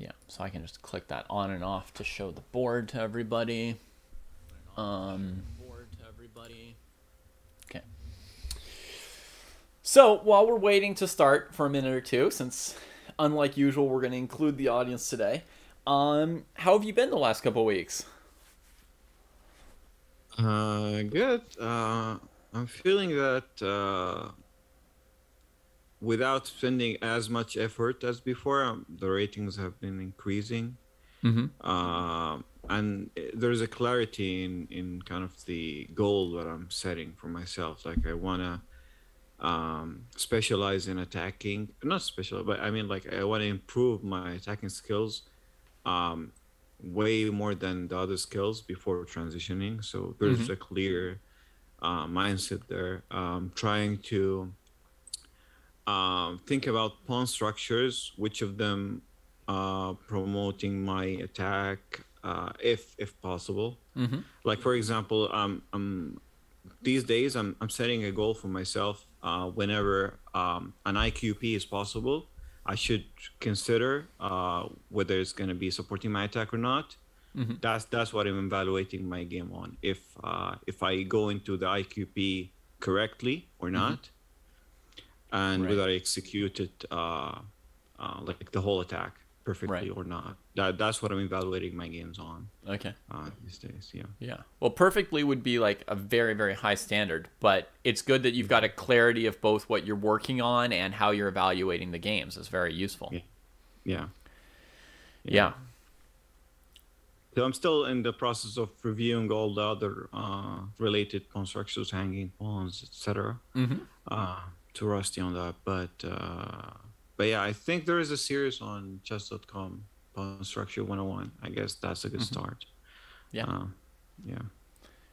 Yeah, so I can just click that on and off to show the board to everybody. Um, board to everybody. Okay. So while we're waiting to start for a minute or two, since unlike usual we're going to include the audience today, um, how have you been the last couple weeks? Uh, good. Uh, I'm feeling that uh, without spending as much effort as before, um, the ratings have been increasing. Mm-hmm. Uh, and there's a clarity in, in kind of the goal that I'm setting for myself. Like I want to um, specialize in attacking, not special, but I mean like I want to improve my attacking skills um, way more than the other skills before transitioning. So there's Mhm. a clear uh, mindset there. Um, trying to um, think about pawn structures, which of them uh, promoting my attack, uh, if if possible. Mm-hmm. Like for example, um, um, these days I'm I'm setting a goal for myself. Uh, whenever um, an IQP is possible, I should consider uh, whether it's going to be supporting my attack or not. Mhm. That's that's what I'm evaluating my game on. If uh, if I go into the IQP correctly or not, and Right. whether I execute it uh, uh, like the whole attack perfectly Right. or not. That that's what I'm evaluating my games on Okay. uh, these days. Yeah. Yeah. Well, perfectly would be like a very, very high standard, but it's good that you've got a clarity of both what you're working on and how you're evaluating the games. It's very useful. Yeah. Yeah. Yeah. So I'm still in the process of reviewing all the other uh, related constructions, hanging pawns, etc. Mm-hmm. Uh, too rusty on that, but uh, but yeah, I think there is a series on chess.com, pawn structure 101. I guess that's a good start. Mm-hmm. Yeah. Uh, yeah.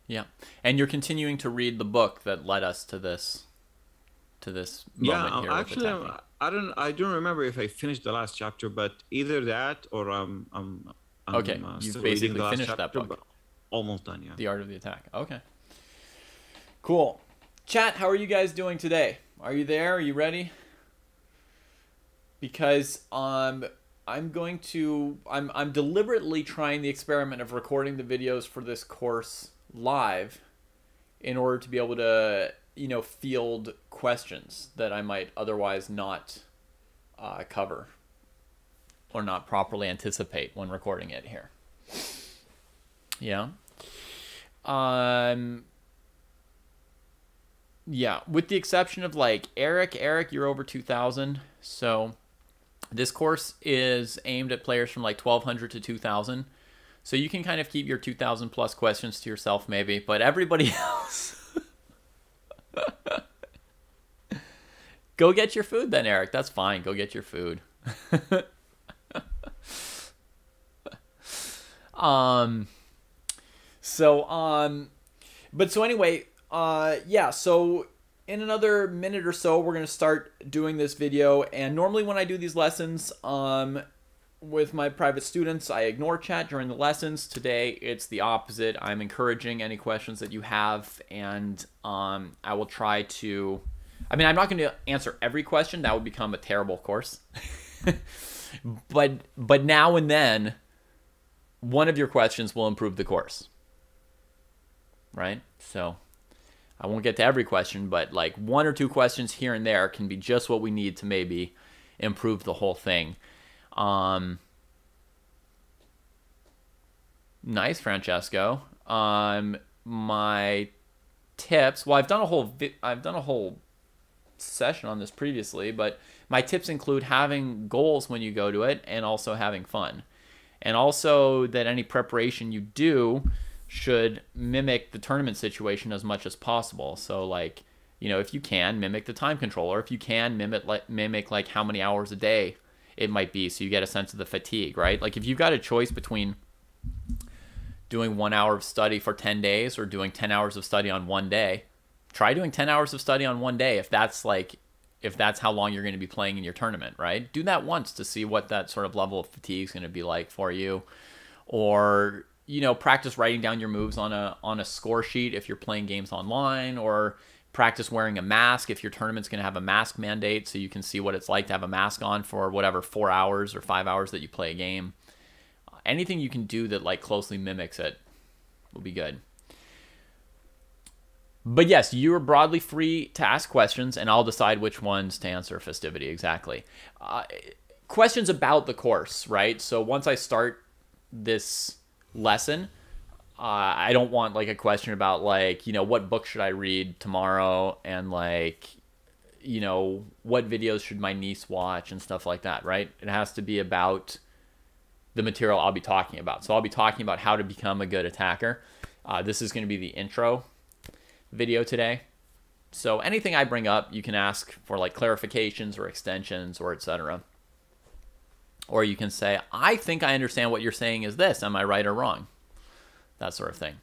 Yeah. And you're continuing to read the book that led us to this to this moment Yeah. here. Actually. I'm- don't. I don't remember if I finished the last chapter, but either that or I'm. I'm, I'm Okay, uh, you've basically finished that book. Almost done. Yeah. The Art of the Attack. Okay. Cool. Chat, how are you guys doing today? Are you there? Are you ready? Because um I'm going to I'm I'm deliberately trying the experiment of recording the videos for this course live in order to be able to, you know, field questions that I might otherwise not uh, cover or not properly anticipate when recording it here. Yeah. Um yeah, with the exception of like Eric, Eric, you're over 2000. So this course is aimed at players from like 1200 to 2000. So you can kind of keep your 2000 plus questions to yourself maybe, but everybody else Go get your food then, Eric. That's fine. Go get your food. um so um but so anyway, uh yeah, so in another minute or so we're going to start doing this video and normally when I do these lessons um with my private students, I ignore chat during the lessons. Today it's the opposite. I'm encouraging any questions that you have and um I will try to I mean, I'm not going to answer every question. That would become a terrible course. but but now and then one of your questions will improve the course. Right? So I won't get to every question, but like one or two questions here and there can be just what we need to maybe improve the whole thing. Um Nice, Francesco. Um my tips, well I've done a whole I've done a whole session on this previously, but my tips include having goals when you go to it and also having fun. And also that any preparation you do should mimic the tournament situation as much as possible. So like, you know, if you can mimic the time controller, if you can mimic like mimic like how many hours a day it might be so you get a sense of the fatigue, right? Like if you've got a choice between doing 1 hour of study for 10 days or doing 10 hours of study on one day, try doing 10 hours of study on one day if that's like if that's how long you're going to be playing in your tournament right do that once to see what that sort of level of fatigue is going to be like for you or you know practice writing down your moves on a on a score sheet if you're playing games online or practice wearing a mask if your tournament's going to have a mask mandate so you can see what it's like to have a mask on for whatever four hours or five hours that you play a game. Anything you can do that like closely mimics it will be good. But yes you are broadly free to ask questions and i'll decide which ones to answer festivity exactly. Uh, questions about the course right? So once i start this lesson. Uh, I don't want like a question about like you know what book should I read tomorrow and like you know what videos should my niece watch and stuff like that right? It has to be about the material I'll be talking about. So I'll be talking about how to become a good attacker. Uh, this is going to be the intro video today. So anything I bring up you can ask for like clarifications or extensions or etc or you can say I think I understand what you're saying is this am I right or wrong that sort of thing.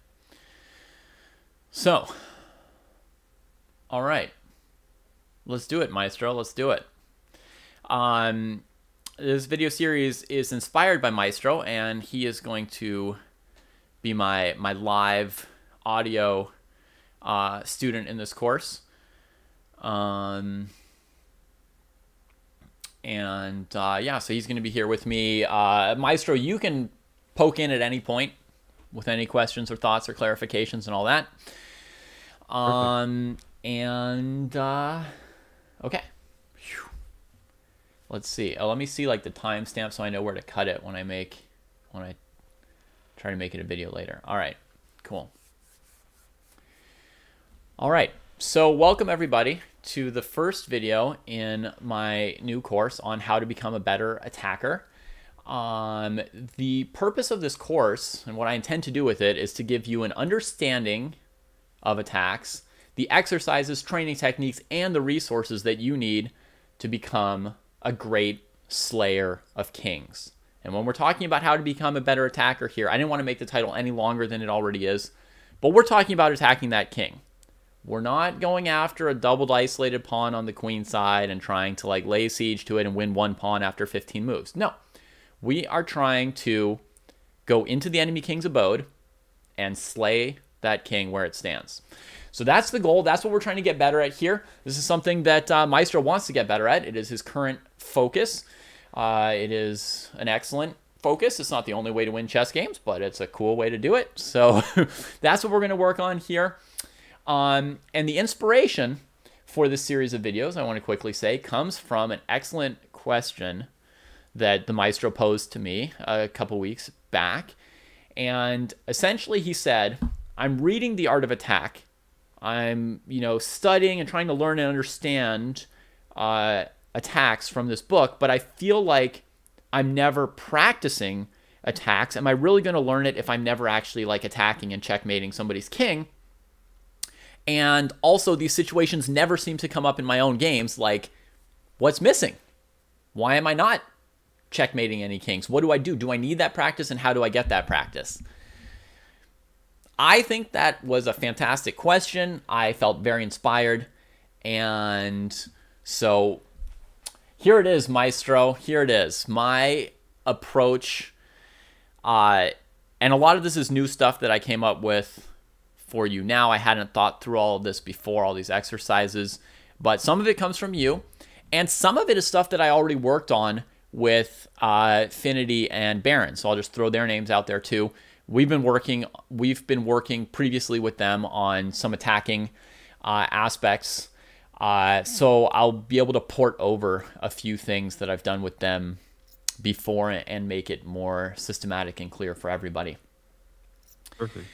So, all right, let's do it, Maestro. Let's do it. Um, this video series is inspired by Maestro, and he is going to be my my live audio uh, student in this course. Um, and uh, yeah, so he's going to be here with me. Uh, Maestro, you can poke in at any point with any questions or thoughts or clarifications and all that. Um, and uh, okay. Whew. Let's see. Uh, let me see like the timestamp so I know where to cut it when I make when I try to make it a video later. All right, cool. All right, so welcome everybody to the first video in my new course on how to become a better attacker. Um, the purpose of this course and what I intend to do with it is to give you an understanding of attacks, the exercises, training techniques, and the resources that you need to become a great slayer of kings. And when we're talking about how to become a better attacker here, I didn't want to make the title any longer than it already is, but we're talking about attacking that king. We're not going after a doubled isolated pawn on the queen side and trying to like lay siege to it and win one pawn after 15 moves. No, we are trying to go into the enemy king's abode and slay that king where it stands. So that's the goal. That's what we're trying to get better at here. This is something that uh, Maestro wants to get better at. It is his current focus. Uh, it is an excellent focus. It's not the only way to win chess games, but it's a cool way to do it. So that's what we're going to work on here. Um, and the inspiration for this series of videos, I want to quickly say, comes from an excellent question that the maestro posed to me a couple weeks back. And essentially, he said, I'm reading The Art of Attack. I'm, you know, studying and trying to learn and understand uh, attacks from this book, but I feel like I'm never practicing attacks. Am I really going to learn it if I'm never actually like attacking and checkmating somebody's king? And also, these situations never seem to come up in my own games. Like, what's missing? Why am I not checkmating any kings. What do I do? Do I need that practice and how do I get that practice? I think that was a fantastic question. I felt very inspired. And so here it is, Maestro. Here it is. My approach. Uh, and a lot of this is new stuff that I came up with for you now. I hadn't thought through all of this before, all these exercises. But some of it comes from you. And some of it is stuff that I already worked on with uh, Finity and Baron. So I'll just throw their names out there too. We've been working. We've been working previously with them on some attacking uh, aspects. Uh, so I'll be able to port over a few things that I've done with them before and make it more systematic and clear for everybody. Perfect.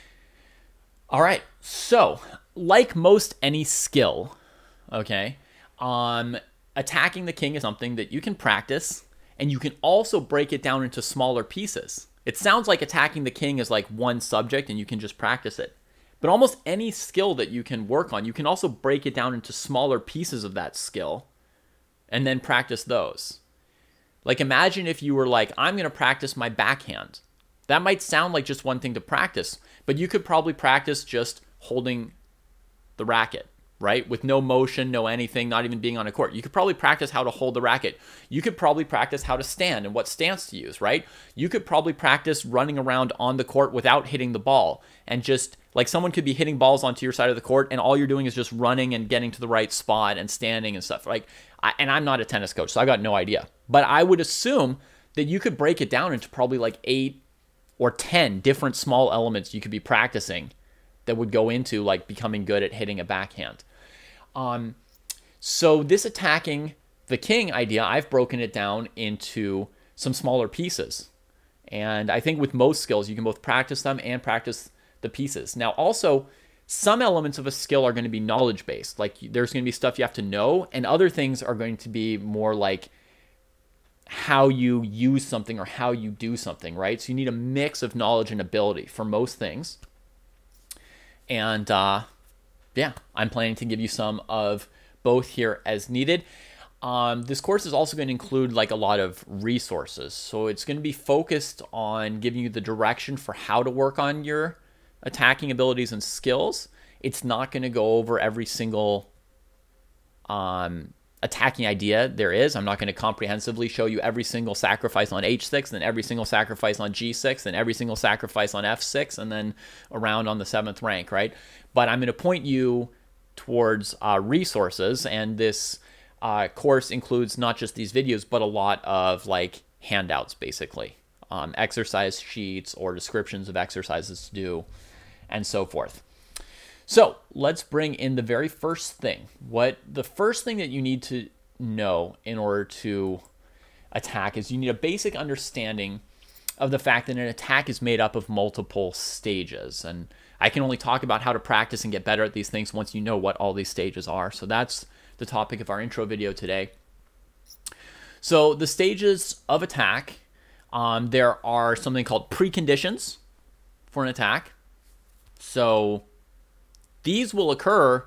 All right. So, like most any skill, okay, um, attacking the king is something that you can practice and you can also break it down into smaller pieces. It sounds like attacking the king is like one subject and you can just practice it. But almost any skill that you can work on, you can also break it down into smaller pieces of that skill and then practice those. Like imagine if you were like, I'm going to practice my backhand. That might sound like just one thing to practice, but you could probably practice just holding the racket right? With no motion, no anything, not even being on a court. You could probably practice how to hold the racket. You could probably practice how to stand and what stance to use, right? You could probably practice running around on the court without hitting the ball and just Like someone could be hitting balls onto your side of the court, and all you're doing is just running and getting to the right spot and standing and stuff. Like, I, and I'm not a tennis coach, so I got no idea. But I would assume that you could break it down into probably like eight or 10 different small elements you could be practicing that would go into like becoming good at hitting a backhand. Um, so this attacking the king idea, I've broken it down into some smaller pieces. And I think with most skills, you can both practice them and practice the pieces. Now, also, some elements of a skill are going to be knowledge based. Like there's going to be stuff you have to know, and other things are going to be more like how you use something or how you do something, right? So you need a mix of knowledge and ability for most things. And uh, yeah, I'm planning to give you some of both here as needed. Um, this course is also going to include like a lot of resources. So it's going to be focused on giving you the direction for how to work on your attacking abilities and skills. It's not going to go over every single um, attacking idea there is. I'm not going to comprehensively show you every single sacrifice on h6, then every single sacrifice on g6, then every single sacrifice on f6, and then around on the seventh rank, right? But I'm going to point you towards uh, resources, and this uh, course includes not just these videos, but a lot of like handouts, basically, um, exercise sheets or descriptions of exercises to do, and so forth. So let's bring in the very first thing. What the first thing that you need to know in order to attack is you need a basic understanding of the fact that an attack is made up of multiple stages. And I can only talk about how to practice and get better at these things once you know what all these stages are. So that's the topic of our intro video today. So the stages of attack, um, there are something called preconditions for an attack. So these will occur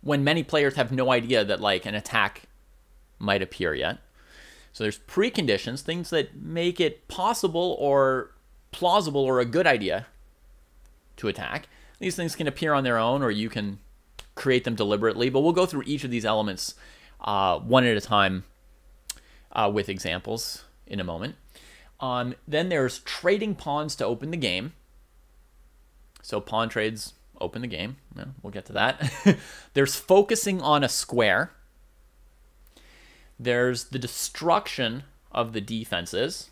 when many players have no idea that like an attack might appear yet. So there's preconditions, things that make it possible or plausible or a good idea to attack. These things can appear on their own or you can create them deliberately, but we'll go through each of these elements uh, one at a time uh, with examples in a moment. Um, then there's trading pawns to open the game. So pawn trades open the game. We'll get to that. there's focusing on a square. There's the destruction of the defenses.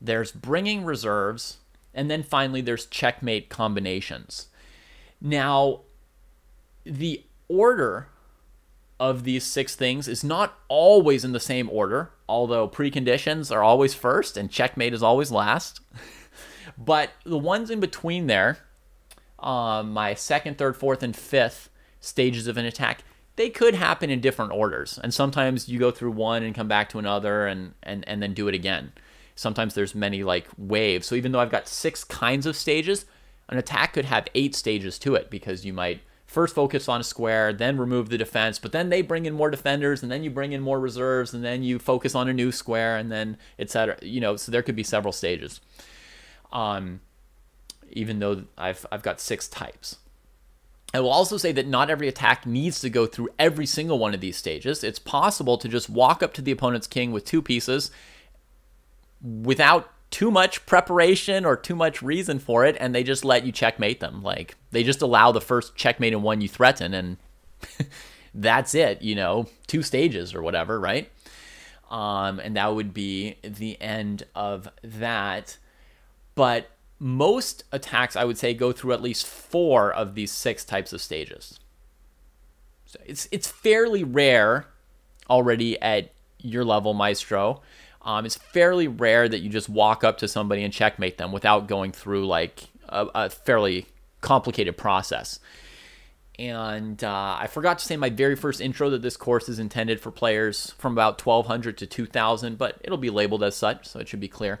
There's bringing reserves. And then finally, there's checkmate combinations. Now, the order of these six things is not always in the same order, although preconditions are always first and checkmate is always last. but the ones in between there, um, my second, third, fourth, and fifth stages of an attack, they could happen in different orders. And sometimes you go through one and come back to another and, and, and then do it again. Sometimes there's many like waves. So even though I've got six kinds of stages, an attack could have eight stages to it because you might first focus on a square, then remove the defense, but then they bring in more defenders, and then you bring in more reserves, and then you focus on a new square, and then etc. You know, so there could be several stages. Um, even though I've I've got six types. I will also say that not every attack needs to go through every single one of these stages. It's possible to just walk up to the opponent's king with two pieces without too much preparation or too much reason for it and they just let you checkmate them like they just allow the first checkmate and one you threaten and that's it you know two stages or whatever right um, and that would be the end of that but most attacks i would say go through at least four of these six types of stages so it's it's fairly rare already at your level maestro um, it's fairly rare that you just walk up to somebody and checkmate them without going through like a, a fairly complicated process. And uh, I forgot to say my very first intro that this course is intended for players from about 1200 to 2000, but it'll be labeled as such, so it should be clear.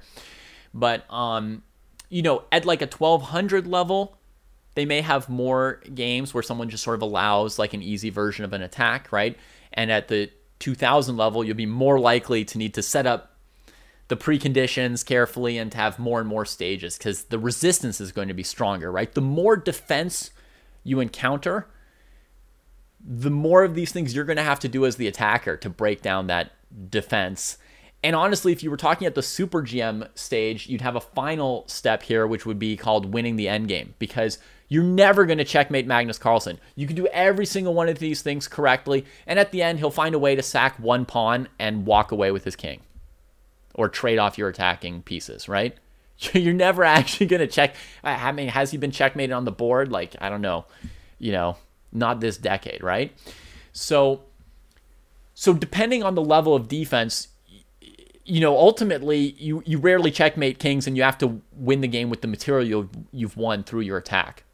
But, um, you know, at like a 1200 level, they may have more games where someone just sort of allows like an easy version of an attack, right? And at the 2000 level, you'll be more likely to need to set up the preconditions carefully and to have more and more stages because the resistance is going to be stronger, right? The more defense you encounter, the more of these things you're going to have to do as the attacker to break down that defense. And honestly, if you were talking at the Super GM stage, you'd have a final step here, which would be called winning the endgame, because you're never going to checkmate Magnus Carlsen. You can do every single one of these things correctly, and at the end, he'll find a way to sack one pawn and walk away with his king, or trade off your attacking pieces, right? You're never actually going to check. I mean, has he been checkmated on the board? Like, I don't know, you know, not this decade, right? So, so depending on the level of defense, you know, ultimately you you rarely checkmate kings, and you have to win the game with the material you've won through your attack.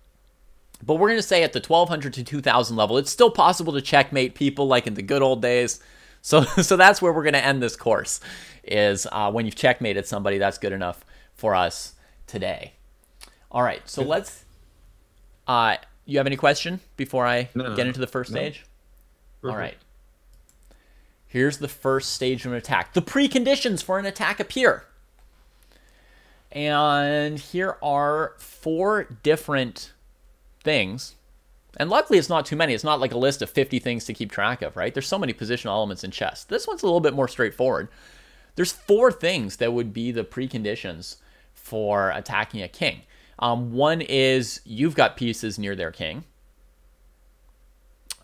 But we're going to say at the 1200 to 2000 level, it's still possible to checkmate people like in the good old days. So, so that's where we're going to end this course. Is uh, when you've checkmated somebody, that's good enough for us today. All right, so let's. Uh, you have any question before I no, get into the first no. stage? All right. Here's the first stage of an attack. The preconditions for an attack appear. And here are four different things. And luckily, it's not too many. It's not like a list of 50 things to keep track of, right? There's so many positional elements in chess. This one's a little bit more straightforward. There's four things that would be the preconditions for attacking a king. Um, one is you've got pieces near their king.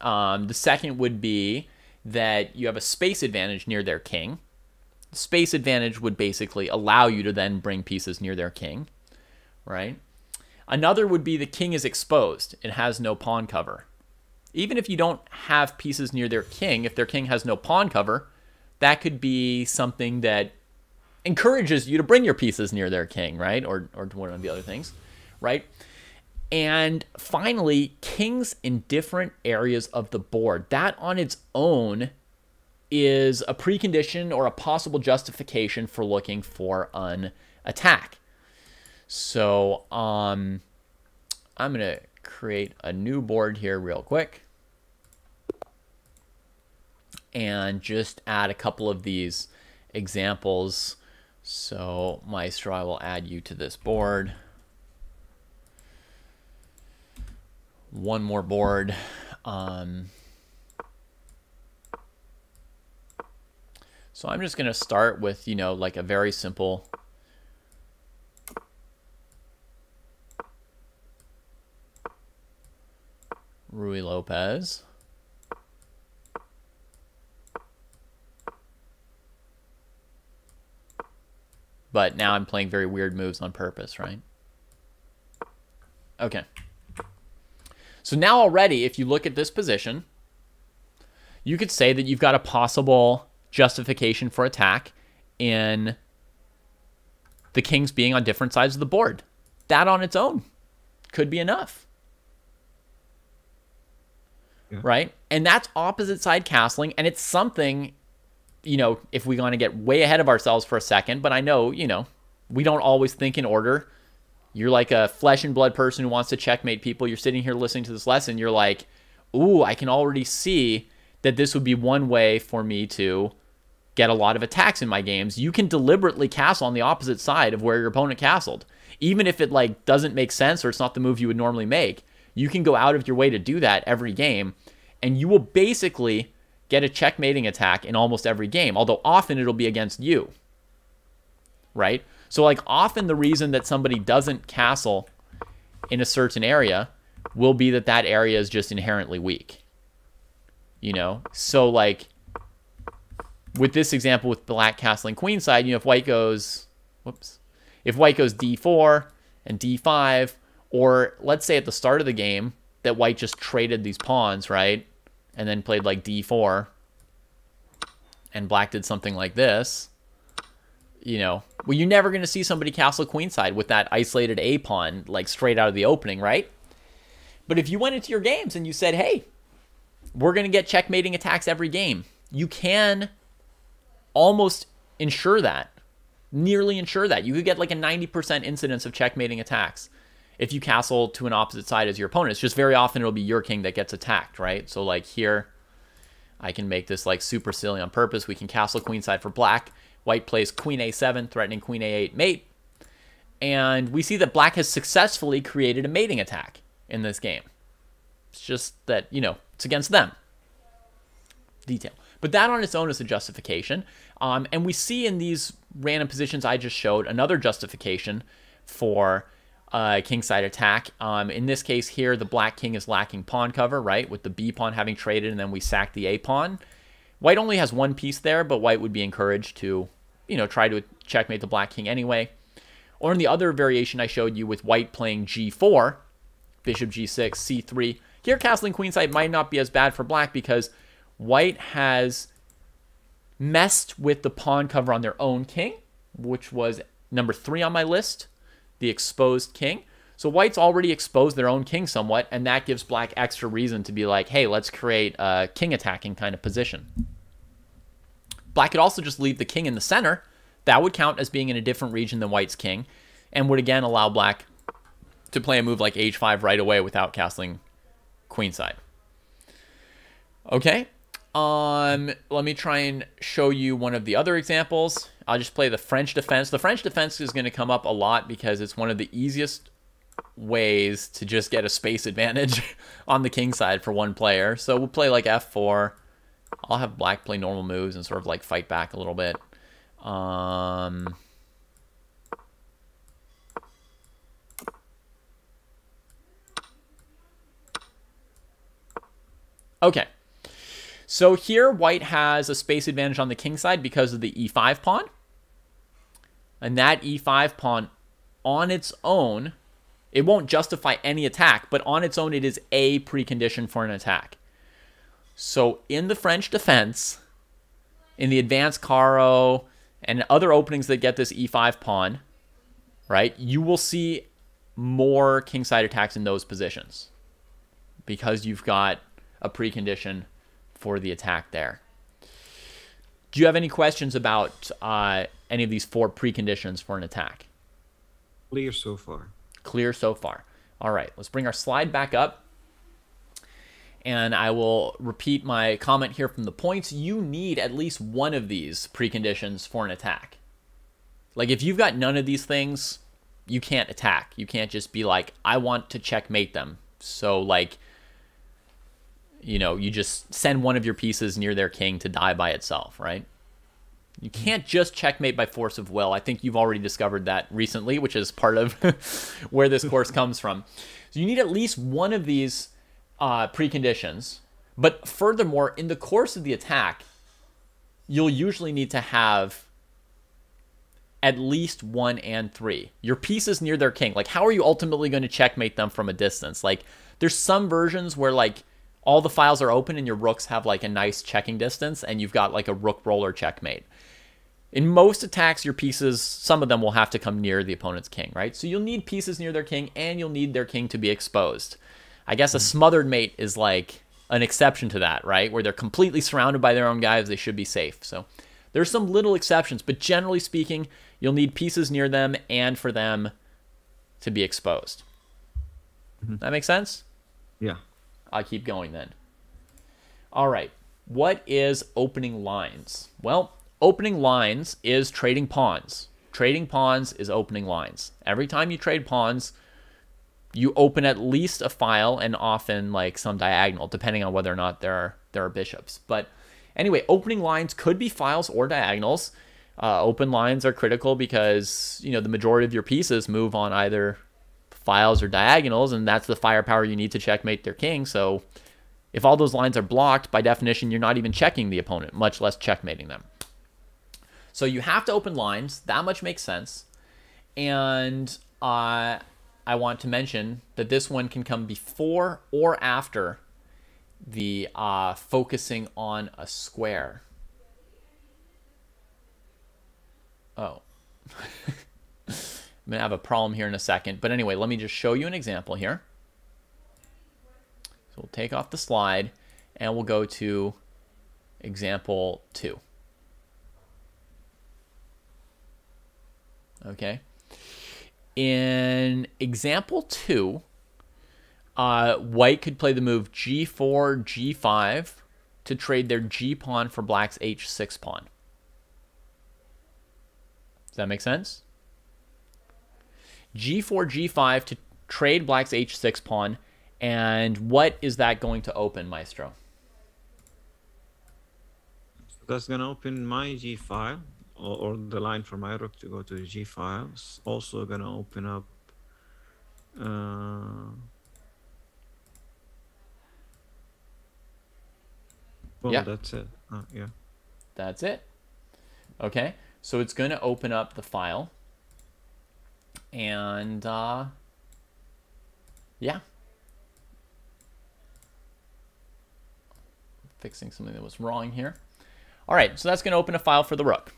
Um, the second would be that you have a space advantage near their king. Space advantage would basically allow you to then bring pieces near their king, right? Another would be the king is exposed and has no pawn cover. Even if you don't have pieces near their king, if their king has no pawn cover, that could be something that encourages you to bring your pieces near their king, right? Or, or one of the other things, right? And finally, kings in different areas of the board. That on its own is a precondition or a possible justification for looking for an attack. So um, I'm going to create a new board here real quick and just add a couple of these examples. So Maestro, I will add you to this board. One more board. Um, so I'm just going to start with, you know, like a very simple Ruy Lopez. But now I'm playing very weird moves on purpose, right? Okay. So now already, if you look at this position, you could say that you've got a possible justification for attack in the kings being on different sides of the board. That on its own could be enough. Yeah. Right? And that's opposite side castling. And it's something, you know, if we want to get way ahead of ourselves for a second, but I know, you know, we don't always think in order you're like a flesh and blood person who wants to checkmate people. You're sitting here listening to this lesson. You're like, ooh, I can already see that this would be one way for me to get a lot of attacks in my games. You can deliberately castle on the opposite side of where your opponent castled. Even if it like doesn't make sense or it's not the move you would normally make, you can go out of your way to do that every game and you will basically get a checkmating attack in almost every game, although often it'll be against you. Right? So, like, often the reason that somebody doesn't castle in a certain area will be that that area is just inherently weak. You know? So, like, with this example with black castling queenside, you know, if white goes, whoops, if white goes d4 and d5, or let's say at the start of the game that white just traded these pawns, right? And then played like d4, and black did something like this you know, well, you're never going to see somebody castle queenside with that isolated A pawn like straight out of the opening, right? But if you went into your games and you said, hey, we're going to get checkmating attacks every game, you can almost ensure that, nearly ensure that. You could get like a 90% incidence of checkmating attacks if you castle to an opposite side as your opponent. It's just very often it'll be your king that gets attacked, right? So, like here, I can make this like super silly on purpose. We can castle queenside for black. White plays queen a7, threatening queen a8 mate. And we see that black has successfully created a mating attack in this game. It's just that, you know, it's against them. Detail. But that on its own is a justification. Um, and we see in these random positions I just showed another justification for uh, kingside attack. Um, in this case here, the black king is lacking pawn cover, right? With the b pawn having traded and then we sack the a pawn. White only has one piece there, but white would be encouraged to, you know, try to checkmate the black king anyway. Or in the other variation I showed you with white playing g4, bishop g6, c3. Here, castling queenside might not be as bad for black because white has messed with the pawn cover on their own king, which was number three on my list, the exposed king. So white's already exposed their own king somewhat, and that gives black extra reason to be like, hey, let's create a king attacking kind of position. Black could also just leave the king in the center. That would count as being in a different region than white's king, and would again allow black to play a move like h5 right away without castling queenside. Okay, um, let me try and show you one of the other examples. I'll just play the French defense. The French defense is going to come up a lot because it's one of the easiest ways to just get a space advantage on the king side for one player. So we'll play like f4. I'll have black play normal moves and sort of like fight back a little bit. Um, okay. So here, white has a space advantage on the king side because of the e5 pawn. And that e5 pawn on its own, it won't justify any attack, but on its own, it is a precondition for an attack. So in the French defense, in the advanced Caro, and other openings that get this e5 pawn, right, you will see more kingside attacks in those positions because you've got a precondition for the attack there. Do you have any questions about uh, any of these four preconditions for an attack? Clear so far. Clear so far. All right, let's bring our slide back up. And I will repeat my comment here from the points. You need at least one of these preconditions for an attack. Like, if you've got none of these things, you can't attack. You can't just be like, I want to checkmate them. So, like, you know, you just send one of your pieces near their king to die by itself, right? You can't just checkmate by force of will. I think you've already discovered that recently, which is part of where this course comes from. So you need at least one of these uh, preconditions. But furthermore, in the course of the attack, you'll usually need to have at least one and three. Your pieces near their king. Like, how are you ultimately going to checkmate them from a distance? Like, there's some versions where, like, all the files are open and your rooks have like a nice checking distance and you've got like a rook roller checkmate. In most attacks, your pieces, some of them will have to come near the opponent's king, right? So you'll need pieces near their king and you'll need their king to be exposed. I guess a smothered mate is like an exception to that, right? Where they're completely surrounded by their own guys, they should be safe. So there's some little exceptions, but generally speaking, you'll need pieces near them and for them to be exposed. Mm-hmm. That makes sense? Yeah. I'll keep going then. All right. What is opening lines? Well, opening lines is trading pawns. Trading pawns is opening lines. Every time you trade pawns, you open at least a file and often like some diagonal, depending on whether or not there are there are bishops. But anyway, opening lines could be files or diagonals. Uh, open lines are critical because you know the majority of your pieces move on either files or diagonals, and that's the firepower you need to checkmate their king. So if all those lines are blocked, by definition, you're not even checking the opponent, much less checkmating them. So you have to open lines. That much makes sense. And uh, I want to mention that this one can come before or after the uh, focusing on a square. Oh. I'm going to have a problem here in a second. But anyway, let me just show you an example here. So we'll take off the slide and we'll go to example 2. Okay. In example 2, uh, white could play the move g4, g5 to trade their g pawn for black's h6 pawn. Does that make sense? g4, g5 to trade black's h6 pawn. And what is that going to open, Maestro? that's gonna open my G file or, or the line for my rook to go to the G file. It's also gonna open up. Uh, well, Yeah. that's it. Uh, yeah. That's it. Okay, so it's going to open up the file. And, uh, yeah. Fixing something that was wrong here. All right, so that's going to open a file for the rook.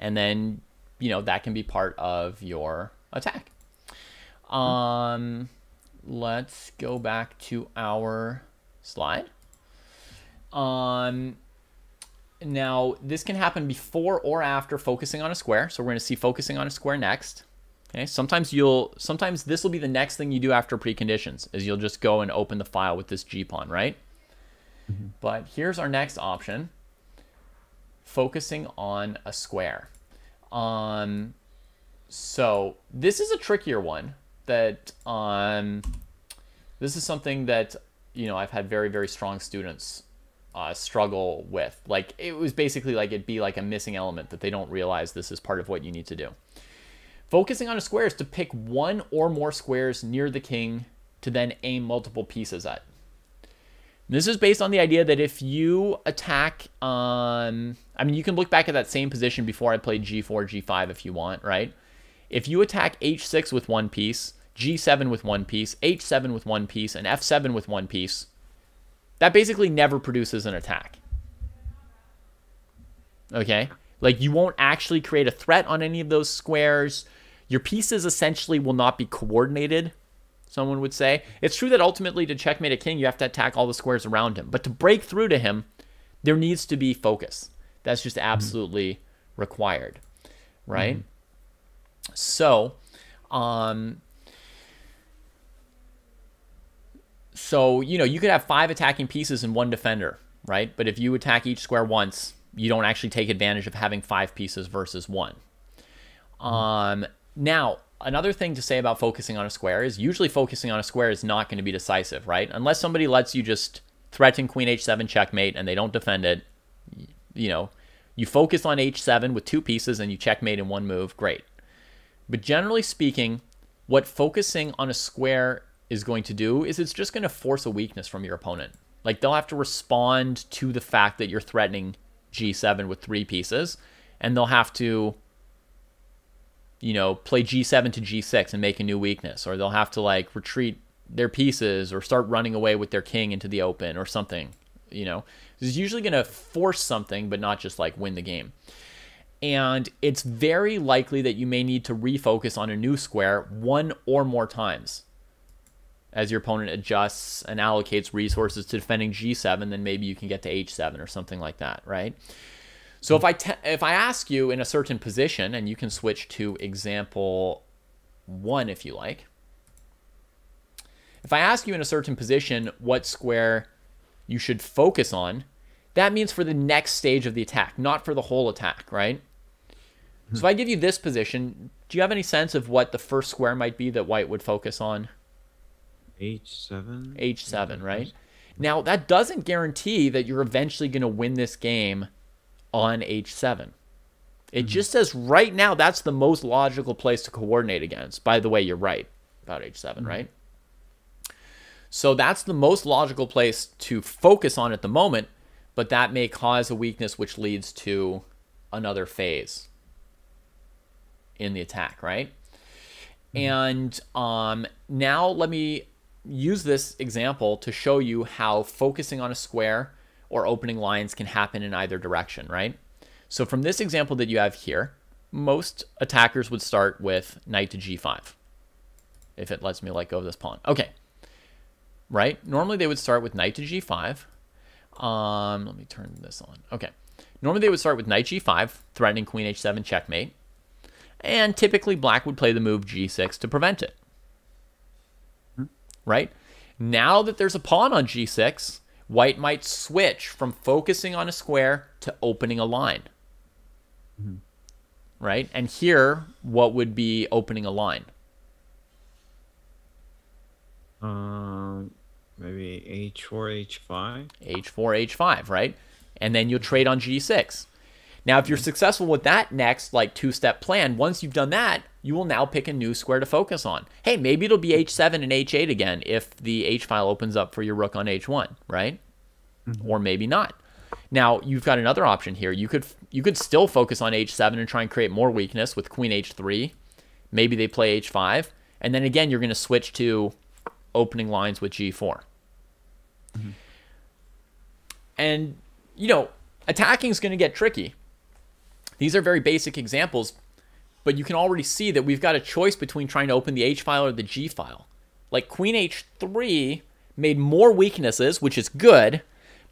And then, you know, that can be part of your attack. Um, let's go back to our slide. Um, now, this can happen before or after focusing on a square. So we're going to see focusing on a square next. Okay, sometimes you'll, sometimes this will be the next thing you do after preconditions, is you'll just go and open the file with this G pawn, right? But here's our next option, focusing on a square. Um, so this is a trickier one that, um, this is something that, you know, I've had very, very strong students uh, struggle with. Like it was basically like it'd be like a missing element that they don't realize this is part of what you need to do. Focusing on a square is to pick one or more squares near the king to then aim multiple pieces at. This is based on the idea that if you attack, um, I mean, you can look back at that same position before I played g4, g5 if you want, right? If you attack h6 with one piece, g7 with one piece, h7 with one piece, and f7 with one piece, that basically never produces an attack. Okay? Like you won't actually create a threat on any of those squares. Your pieces essentially will not be coordinated, someone would say. It's true that ultimately to checkmate a king, you have to attack all the squares around him. But to break through to him, there needs to be focus. That's just absolutely mm-hmm. required. Right? Mm-hmm. So, um, so you know you could have five attacking pieces and one defender right but if you attack each square once you don't actually take advantage of having five pieces versus one um, now another thing to say about focusing on a square is usually focusing on a square is not going to be decisive right unless somebody lets you just threaten queen h7 checkmate and they don't defend it you know you focus on h7 with two pieces and you checkmate in one move great but generally speaking what focusing on a square is going to do is it's just going to force a weakness from your opponent. Like they'll have to respond to the fact that you're threatening g7 with three pieces, and they'll have to, you know, play g7 to g6 and make a new weakness, or they'll have to like retreat their pieces or start running away with their king into the open or something. You know, This is usually going to force something, but not just like win the game. And it's very likely that you may need to refocus on a new square one or more times as your opponent adjusts and allocates resources to defending g7 then maybe you can get to h7 or something like that right so if i if i ask you in a certain position and you can switch to example 1 if you like. If i ask you in a certain position what square you should focus on that means for the next stage of the attack not for the whole attack right? So if i give you this position do you have any sense of what the first square might be that white would focus on? H7. H7, right? Now, that doesn't guarantee that you're eventually going to win this game on H7. It mm-hmm. just says right now that's the most logical place to coordinate against. By the way, you're right about H7, mm-hmm. right? So that's the most logical place to focus on at the moment, but that may cause a weakness which leads to another phase in the attack, right? Mm-hmm. And um, now let me use this example to show you how focusing on a square or opening lines can happen in either direction, right? So from this example that you have here, most attackers would start with knight to g5 if it lets me let go of this pawn. Okay, right? Normally they would start with knight to g5. Um, let me turn this on. Okay. Normally they would start with knight g5, threatening queen h7 checkmate. And typically black would play the move g6 to prevent it right? Now that there's a pawn on g6, white might switch from focusing on a square to opening a line. Mm-hmm. Right? And here, what would be opening a line? Um, maybe h4, h5. h4, h5, right? And then you'll trade on g6. Now, if you're successful with that next like two-step plan, once you've done that, you will now pick a new square to focus on. Hey, maybe it'll be h7 and h8 again if the h file opens up for your rook on h1, right? Mm-hmm. Or maybe not. Now, you've got another option here. You could you could still focus on h7 and try and create more weakness with queen h3. Maybe they play h5, and then again you're going to switch to opening lines with g4. Mm-hmm. And you know, attacking is going to get tricky. These are very basic examples, but you can already see that we've got a choice between trying to open the H file or the G file. Like Queen H3 made more weaknesses, which is good,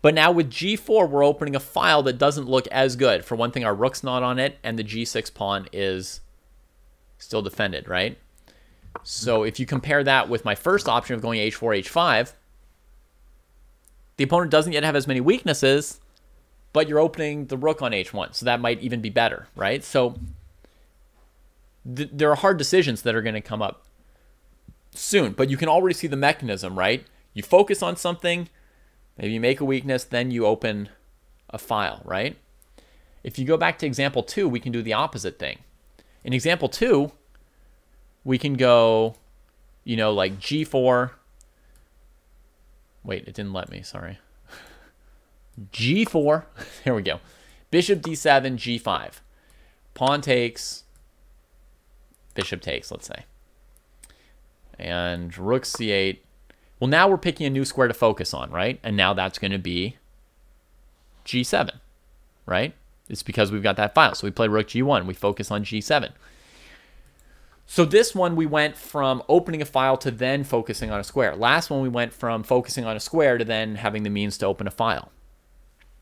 but now with G4, we're opening a file that doesn't look as good. For one thing, our rook's not on it, and the G6 pawn is still defended, right? So if you compare that with my first option of going H4, H5, the opponent doesn't yet have as many weaknesses, but you're opening the rook on h1, so that might even be better, right? So th- there are hard decisions that are going to come up soon, but you can already see the mechanism, right? You focus on something, maybe you make a weakness, then you open a file, right? If you go back to example two, we can do the opposite thing. In example two, we can go, you know, like g4. Wait, it didn't let me, sorry g4. there we go. Bishop d7, g5. Pawn takes. Bishop takes, let's say. And rook c8. Well, now we're picking a new square to focus on, right? And now that's going to be g7, right? It's because we've got that file. So we play rook g1. We focus on g7. So this one we went from opening a file to then focusing on a square. Last one we went from focusing on a square to then having the means to open a file.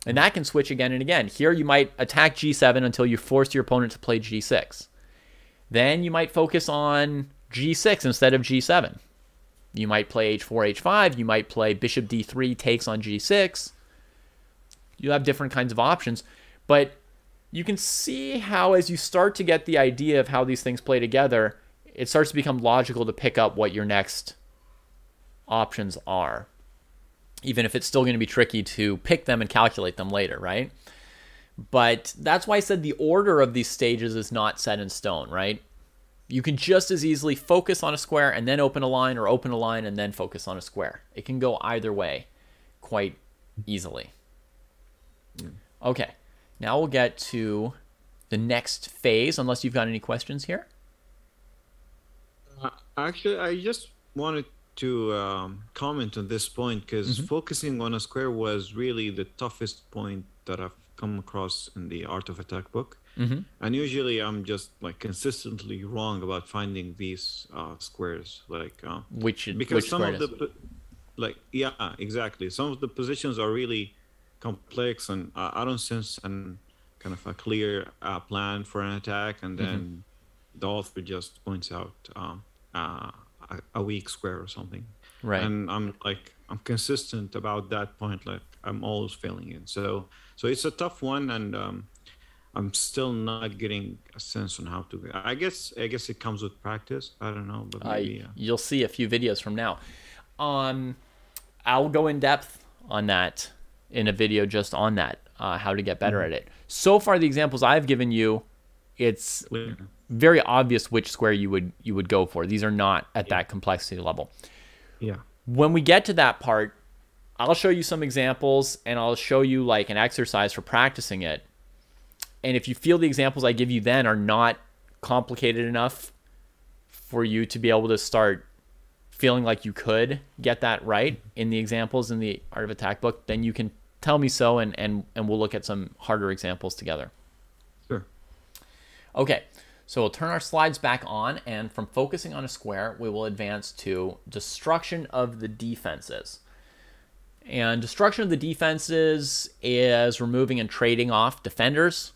And that can switch again and again. Here you might attack g7 until you force your opponent to play g6. Then you might focus on g6 instead of g7. You might play h4, h5. You might play bishop d3 takes on g6. You have different kinds of options. But you can see how as you start to get the idea of how these things play together, it starts to become logical to pick up what your next options are even if it's still going to be tricky to pick them and calculate them later, right? But that's why I said the order of these stages is not set in stone, right? You can just as easily focus on a square and then open a line or open a line and then focus on a square. It can go either way quite easily. Okay, now we'll get to the next phase, unless you've got any questions here. Uh, actually, I just wanted to um, comment on this point because Mm-hmm. focusing on a square was really the toughest point that I've come across in the Art of Attack book. Mm-hmm. And usually I'm just like consistently wrong about finding these uh, squares. Like, uh, Which because which some of the, po- like, yeah, exactly. Some of the positions are really complex and uh, I don't sense an kind of a clear uh, plan for an attack. And then Mm-hmm. the author just points out um, uh, a, a weak square or something right. and i'm like i'm consistent about that point like i'm always failing it so so it's a tough one and um i'm still not getting a sense on how to i guess i guess it comes with practice i don't know but maybe uh, you'll see a few videos from now. Um, I'll go in depth on that in a video just on that, uh, how to get better Mm-hmm. at it. So far, the examples I've given you, it's clear. very obvious which square you would you would go for. These are not at that complexity level. yeah When we get to that part, I'll show you some examples and I'll show you like an exercise for practicing it. And if you feel the examples I give you then are not complicated enough for you to be able to start feeling like you could get that right in the examples in the Art of Attack book, then you can tell me so and and, and we'll look at some harder examples together. sure Okay, so we'll turn our slides back on, and from focusing on a square, we will advance to destruction of the defenses. And destruction of the defenses is removing and trading off defenders,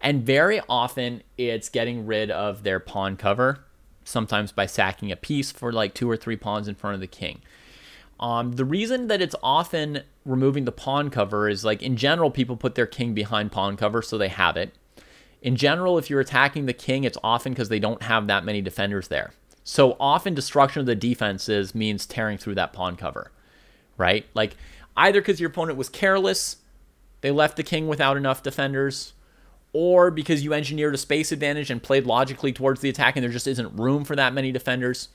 and very often it's getting rid of their pawn cover, sometimes by sacking a piece for like two or three pawns in front of the king. Um, the reason that it's often removing the pawn cover is like in general, people put their king behind pawn cover so they have it. In general, if you're attacking the king, it's often because they don't have that many defenders there. So often, destruction of the defenses means tearing through that pawn cover, right? Like either because your opponent was careless, they left the king without enough defenders, or because you engineered a space advantage and played logically towards the attack and there just isn't room for that many defenders.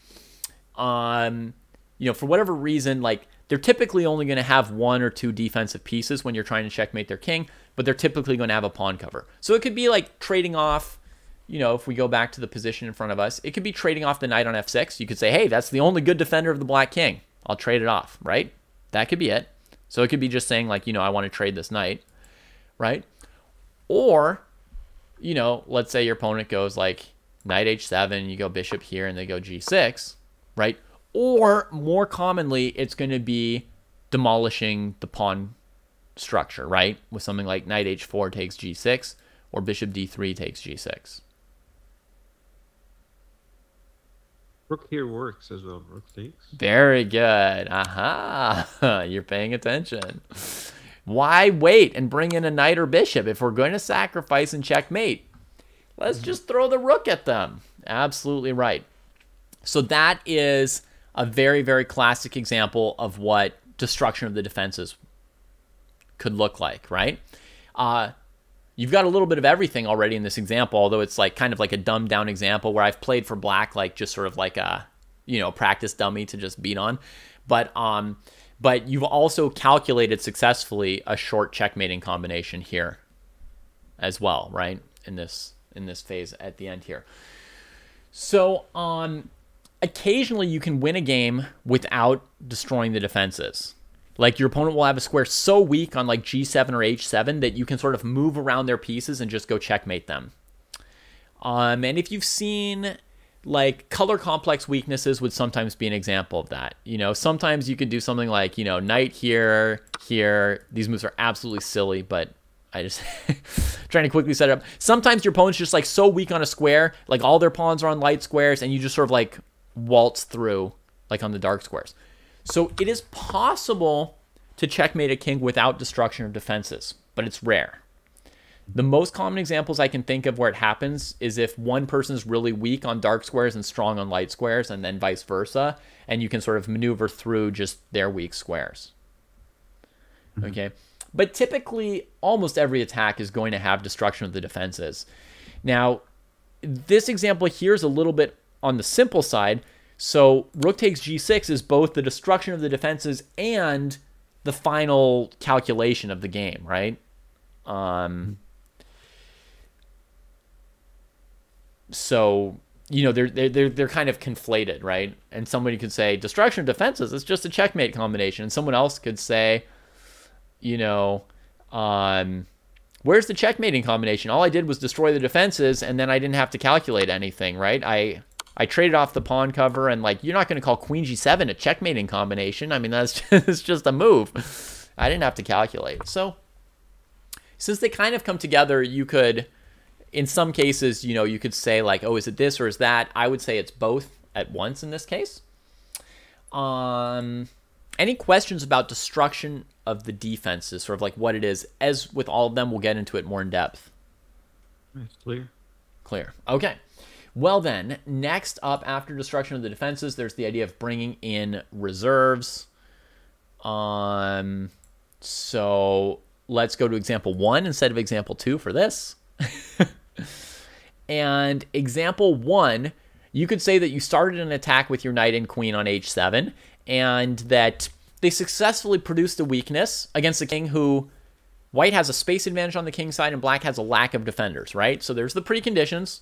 Um, you know, for whatever reason, like they're typically only going to have one or two defensive pieces when you're trying to checkmate their king, but they're typically going to have a pawn cover. So it could be like trading off, you know, if we go back to the position in front of us, it could be trading off the knight on f6. You could say, hey, that's the only good defender of the black king. I'll trade it off, right? That could be it. So it could be just saying, like, you know, I want to trade this knight, right? Or, you know, let's say your opponent goes like knight h7, you go bishop here, and they go g6, right? Or more commonly, it's going to be demolishing the pawn structure, right? With something like knight h4 takes g6 or bishop d3 takes g6. Rook here works as well. Rook takes. Very good. Aha. You're paying attention. Why wait and bring in a knight or bishop if we're going to sacrifice and checkmate? Let's just throw the rook at them. Absolutely right. So that is a very, very classic example of what destruction of the defenses could look like, right? Uh, you've got a little bit of everything already in this example, although it's like kind of like a dumbed down example where I've played for black like just sort of like a you know practice dummy to just beat on, but um, but you've also calculated successfully a short checkmating combination here as well, right? In this in this phase at the end here. So um, occasionally you can win a game without destroying the defenses. Like your opponent will have a square so weak on like g7 or h7 that you can sort of move around their pieces and just go checkmate them. Um, and if you've seen like color complex weaknesses would sometimes be an example of that. You know, sometimes you could do something like, you know, knight here, here. These moves are absolutely silly, but I just trying to quickly set it up. Sometimes your opponent's just like so weak on a square, like all their pawns are on light squares, and you just sort of like waltz through like on the dark squares. So it is possible to checkmate a king without destruction of defenses, but it's rare. The most common examples I can think of where it happens is if one person is really weak on dark squares and strong on light squares, and then vice versa, and you can sort of maneuver through just their weak squares. Mm-hmm. Okay. But typically, almost every attack is going to have destruction of the defenses. Now, this example here is a little bit on the simple side so rook takes g6 is both the destruction of the defenses and the final calculation of the game, right? Um, so you know they're they're they're kind of conflated, right? And somebody could say destruction of defenses is just a checkmate combination, and someone else could say, you know, um, where's the checkmating combination? All I did was destroy the defenses, and then I didn't have to calculate anything, right? I I traded off the pawn cover, and like you're not going to call queen g7 a checkmating combination. I mean, that's just, just a move. I didn't have to calculate. So since they kind of come together, you could, in some cases, you know, you could say like, oh, is it this or is that? I would say it's both at once in this case. Um, any questions about destruction of the defenses, sort of like what it is? As with all of them, we'll get into it more in depth. It's clear. Clear. Okay. Well, then, next up after destruction of the defenses, there's the idea of bringing in reserves. Um, so let's go to example one instead of example two for this. and example one, you could say that you started an attack with your knight and queen on h7, and that they successfully produced a weakness against the king who white has a space advantage on the king side and black has a lack of defenders, right? So there's the preconditions.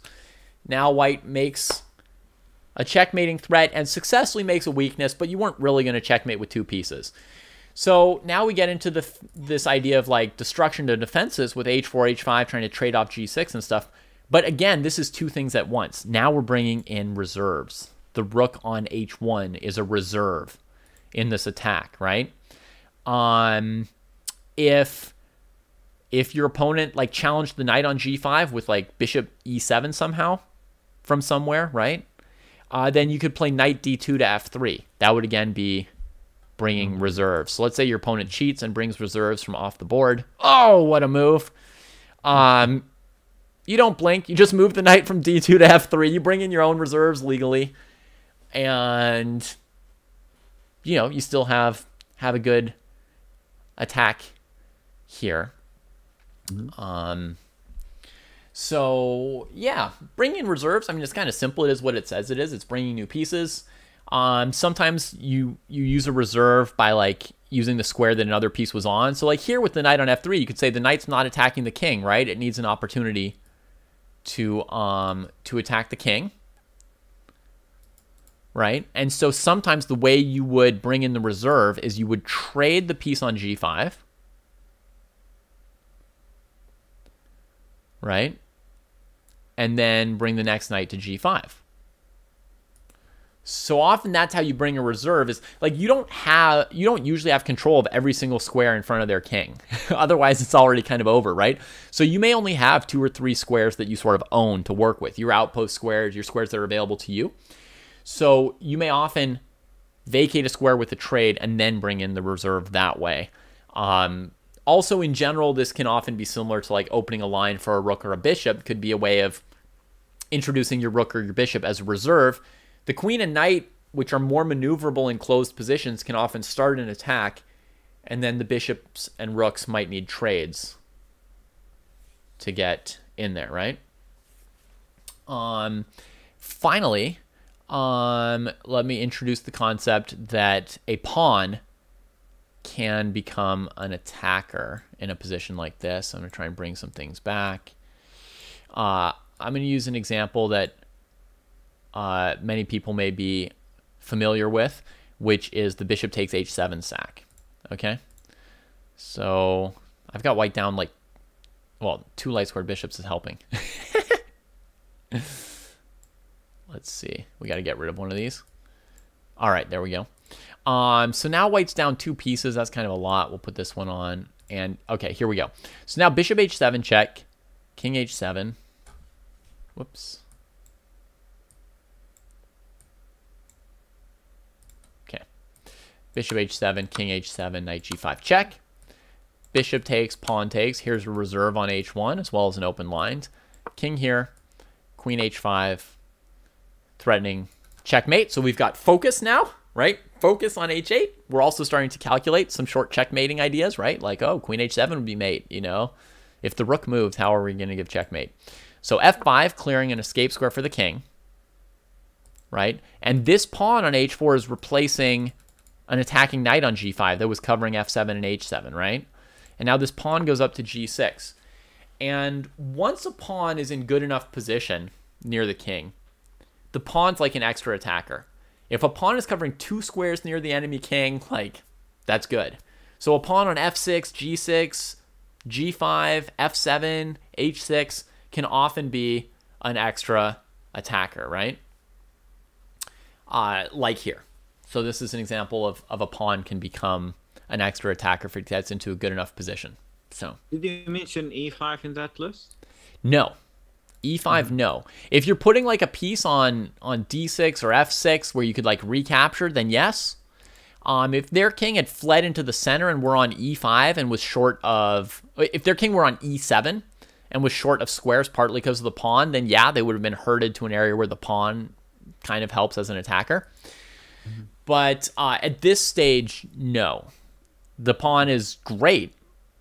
Now white makes a checkmating threat and successfully makes a weakness, but you weren't really going to checkmate with two pieces. So now we get into the this idea of like destruction to defenses with h4, h5, trying to trade off g6 and stuff. But again, this is two things at once. Now we're bringing in reserves. The rook on h1 is a reserve in this attack, right? Um, if if your opponent like challenged the knight on g5 with like bishop e7 somehow, from somewhere, right? Uh, then you could play knight d2 to f3. That would again be bringing mm-hmm. reserves. So let's say your opponent cheats and brings reserves from off the board. Oh, what a move! Um, you don't blink. You just move the knight from d2 to f3. You bring in your own reserves legally, and you know you still have have a good attack here. Mm-hmm. Um, So yeah, bringing in reserves. I mean, it's kind of simple. It is what it says it is. It's bringing new pieces. Um, sometimes you you use a reserve by like using the square that another piece was on. So like here with the knight on f3, you could say the knight's not attacking the king, right? It needs an opportunity to um to attack the king. Right? And so sometimes the way you would bring in the reserve is you would trade the piece on g5. Right? And then bring the next knight to g5. So often that's how you bring a reserve is like you don't have you don't usually have control of every single square in front of their king. Otherwise it's already kind of over, right? So you may only have two or three squares that you sort of own to work with. Your outpost squares, your squares that are available to you. So you may often vacate a square with a trade and then bring in the reserve that way. Um, also in general this can often be similar to like opening a line for a rook or a bishop could be a way of introducing your rook or your bishop as a reserve the queen and knight, which are more maneuverable in closed positions, can often start an attack, and then the bishops and rooks might need trades to get in there, right? Um, finally, um, let me introduce the concept that a pawn can become an attacker in a position like this. I'm going to try and bring some things back. Uh, I'm going to use an example that uh, many people may be familiar with, which is the bishop takes h7 sack. Okay, so I've got white down like, well, two light squared bishops is helping. Let's see, we got to get rid of one of these. All right, there we go. Um, so now white's down two pieces. That's kind of a lot. We'll put this one on. And okay, here we go. So now bishop h7 check, king h7. Whoops. Okay. Bishop h7, king h7, knight g5. Check. Bishop takes, pawn takes. Here's a reserve on h1 as well as an open line. King here, queen h5, threatening checkmate. So we've got focus now, right? Focus on h8. We're also starting to calculate some short checkmating ideas, right? Like, oh, queen h7 would be mate, you know? If the rook moves, how are we going to give checkmate? So f5, clearing an escape square for the king, right? And this pawn on h4 is replacing an attacking knight on g5 that was covering f7 and h7, right? And now this pawn goes up to g6. And once a pawn is in good enough position near the king, the pawn's like an extra attacker. If a pawn is covering two squares near the enemy king, like, that's good. So a pawn on f6, g6, g5, f7, h6 can often be an extra attacker, right? Uh, like here. So this is an example of, of a pawn can become an extra attacker if it gets into a good enough position. So did you mention e5 in that list? No. E5 mm-hmm. no. If you're putting like a piece on on d6 or f6 where you could like recapture, then yes. Um, if their king had fled into the center and were on e5 and was short of, if their king were on e7 and was short of squares partly because of the pawn, then yeah, they would have been herded to an area where the pawn kind of helps as an attacker. Mm-hmm. But uh, at this stage, no. The pawn is great.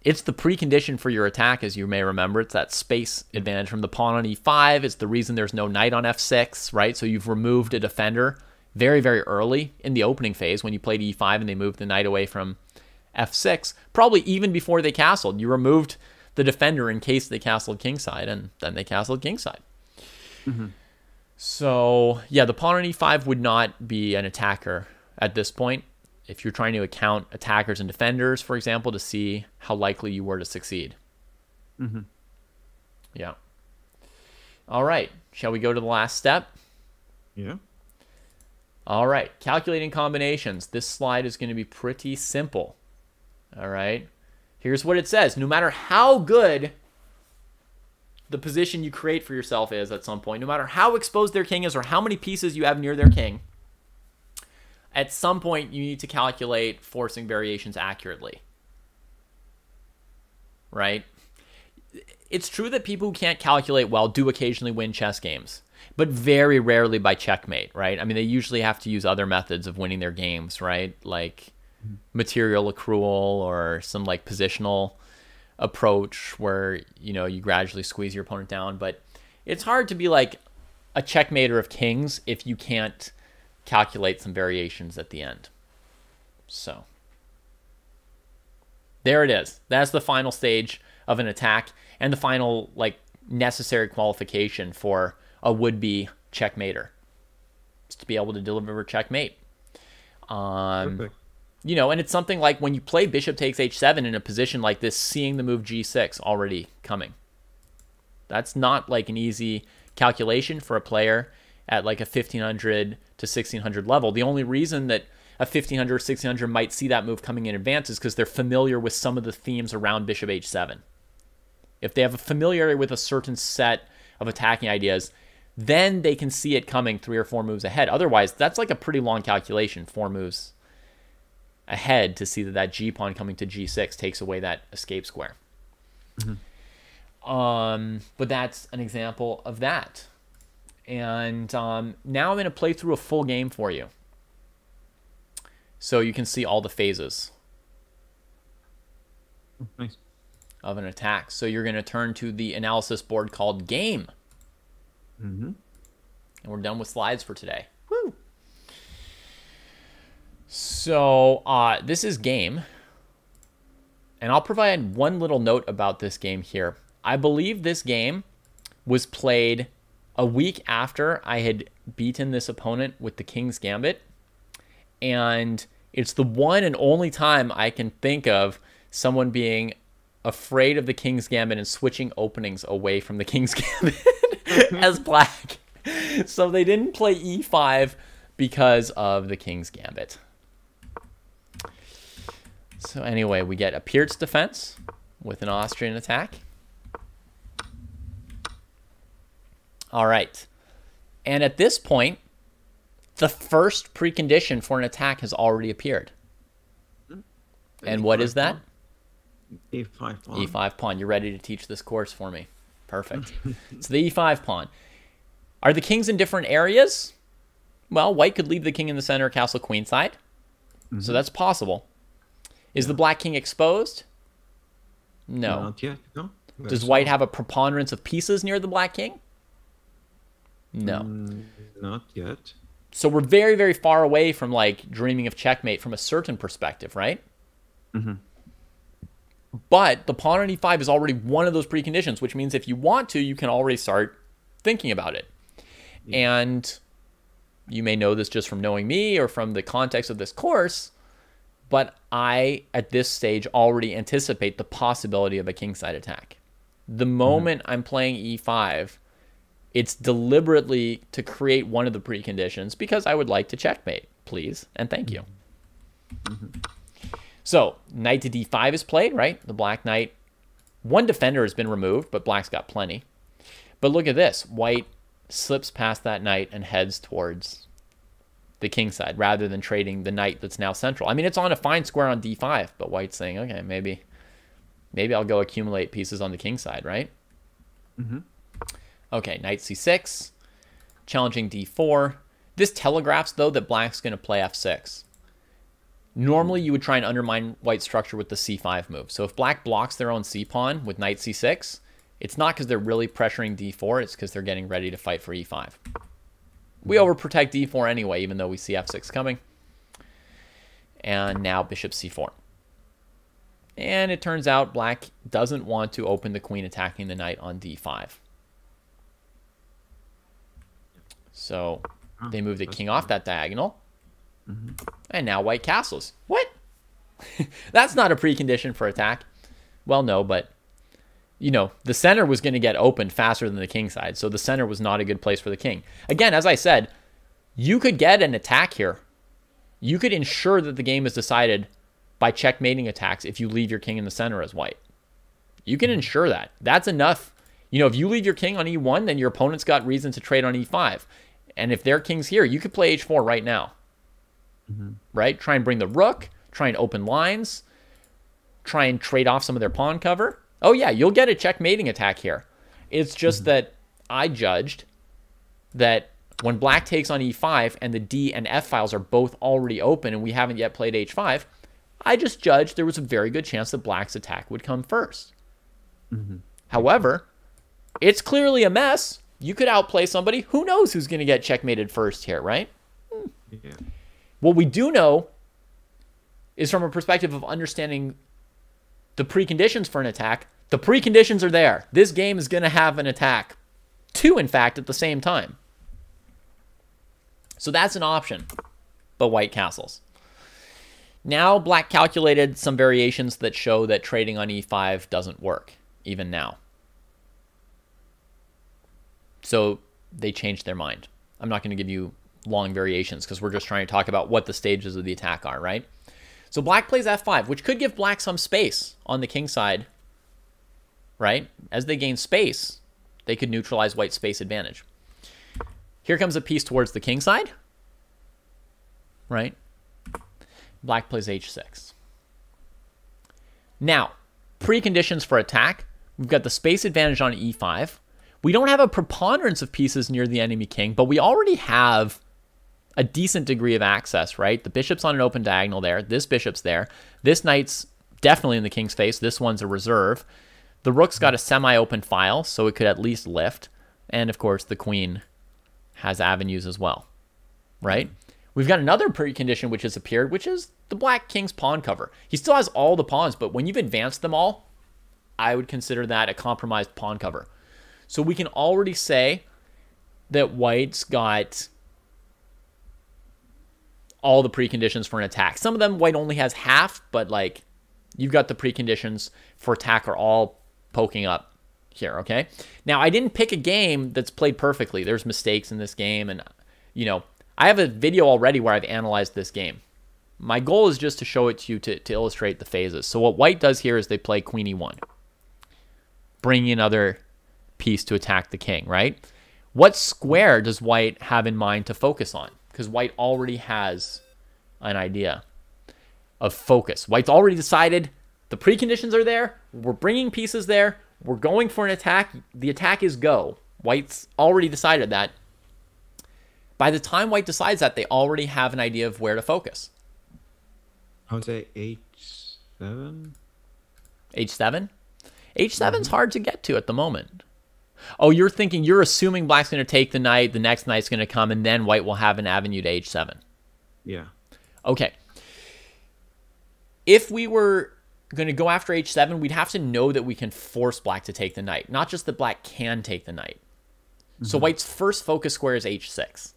It's the precondition for your attack, as you may remember. It's that space advantage from the pawn on e5. It's the reason there's no knight on f6, right? So you've removed a defender very, very early in the opening phase when you played e5 and they moved the knight away from f6. Probably even before they castled. You removed the defender in case they castled kingside, and then they castled kingside. Mm-hmm. So yeah, the pawn on e5 would not be an attacker at this point. If you're trying to account attackers and defenders, for example, to see how likely you were to succeed. Mm-hmm. Yeah. All right. Shall we go to the last step? Yeah. All right. Calculating combinations. This slide is going to be pretty simple. All right. Here's what it says. No matter how good the position you create for yourself is at some point, no matter how exposed their king is or how many pieces you have near their king, at some point you need to calculate forcing variations accurately. Right? It's true that people who can't calculate well do occasionally win chess games, but very rarely by checkmate, right? I mean, they usually have to use other methods of winning their games, right? Like material accrual or some like positional approach where you know you gradually squeeze your opponent down, but it's hard to be like a checkmater of kings if you can't calculate some variations at the end. So there it is. That's the final stage of an attack and the final like necessary qualification for a would-be checkmater. It's to be able to deliver a checkmate. Um, Perfect. You know, and it's something like when you play bishop takes h7 in a position like this, seeing the move g6 already coming. That's not like an easy calculation for a player at like a 1500 to 1600 level. The only reason that a 1500 or 1600 might see that move coming in advance is because they're familiar with some of the themes around bishop h7. If they have a familiarity with a certain set of attacking ideas, then they can see it coming three or four moves ahead. Otherwise, that's like a pretty long calculation, four moves ahead to see that that g pawn coming to g6 takes away that escape square. Um, but that's an example of that. And um, now I'm going to play through a full game for you. So you can see all the phases Nice. of an attack. So you're going to turn to the analysis board called Game. Mm-hmm. And we're done with slides for today. Woo! So uh, this is Game. And I'll provide one little note about this game here. I believe this game was played a week after I had beaten this opponent with the King's Gambit. And it's the one and only time I can think of someone being afraid of the King's Gambit and switching openings away from the King's Gambit as black. So they didn't play e5 because of the King's Gambit. So anyway, we get a Pirc defense with an Austrian attack. All right. And at this point, the first precondition for an attack has already appeared. And what is that? A5 pawn. E5 pawn. You're ready to teach this course for me. Perfect. so the E5 pawn. Are the kings in different areas? Well, white could leave the king in the center, castle queenside. So mm-hmm. that's possible. Is the black king exposed? No. Not yet. No. Does white have a preponderance of pieces near the black king? No. Mm, not yet. So we're very, very far away from like dreaming of checkmate from a certain perspective, right? Mm-hmm. But the pawn on e5 is already one of those preconditions, which means if you want to, you can already start thinking about it. And you may know this just from knowing me or from the context of this course, but I, at this stage, already anticipate the possibility of a kingside attack. The mm-hmm. moment I'm playing e5, it's deliberately to create one of the preconditions because I would like to checkmate, please, and thank you. Mm-hmm. So, knight to d5 is played, right? The black knight. One defender has been removed, but black's got plenty. But look at this. White slips past that knight and heads towards the king side rather than trading the knight that's now central. I mean, it's on a fine square on d5, but white's saying, okay, maybe maybe I'll go accumulate pieces on the king side, right? Mhm. Okay, knight c6, challenging d4. This telegraphs, though, that black's going to play f6. Normally, you would try and undermine white's structure with the c5 move. So if black blocks their own c pawn with knight c6, it's not because they're really pressuring d4, it's because they're getting ready to fight for e5. We overprotect d4 anyway, even though we see f6 coming. And now bishop c4. And it turns out black doesn't want to open the queen attacking the knight on d5. So they move the king off that diagonal. Mm-hmm. And now white castles. What? That's not a precondition for attack. Well, no, but you know, the center was going to get opened faster than the king side. So the center was not a good place for the king. Again, as I said, you could get an attack here. You could ensure that the game is decided by checkmating attacks if you leave your king in the center as white. You can mm-hmm. ensure that. That's enough. You know, if you leave your king on e1, then your opponent's got reason to trade on e5. And if their king's here, you could play h4 right now. Mm-hmm. Right? Try and bring the rook, try and open lines, try and trade off some of their pawn cover. Oh, yeah, you'll get a checkmating attack here. It's just mm-hmm. that I judged that when black takes on e5 and the d and f files are both already open and we haven't yet played h5, I just judged there was a very good chance that black's attack would come first. Mm-hmm. However, it's clearly a mess. You could outplay somebody. Who knows who's going to get checkmated first here, right? Hmm. Yeah. What we do know is from a perspective of understanding the preconditions for an attack. The preconditions are there. This game is going to have an attack. Two, in fact, at the same time. So that's an option, but white castles. Now, black calculated some variations that show that trading on e5 doesn't work, even now. So they changed their mind. I'm not going to give you long variations because we're just trying to talk about what the stages of the attack are, right? So black plays f5, which could give black some space on the king side, right? As they gain space, they could neutralize white's space advantage. Here comes a piece towards the king side, right? Black plays h6. Now, preconditions for attack. We've got the space advantage on e5. We don't have a preponderance of pieces near the enemy king, but we already have a decent degree of access, right? The bishop's on an open diagonal there. This bishop's there. This knight's definitely in the king's face. This one's a reserve. The rook's got a semi-open file, so it could at least lift. And of course, the queen has avenues as well, right? We've got another precondition which has appeared, which is the black king's pawn cover. He still has all the pawns, but when you've advanced them all, I would consider that a compromised pawn cover. So we can already say that white's got all the preconditions for an attack. Some of them white only has half, but like you've got the preconditions for attack are all poking up here, okay? Now, I didn't pick a game that's played perfectly. There's mistakes in this game and you know, I have a video already where I've analyzed this game. My goal is just to show it to you to, to illustrate the phases. So what white does here is they play queen e1. Bring another piece to attack the king, right? What square does white have in mind to focus on? Because white already has an idea of focus. White's already decided the preconditions are there. We're bringing pieces there. We're going for an attack. The attack is go. White's already decided that. By the time white decides that, they already have an idea of where to focus. I would say h7. H7? H7's hard to get to at the moment. Oh, you're thinking, you're assuming black's going to take the knight, the next knight's going to come, and then white will have an avenue to H7. Yeah. Okay. If we were going to go after H7, we'd have to know that we can force black to take the knight, not just that black can take the knight. So mm-hmm. white's first focus square is H6.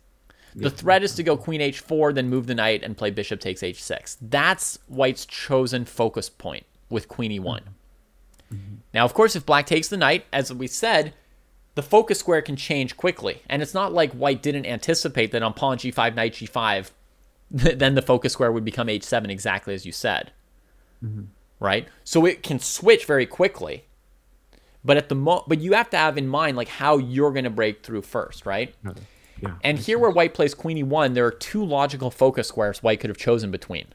The threat is to go queen h4, then move the knight and play bishop takes h6. That's white's chosen focus point with queen e1. Mm-hmm. Mm-hmm. Now, of course, if black takes the knight, as we said, the focus square can change quickly. And it's not like white didn't anticipate that on pawn g5, knight g5, then the focus square would become h7 exactly as you said. Mm-hmm. Right? So it can switch very quickly. But at the mo- but you have to have in mind like how you're going to break through first, right? Okay. Yeah. And here where white plays queen e1, there are two logical focus squares white could have chosen between.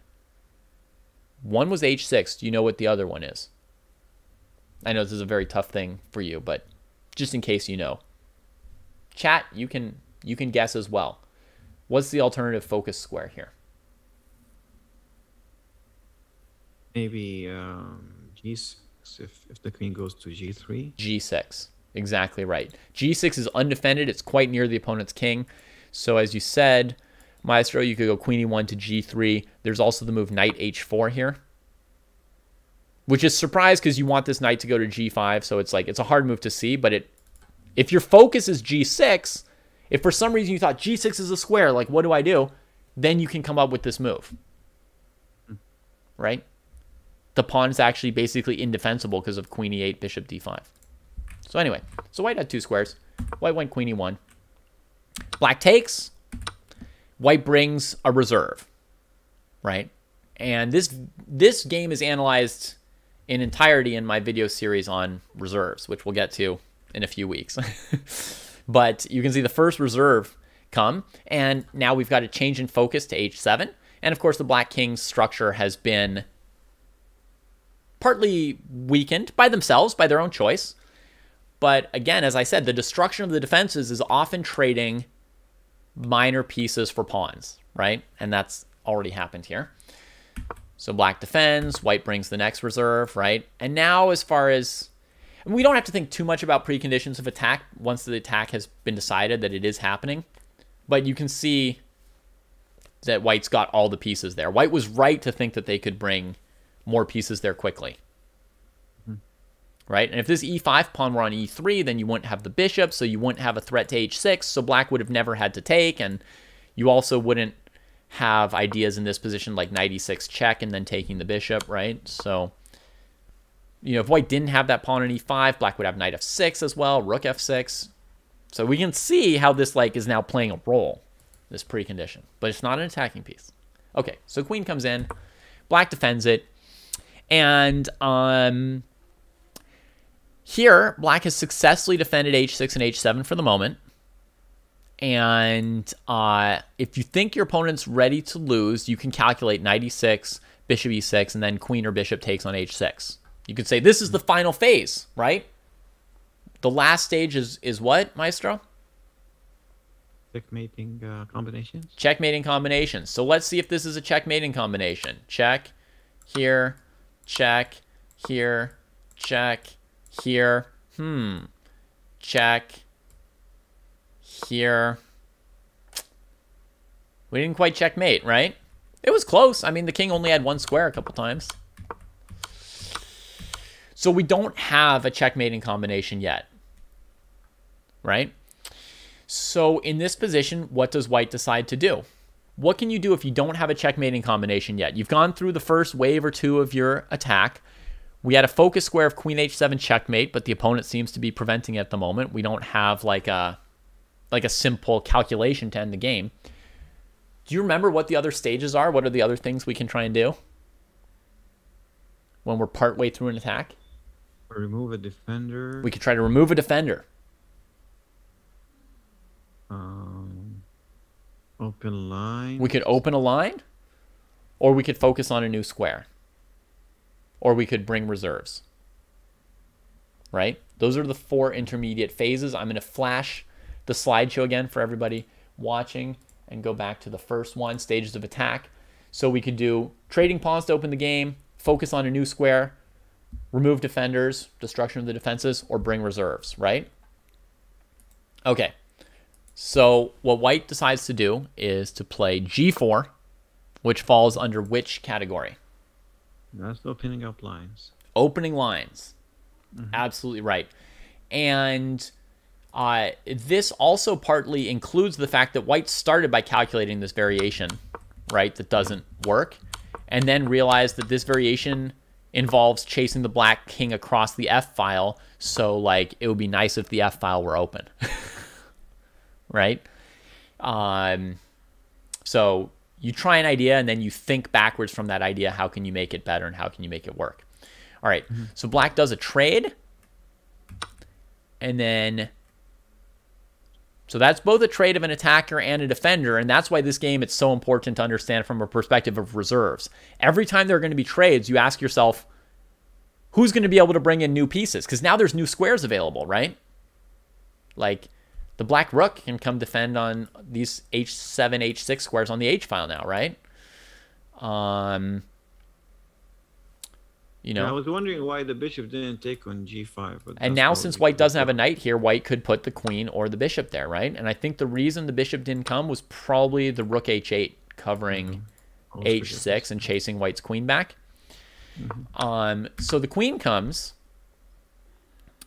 One was h6. Do you know what the other one is? I know this is a very tough thing for you, but just in case you know. Chat, you can you can guess as well. What's the alternative focus square here? Maybe um, g6 if, if the queen goes to g3. G6. Exactly right. G6 is undefended. It's quite near the opponent's king. So as you said, Maestro, you could go queen e1 to g3. There's also the move knight h4 here. Which is surprised because you want this knight to go to g5. So it's like, it's a hard move to see. But it, if your focus is g6, if for some reason you thought g6 is a square, like what do I do? Then you can come up with this move. Hmm. Right? The pawn is actually basically indefensible because of queen e8, bishop d5. So anyway, so white had two squares. White went queen e1. Black takes. White brings a reserve, right? And this this game is analyzed in entirety in my video series on reserves, which we'll get to in a few weeks. but you can see the first reserve come, and now we've got a change in focus to h7. And of course, the black king's structure has been partly weakened by themselves, by their own choice. But again, as I said, the destruction of the defenses is often trading minor pieces for pawns, right? And that's already happened here. So black defends, white brings the next reserve, right? And now as far as we don't have to think too much about preconditions of attack once the attack has been decided that it is happening. But you can see that White's got all the pieces there. White was right to think that they could bring more pieces there quickly. Right? And if this e5 pawn were on e3, then you wouldn't have the bishop, so you wouldn't have a threat to h6, so black would have never had to take, and you also wouldn't have ideas in this position like knight e6 check and then taking the bishop, right? So, you know, if white didn't have that pawn on e5, black would have knight f6 as well, rook f6. So we can see how this like is now playing a role, this precondition, but it's not an attacking piece. Okay, so queen comes in, black defends it, and um, here, black has successfully defended h6 and h7 for the moment. And uh, if you think your opponent's ready to lose, you can calculate knight e6, bishop e6, and then queen or bishop takes on h6. You could say this is the final phase, right? The last stage is is what, Maestro? Checkmating uh, combinations. Checkmating combinations. So let's see if this is a checkmating combination. Check, here, check, here, check, here. Hmm. Check. Here. We didn't quite checkmate, right? It was close. I mean, the king only had one square a couple times. So we don't have a checkmating combination yet, right? So in this position, what does white decide to do? What can you do if you don't have a checkmating combination yet? You've gone through the first wave or two of your attack. We had a focus square of queen h7 checkmate, but the opponent seems to be preventing it at the moment. We don't have like a like a simple calculation to end the game. Do you remember what the other stages are? What are the other things we can try and do when we're partway through an attack? Remove a defender. We could try to remove a defender. Um, open line. We could open a line, or we could focus on a new square or we could bring reserves. Right? Those are the four intermediate phases. I'm going to flash the slideshow again for everybody watching and go back to the first one, stages of attack. So we could do trading pawns to open the game, focus on a new square, remove defenders, destruction of the defenses, or bring reserves, right? Okay. So what white decides to do is to play g4, which falls under which category? That's opening up lines. Opening lines. Mm-hmm. Absolutely right. And uh, this also partly includes the fact that White started by calculating this variation, right, that doesn't work, and then realized that this variation involves chasing the black king across the F file. So, like, it would be nice if the F file were open, right? Um, so you try an idea and then you think backwards from that idea. How can you make it better and how can you make it work? All right, mm-hmm. So black does a trade. And then so that's both a trade of an attacker and a defender, and that's why this game it's so important to understand from a perspective of reserves. Every time there are going to be trades, you ask yourself, who's going to be able to bring in new pieces? Because now there's new squares available, right? Like the black rook can come defend on these h7, h6 squares on the h file now, right? Um, you know, yeah, I was wondering why the bishop didn't take on g5. and now, since white doesn't have a knight here, white could put the queen or the bishop there, right? And I think the reason the bishop didn't come was probably the rook h8 covering mm-hmm. h6 and chasing white's queen back. Mm-hmm. Um, so the queen comes,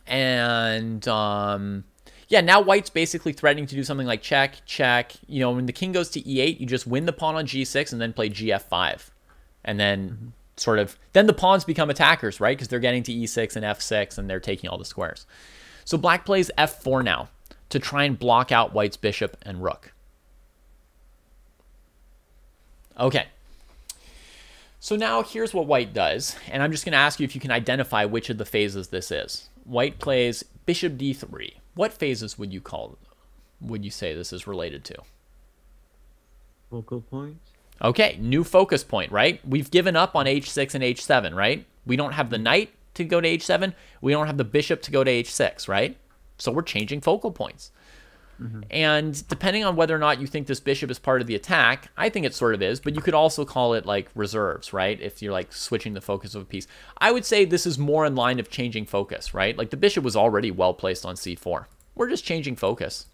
and um, yeah, now white's basically threatening to do something like check, check. You know, when the king goes to e8, you just win the pawn on g6 and then play gf5. And then mm-hmm. Sort of, then the pawns become attackers, right? Because they're getting to e6 and f6 and they're taking all the squares. So black plays f4 now to try and block out white's bishop and rook. Okay. So now here's what white does. And I'm just going to ask you if you can identify which of the phases this is. White plays bishop d3. What phases would you call would you say this is related to? Focal points. Okay, new focus point, right? We've given up on h6 and h7, right? We don't have the knight to go to h7. We don't have the bishop to go to h6, right? So we're changing focal points. Mm-hmm. And depending on whether or not you think this bishop is part of the attack, I think it sort of is, but you could also call it like reserves, right? If you're like switching the focus of a piece. I would say this is more in line of changing focus, right? Like the bishop was already well placed on c4. We're just changing focus.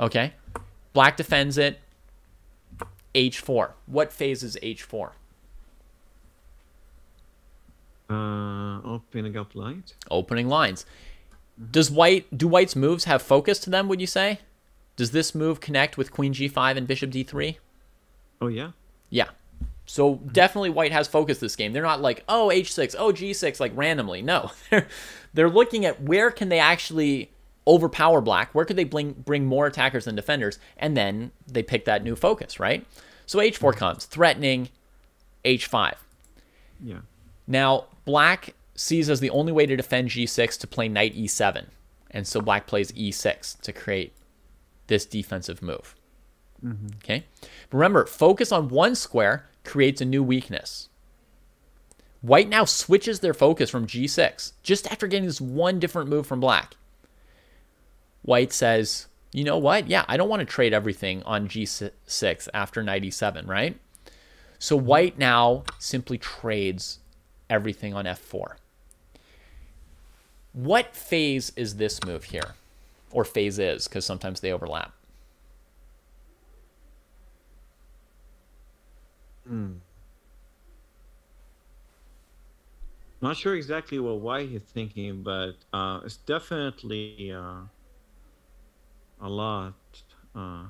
Okay. Black defends it. H4. What phase is h4? Uh, opening up light. Opening lines. Does white do white's moves have focus to them, would you say? Does this move connect with queen g5 and bishop d3? Oh yeah. Yeah. So definitely white has focus this game. They're not like, oh, h6, oh, g6, like randomly. No. They're they're looking at where can they actually overpower black, where could they bring bring more attackers than defenders, and then they pick that new focus, right? So h4 mm-hmm. comes, threatening h5. Yeah. Now, black sees as the only way to defend g6 to play knight e7. And so black plays e6 to create this defensive move. Mm-hmm. Okay? But remember, focus on one square creates a new weakness. White now switches their focus from g6 just after getting this one different move from black. White says, you know what? Yeah, I don't want to trade everything on g6 after knight e7, right? So white now simply trades everything on f4. What phase is this move here? Or phase is, because sometimes they overlap. Not sure exactly what why he's thinking, but uh, it's definitely uh, a lot. Uh,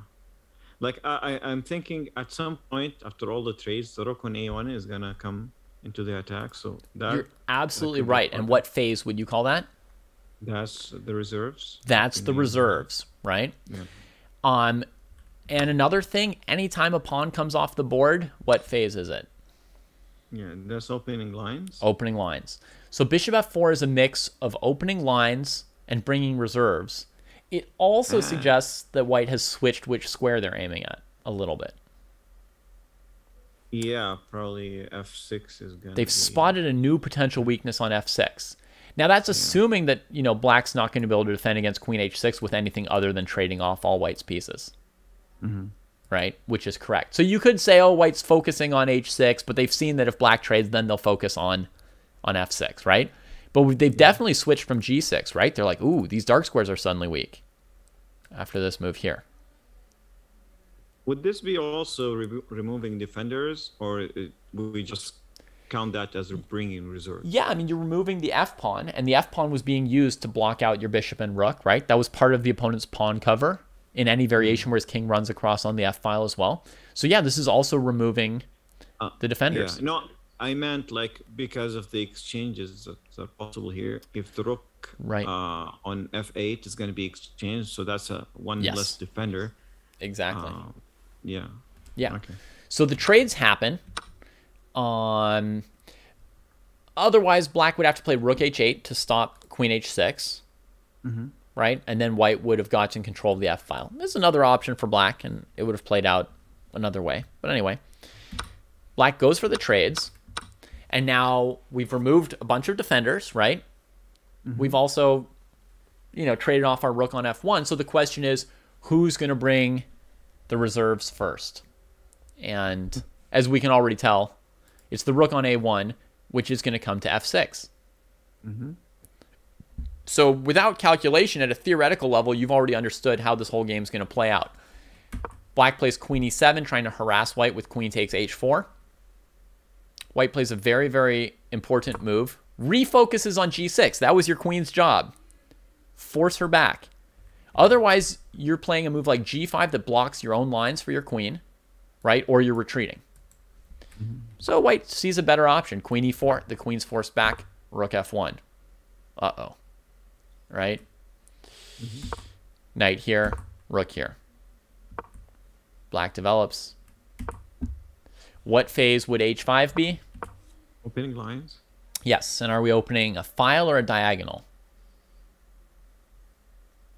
like I, I, I'm thinking at some point after all the trades, the rook on a1 is gonna come into the attack. So that You're absolutely right. And what phase would you call that? that's the reserves. That's the reserves, right? Yeah. Um, and another thing, anytime a pawn comes off the board, what phase is it? Yeah, that's opening lines. Opening lines. So bishop f4 is a mix of opening lines and bringing reserves. It also Ah. suggests that white has switched which square they're aiming at a little bit. Yeah, probably f6 is gonna. They've be- spotted a new potential weakness on f6. Now that's assuming that you know black's not going to be able to defend against queen h6 with anything other than trading off all white's pieces. Right, which is correct. So you could say, oh, white's focusing on h6, but they've seen that if black trades, then they'll focus on on f6, right? But they've definitely switched from g6, right? They're like, ooh, these dark squares are suddenly weak after this move here. Would this be also re- removing defenders, or would we just count that as bringing reserves? Yeah, I mean, you're removing the f pawn, and the f pawn was being used to block out your bishop and rook, right? That was part of the opponent's pawn cover in any variation where his king runs across on the f file as well. So, yeah, this is also removing Uh, the defenders. Yeah, no, I meant like because of the exchanges that are possible here. If the rook Right. uh, on f8 is going to be exchanged, so that's a one Yes. less defender. Exactly. Um, yeah. yeah. Okay. So the trades happen. Um, otherwise, black would have to play rook h8 to stop queen h6. Right? And then white would have gotten control of the f file. There's another option for black, and it would have played out another way. But anyway, black goes for the trades. And now we've removed a bunch of defenders, right? Mm-hmm. We've also, you know, traded off our rook on f1. So the question is, who's going to bring the reserves first? And as we can already tell, it's the rook on a1, which is going to come to f6. Mm-hmm. So without calculation, at a theoretical level, you've already understood how this whole game is going to play out. Black plays queen e7, trying to harass white with queen takes h4. White plays a very, very important move. Refocuses on g6. That was your queen's job. Force her back. Otherwise, you're playing a move like g5 that blocks your own lines for your queen, right? Or you're retreating. Mm-hmm. So white sees a better option. Queen e4, the queen's forced back, rook f1. Uh-oh. Right? Mm-hmm. Knight here, rook here. Black develops. What phase would h5 be? Opening lines. Yes, and are we opening a file or a diagonal?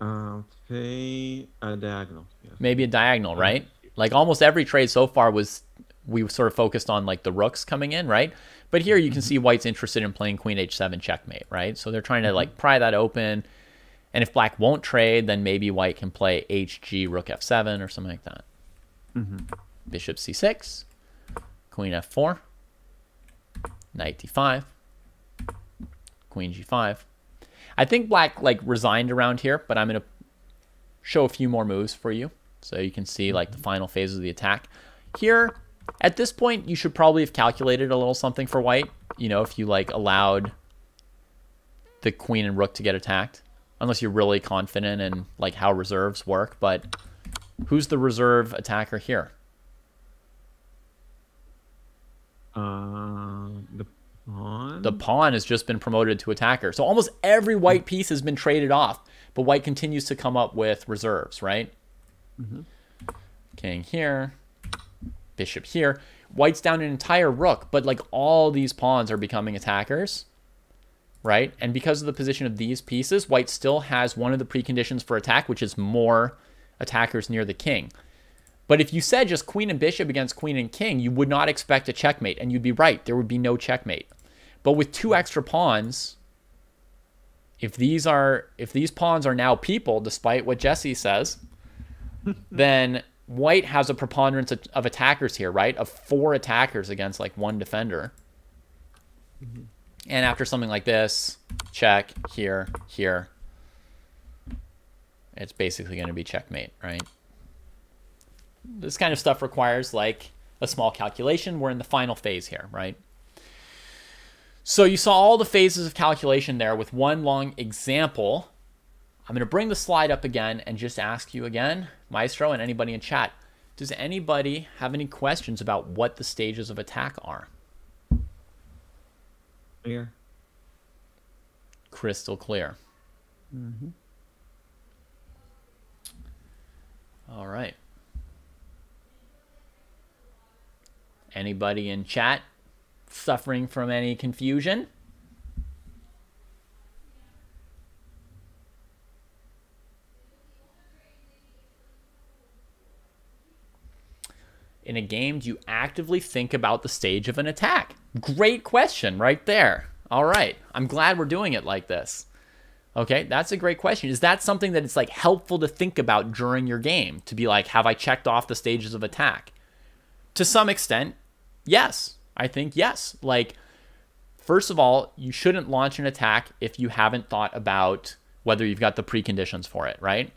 Uh, a diagonal. Yes. Maybe a diagonal, right? Like almost every trade so far was we sort of focused on like the rooks coming in, right? But here you can see white's interested in playing queen h7 checkmate, right? So they're trying to like pry that open And if black won't trade, then maybe white can play hg rook f7 or something like that. Mm-hmm. Bishop c6, queen f4, knight d5, queen g5. I think black like resigned around here, but I'm going to show a few more moves for you so you can see like the mm-hmm. final phases of the attack. Here, at this point, you should probably have calculated a little something for white. You know, if you like allowed the queen and rook to get attacked, unless you're really confident in like how reserves work. But who's the reserve attacker here? Uh, the pawn. The pawn has just been promoted to attacker. So almost every white piece has been traded off, but white continues to come up with reserves, right? Mm-hmm. King here, bishop here. White's down an entire rook, but like all these pawns are becoming attackers, right? And because of the position of these pieces, white still has one of the preconditions for attack, which is more attackers near the king. But if you said just queen and bishop against queen and king, you would not expect a checkmate, and you'd be right. There would be no checkmate. But with two extra pawns, if these are if these pawns are now people, despite what Jesse says, then white has a preponderance of, of, attackers here, right? Of four attackers against like one defender. Mm-hmm. And after something like this, check here, here, it's basically going to be checkmate, right? This kind of stuff requires like a small calculation. We're in the final phase here, right? So you saw all the phases of calculation there with one long example. I'm going to bring the slide up again and just ask you again, Maestro and anybody in chat, does anybody have any questions about what the stages of attack are? Clear. Crystal clear. Mm-hmm. All right. Anybody in chat suffering from any confusion? In a game, do you actively think about the stage of an attack? Great question right there. All right. I'm glad we're doing it like this. Okay, that's a great question. Is that something that it's like helpful to think about during your game to be like, have I checked off the stages of attack? To some extent, yes. I think yes. Like, first of all, you shouldn't launch an attack if you haven't thought about whether you've got the preconditions for it, right?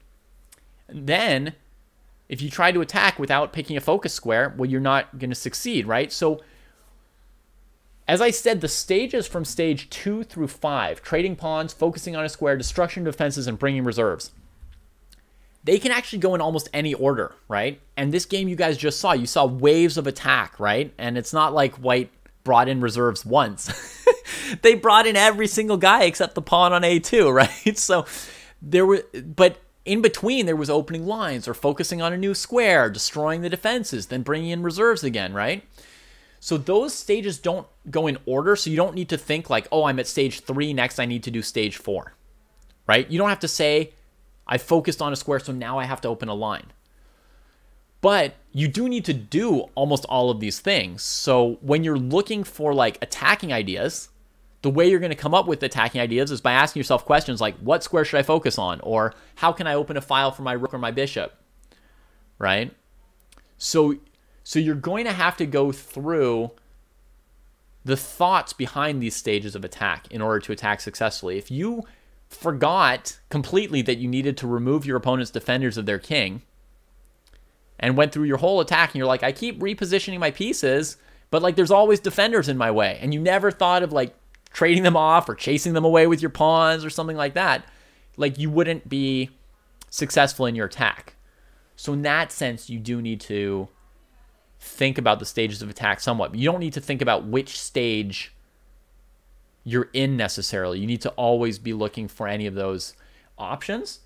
And then, if you try to attack without picking a focus square, well, you're not going to succeed, right? So, as I said, the stages from stage two through five trading pawns, focusing on a square, destruction defenses, and bringing reserves they can actually go in almost any order, right? And this game you guys just saw, you saw waves of attack, right? And it's not like white brought in reserves once. they brought in every single guy except the pawn on A2, right? So there were but in between there was opening lines or focusing on a new square, destroying the defenses, then bringing in reserves again, right? So those stages don't go in order, so you don't need to think like, "Oh, I'm at stage 3, next I need to do stage 4." Right? You don't have to say, I focused on a square, so now I have to open a line. But you do need to do almost all of these things. So when you're looking for like attacking ideas, the way you're going to come up with attacking ideas is by asking yourself questions like what square should I focus on or how can I open a file for my rook or my bishop? Right? So so you're going to have to go through the thoughts behind these stages of attack in order to attack successfully. If you forgot completely that you needed to remove your opponent's defenders of their king and went through your whole attack and you're like, I keep repositioning my pieces, but like there's always defenders in my way. And you never thought of like trading them off or chasing them away with your pawns or something like that. Like you wouldn't be successful in your attack. So in that sense, you do need to think about the stages of attack somewhat. You don't need to think about which stage you're in necessarily. You need to always be looking for any of those options.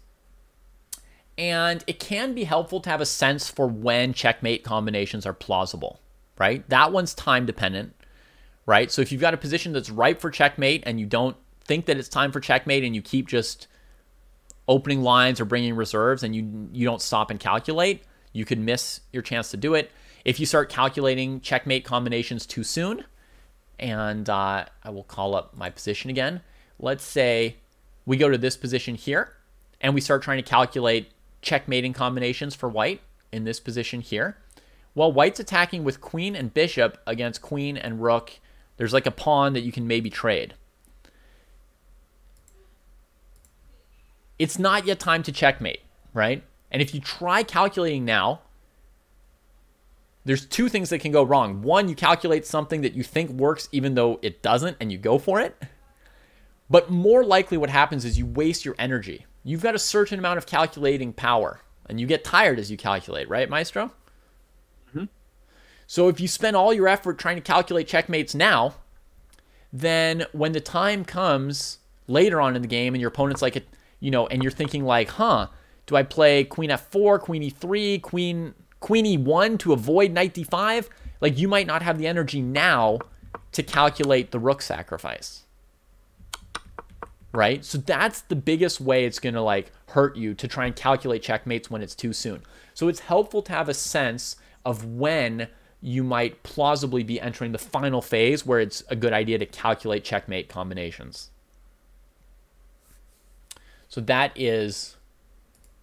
And it can be helpful to have a sense for when checkmate combinations are plausible, right? That one's time dependent, right? So if you've got a position that's ripe for checkmate and you don't think that it's time for checkmate and you keep just opening lines or bringing reserves and you you don't stop and calculate, you could miss your chance to do it. If you start calculating checkmate combinations too soon, and uh, I will call up my position again. Let's say we go to this position here, and we start trying to calculate checkmating combinations for white in this position here. Well, white's attacking with queen and bishop against queen and rook. There's like a pawn that you can maybe trade. It's not yet time to checkmate, right? And if you try calculating now, there's two things that can go wrong. One, you calculate something that you think works even though it doesn't and you go for it. But more likely what happens is you waste your energy. You've got a certain amount of calculating power and you get tired as you calculate, right, Maestro? Mm-hmm. So if you spend all your effort trying to calculate checkmates now, then when the time comes later on in the game and your opponent's like, you know, and you're thinking like, huh, do I play queen f4, queen e3, queen queen e1 to avoid knight d5? Like you might not have the energy now to calculate the rook sacrifice. Right? So that's the biggest way it's going to like hurt you to try and calculate checkmates when it's too soon. So it's helpful to have a sense of when you might plausibly be entering the final phase where it's a good idea to calculate checkmate combinations. So that is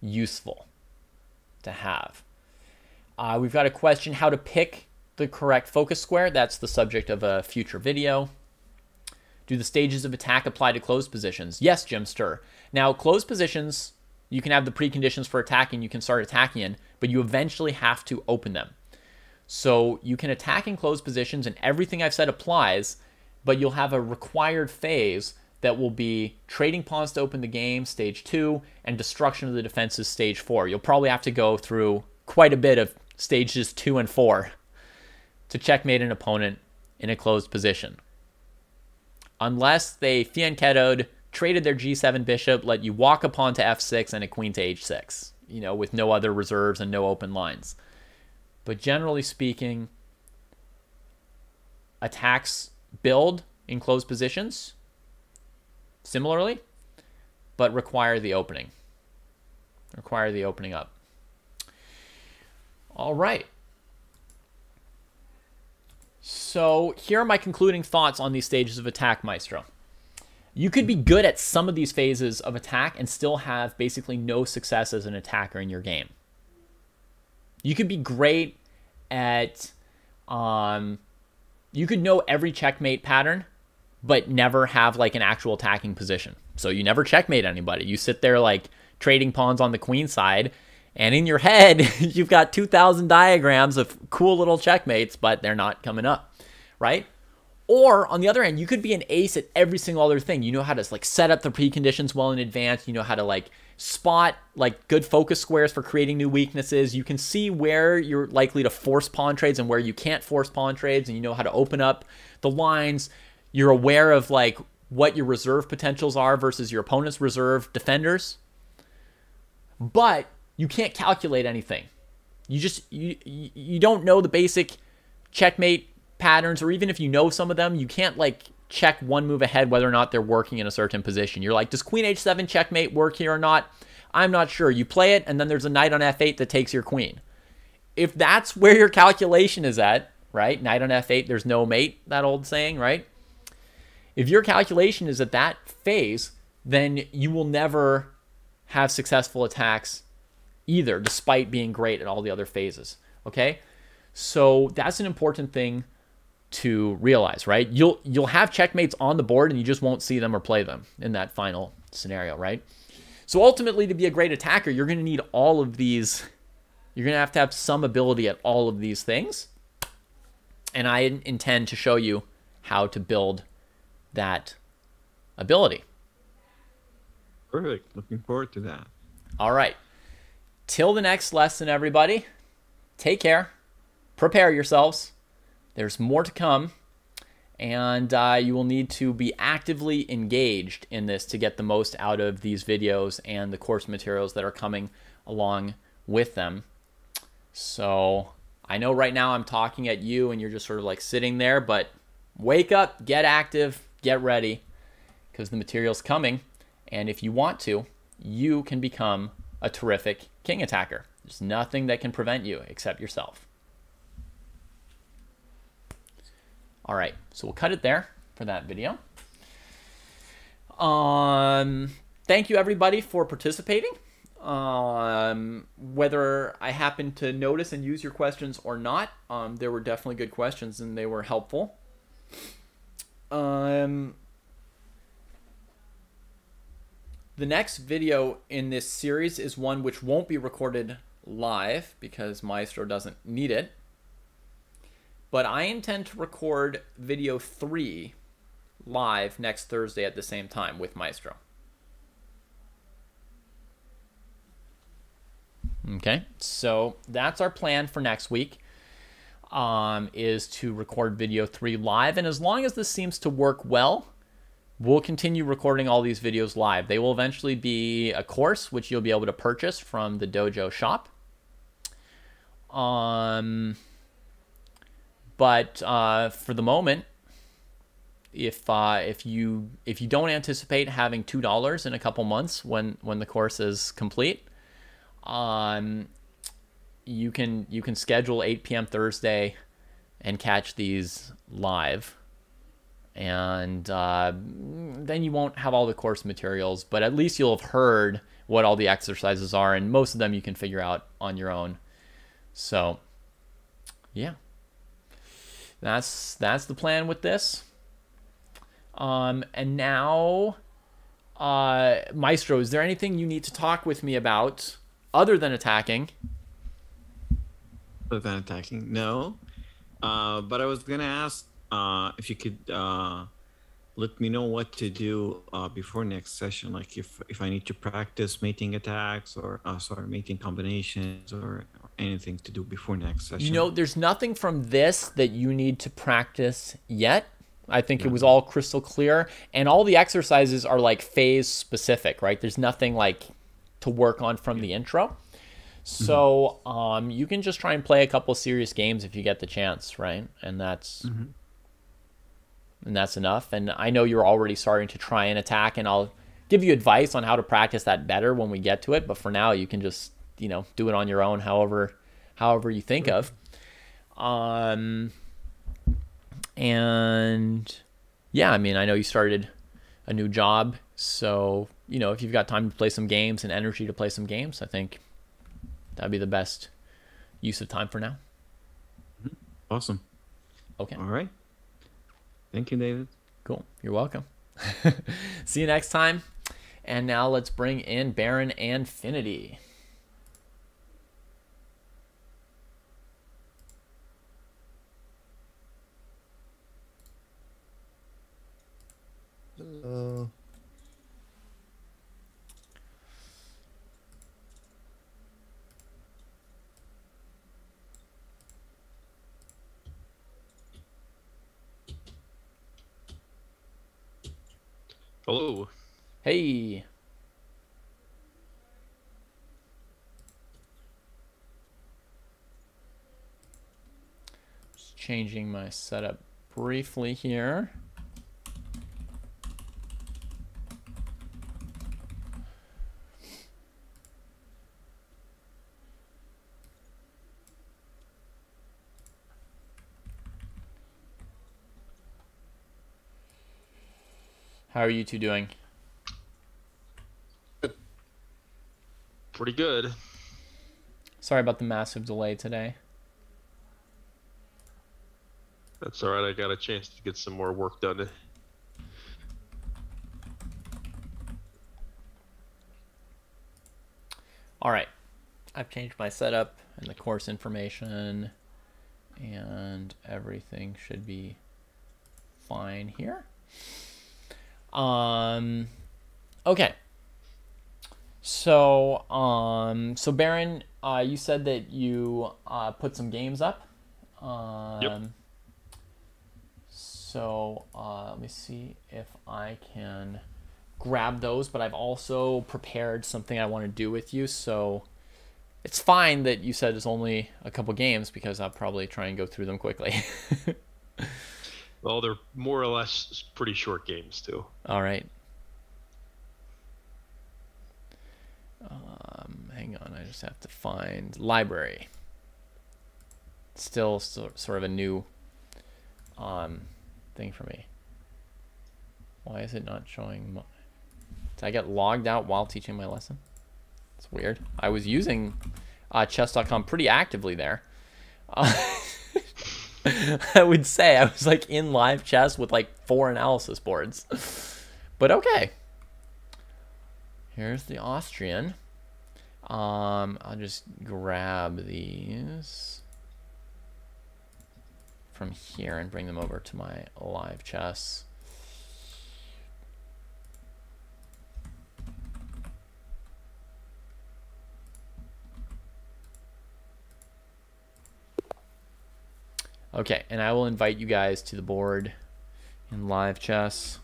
useful to have. Uh, we've got a question how to pick the correct focus square. That's the subject of a future video. Do the stages of attack apply to closed positions? Yes, Jim Stir. Now, closed positions, you can have the preconditions for attacking, you can start attacking in, but you eventually have to open them. So you can attack in closed positions, and everything I've said applies, but you'll have a required phase that will be trading pawns to open the game, stage two, and destruction of the defenses, stage four. You'll probably have to go through quite a bit of stages two and four to checkmate an opponent in a closed position. Unless they fianchettoed, traded their g7 bishop, let you walk a pawn to f6 and a queen to h6, you know, with no other reserves and no open lines. But generally speaking, attacks build in closed positions similarly, but require the opening. Require the opening up. All right. So here are my concluding thoughts on these stages of attack, Maestro. You could be good at some of these phases of attack and still have basically no success as an attacker in your game. You could be great at, um, you could know every checkmate pattern, but never have like an actual attacking position. So you never checkmate anybody. You sit there like trading pawns on the queen side and in your head, you've got 2,000 diagrams of cool little checkmates, but they're not coming up, right? Or on the other hand, you could be an ace at every single other thing. You know how to like set up the preconditions well in advance. You know how to like spot like good focus squares for creating new weaknesses. You can see where you're likely to force pawn trades and where you can't force pawn trades, and you know how to open up the lines. You're aware of like what your reserve potentials are versus your opponent's reserve defenders. But you can't calculate anything. You just you you don't know the basic checkmate patterns or even if you know some of them, you can't like check one move ahead whether or not they're working in a certain position. You're like, does queen h7 checkmate work here or not? I'm not sure. You play it and then there's a knight on f8 that takes your queen. If that's where your calculation is at, right? Knight on f8, there's no mate, that old saying, right? If your calculation is at that phase, then you will never have successful attacks either, despite being great at all the other phases. Okay, so that's an important thing to realize, right? You'll you'll have checkmates on the board, and you just won't see them or play them in that final scenario, right? So ultimately, to be a great attacker, you're going to need all of these. You're going to have to have some ability at all of these things. And I intend to show you how to build that ability. Perfect. Looking forward to that. All right till the next lesson, everybody, take care, prepare yourselves. There's more to come, and uh, you will need to be actively engaged in this to get the most out of these videos and the course materials that are coming along with them. So I know right now I'm talking at you and you're just sort of like sitting there, but wake up, get active, get ready, because the material's coming. And if you want to, you can become a terrific king attacker. There's nothing that can prevent you except yourself. All right, so we'll cut it there for that video. Um, thank you everybody for participating. Um, whether I happen to notice and use your questions or not, um, there were definitely good questions and they were helpful. Um, the next video in this series is one which won't be recorded live because Maestro doesn't need it. But I intend to record video three live next Thursday at the same time with Maestro. Okay, so that's our plan for next week. Um, is to record video three live, and as long as this seems to work well, we'll continue recording all these videos live. They will eventually be a course which you'll be able to purchase from the Dojo shop. Um, but uh, for the moment, if uh, if you if you don't anticipate having two dollars in a couple months when when the course is complete, um, you can you can schedule 8 p.m. Thursday and catch these live, and uh, then you won't have all the course materials, but at least you'll have heard what all the exercises are, and most of them you can figure out on your own. So, yeah, that's that's the plan with this. Um, and now, uh, Maestro, is there anything you need to talk with me about other than attacking? Other than attacking, no. Uh, but I was gonna ask uh, if you could uh, let me know what to do uh, before next session. Like if if I need to practice mating attacks or uh, sorry, mating combinations or, or anything to do before next session. You know, there's nothing from this that you need to practice yet. I think it was all crystal clear, and all the exercises are like phase specific, right? There's nothing like to work on from the intro. So um, you can just try and play a couple serious games if you get the chance, right? And that's and that's enough. And I know you're already starting to try and attack, and I'll give you advice on how to practice that better when we get to it. But for now, you can just you know do it on your own, however however you think of. Um, and yeah, I mean, I know you started a new job, so you know if you've got time to play some games and energy to play some games, I think that'd be the best use of time for now. Awesome. Okay, All right. Thank you, David. cool. You're welcome. See you next time. And now let's bring in Baron and Finity. Uh, Hello. Hey. Just changing my setup briefly here. How are you two doing? Pretty good. Sorry about the massive delay today. That's all right. I got a chance to get some more work done. All right. I've changed my setup and the course information and everything should be fine here. Um okay. So, um so Baron, uh you said that you uh put some games up. Um So, uh let me see if I can grab those, but I've also prepared something I want to do with you. So it's fine that you said it's only a couple games because I'll probably try and go through them quickly. Well, they're more or less pretty short games too. All right. Um, hang on, I just have to find library. Still, so, sort of a new um, thing for me. Why is it not showing my Did I get logged out while teaching my lesson? It's weird. I was using uh, chess.com pretty actively there. Uh, I would say I was like in live chess with like four analysis boards. But okay. Here's the Austrian. Um, I'll just grab these from here and bring them over to my live chess. Okay, and I will invite you guys to the board in live chess.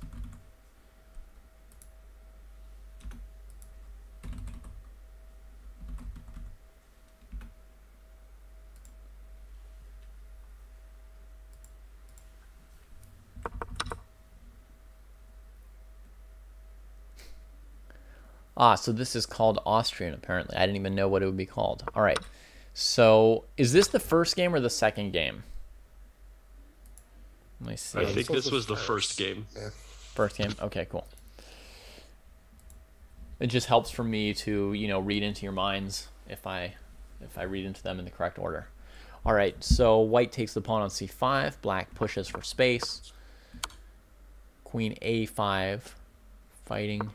Ah, so this is called Austrian, apparently. I didn't even know what it would be called. All right. So, is this the first game or the second game? Let me see. I think this this was was the the first. first game. Yeah. First game? Okay, cool. It just helps for me to, you know, read into your minds if I if I read into them in the correct order. All right, so white takes the pawn on c5, black pushes for space. Queen a5 fighting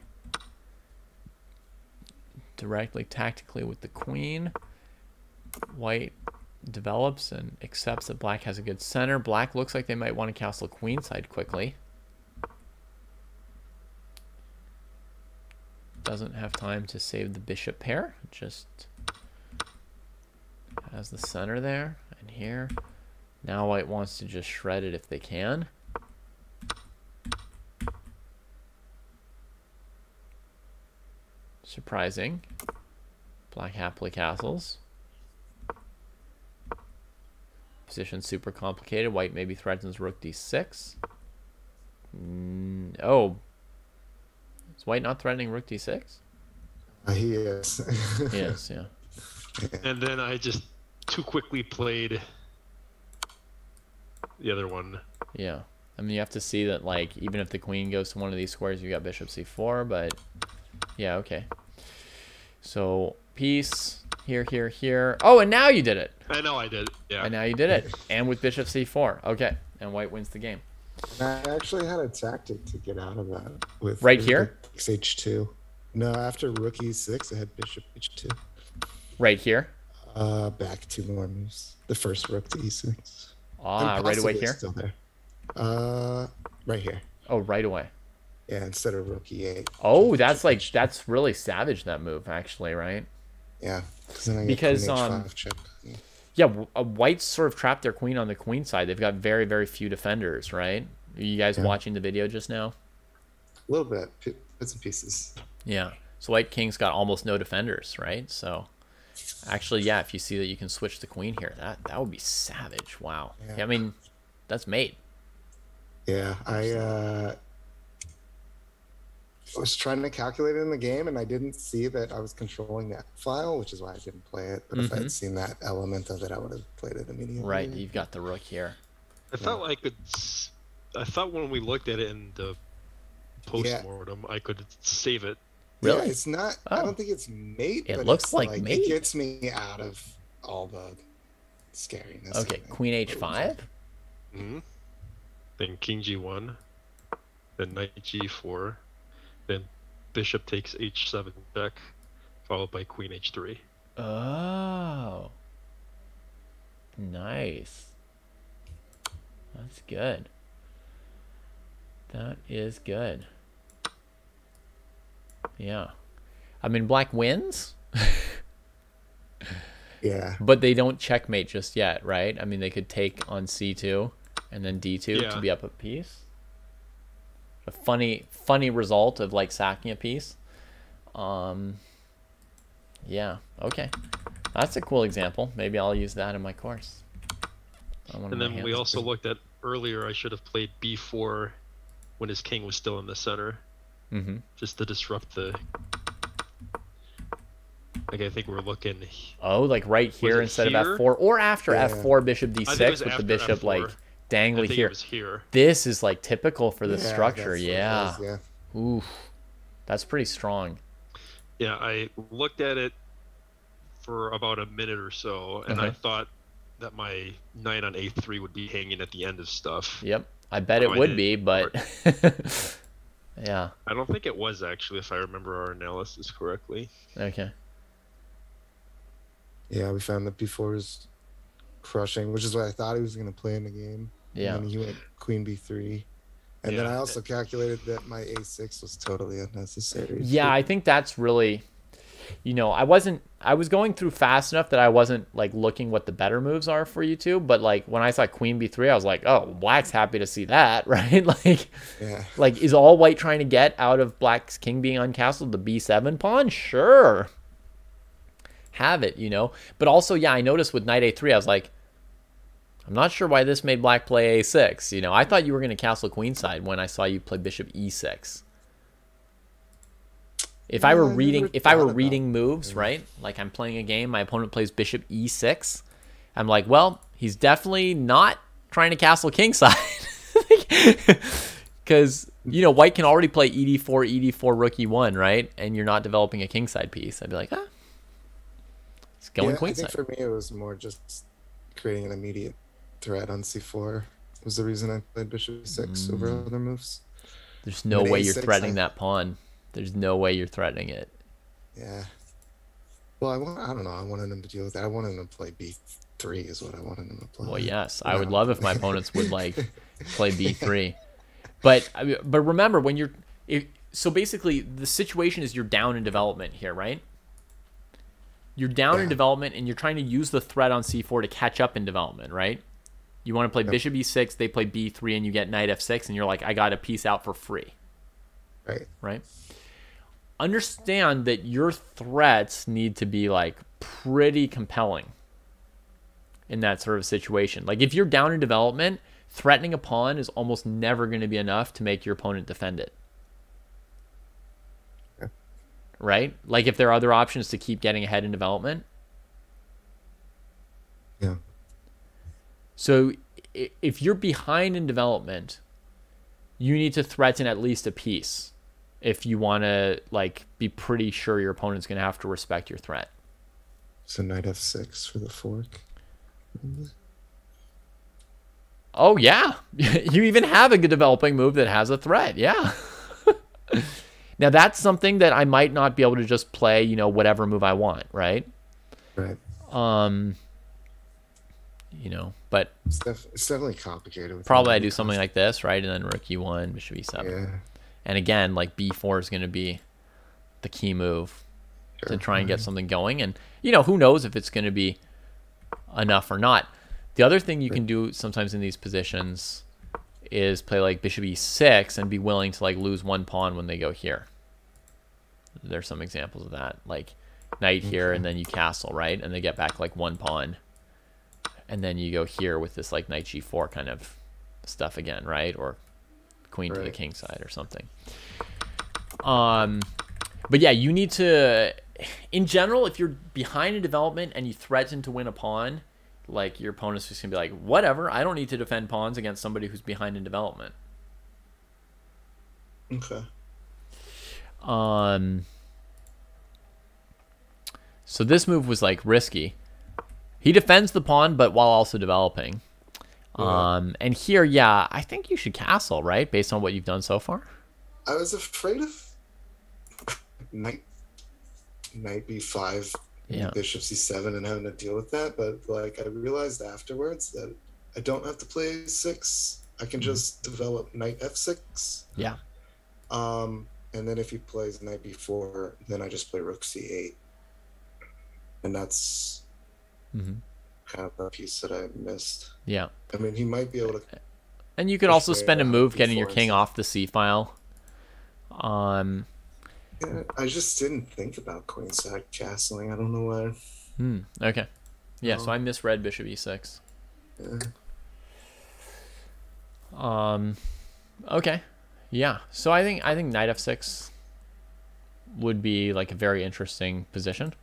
directly tactically with the queen. White develops and accepts that black has a good center. Black looks like they might want to castle queenside quickly. Doesn't have time to save the bishop pair. Just has the center there and here. Now white wants to just shred it if they can. Surprising. Black happily castles. Position super complicated. White maybe threatens rook d6. Mm, oh. Is white not threatening rook d6? Uh, he is. Yes, yeah. And then I just too quickly played the other one. Yeah. I mean, you have to see that, like, even if the queen goes to one of these squares, you got bishop c4, but yeah, okay. So, piece here, here, here. Oh, and now you did it. I know I did. Yeah. And now you did it. And with bishop c4. Okay. And white wins the game. I actually had a tactic to get out of that. With Right here? H2. No, after rook e6, I had bishop h2. Right here. Uh, back two more moves. The first rook to e6. Ah, And right away here. Still there. Uh, right here. Oh, right away. Yeah, instead of rook e8. Oh, that's like, that's really savage, that move, actually, right? Yeah, then I get Because, um, h5. Yeah. Yeah, w- uh, whites sort of trapped their queen on the queen side. They've got very, very few defenders, right? Are you guys Yeah. watching the video just now? A little bit, bits and pieces. Yeah. So white king's got almost no defenders, right? So actually, yeah, if you see that you can switch the queen here, that that would be savage. Wow. Yeah. Yeah, I mean, that's mate. Yeah, I uh, was trying to calculate it in the game, and I didn't see that I was controlling that file, which is why I didn't play it. But if I had seen that element of it, I would have played it immediately. Right. You've got the rook here. I thought I could. I thought when we looked at it in the post-mortem, I could save it. Yeah, Really? it's not. I Oh. don't think it's mate. It but looks it's like mate. It gets me out of all the scariness. Okay, queen h5. hmm Then king g1. Then knight g4. Then bishop takes h7 check, followed by queen h3. Oh. Nice. That's good. That is good. Yeah. I mean, black wins, Yeah, but they don't checkmate just yet, right? I mean, they could take on c2 and then d2 to be up a piece. A funny, funny result of like sacking a piece. Um. Yeah. Okay. That's a cool example. Maybe I'll use that in my course. on one of And then we hands. also looked at earlier. I should have played b4 when his king was still in the center, Mhm. just to disrupt the. Like I think we're looking. Oh, like right here instead here? of f4 or after Yeah. f4 bishop I think it d6 with the bishop F4. like I dangly think here. it was here. This is like typical for the Yeah, structure. that's what it Yeah. is, yeah. Oof. That's pretty strong. Yeah, I looked at it for about a minute or so, and I Uh-huh. thought that my knight on a3 would be hanging at the end of stuff. Yep. I bet it Oh, would be, but yeah. I don't think it was actually, if I remember our analysis correctly. Okay. Yeah, we found that b4 was crushing, which is what I thought he was going to play in the game. Yeah. And he went queen b3. And then I also calculated that my a6 was totally unnecessary. Yeah, I think that's really, you know, I wasn't, I was going through fast enough that I wasn't like looking what the better moves are for you two. But like when I saw Queen B3, I was like, oh, Black's happy to see that, right? like, Yeah. like is all White trying to get out of Black's King being uncastled the B7 pawn? Sure, have it, you know. But also, yeah, I noticed with Knight A3, I was like. I'm not sure why this made black play a6. You know, I thought you were going to castle queenside when I saw you play bishop e6. If I Yeah, were I never reading, if I were reading moves, right? Like I'm playing a game, my opponent plays bishop e6. I'm like, well, he's definitely not trying to castle kingside, because you know white can already play E ed4, ed4, rook e1, right? And you're not developing a kingside piece. I'd be like, ah, it's going yeah, I think for me it was more just creating an immediate threat on c4 was the reason I played bishop e6 over Mm. other moves. There's no way you're threatening I- that pawn. There's no way you're threatening it. Yeah. Well, I want. I don't know. I wanted him to deal with that. I wanted him to play b3 is what I wanted him to play. Well, yes, Yeah. I would love if my opponents would like play b3. But I mean, but remember when you're if, so basically the situation is you're down in development here, right? You're down in development and you're trying to use the threat on c4 to catch up in development, right? You want to play Yep. bishop e6, they play b3 and you get knight f6 and you're like I got a piece out for free, Right. right? Understand that your threats need to be like pretty compelling in that sort of situation. Like if you're down in development, threatening a pawn is almost never going to be enough to make your opponent defend it. Yeah. Right? Like if there are other options to keep getting ahead in development. Yeah. So if you're behind in development, you need to threaten at least a piece if you want to like be pretty sure your opponent's going to have to respect your threat. So knight f6 for the fork. Oh yeah, you even have a good developing move that has a threat. Yeah. now that's something that I might not be able to just play, you know, whatever move I want, right? Right. Um, you know, but It's, def- it's definitely complicated. with probably I do something like this, right? And then rook e1, bishop e7, Yeah. and again, like b4 is going to be the key move to try and get something going. And you know, who knows if it's going to be enough or not. The other thing you can do sometimes in these positions is play like bishop e6 and be willing to like lose one pawn when they go here. There's some examples of that, like knight here and then you castle, right? And they get back like one pawn. And then you go here with this like knight g4 kind of stuff again, right? Or queen to the king side or something. Um but yeah, you need to in general, if you're behind in development and you threaten to win a pawn, like your opponent's just gonna be like, whatever, I don't need to defend pawns against somebody who's behind in development. Okay. Um so this move was like risky. He defends the pawn, but while also developing. Yeah. Um and here, yeah, I think you should castle, right? Based on what you've done so far. I was afraid of knight knight b5 Yeah. bishop c7 and having to deal with that but like i realized afterwards that i don't have to play 6 i can just develop knight f6 Yeah. um and then if he plays knight b4 then i just play rook c8 and that's hmm kind of the piece that i missed Yeah. i mean he might be able to And you could also spend a move getting your king off the C file. Um yeah, i just didn't think about queenside castling i don't know why hmm, okay. Yeah, so Oh. I misread bishop e6. yeah. Um, okay, yeah. So I think I think knight f6 would be like a very interesting position.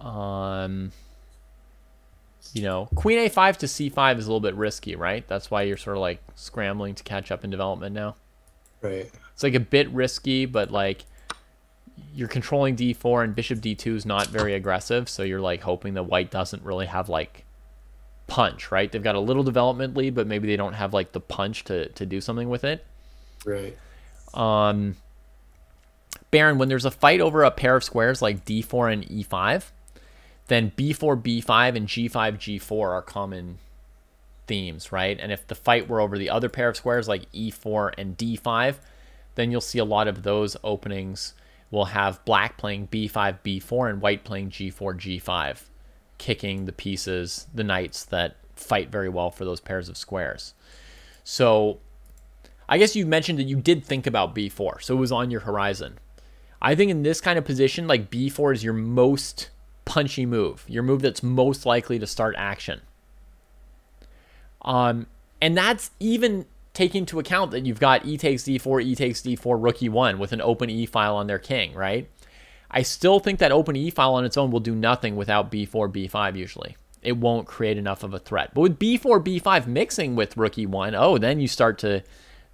Um, you know, queen a5 to c5 is a little bit risky, right? That's why you're sort of like scrambling to catch up in development now. right It's like a bit risky, but like you're controlling d4 and bishop d2 is not very aggressive, so you're like hoping that white doesn't really have like punch, right? They've got a little development lead, but maybe they don't have like the punch to to do something with it. Right. Um, Baron, when there's a fight over a pair of squares like d4 and e5, then b4, b5, and g5, g4 are common themes, right? And if the fight were over the other pair of squares like e4 and d5, then you'll see a lot of those openings will have black playing b5, b4, and white playing g4, g5, kicking the pieces, the knights that fight very well for those pairs of squares. So I guess you mentioned that you did think about b4, so it was on your horizon. I think in this kind of position, like b4 is your most punchy move, your move that's most likely to start action. Um, and that's even taking into account that you've got e takes d4, e takes d4, rook e1 with an open e file on their king, right? I still think that open e file on its own will do nothing without b4, b5 usually. It won't create enough of a threat. But with b4, b5 mixing with rook e1, oh, then you start to,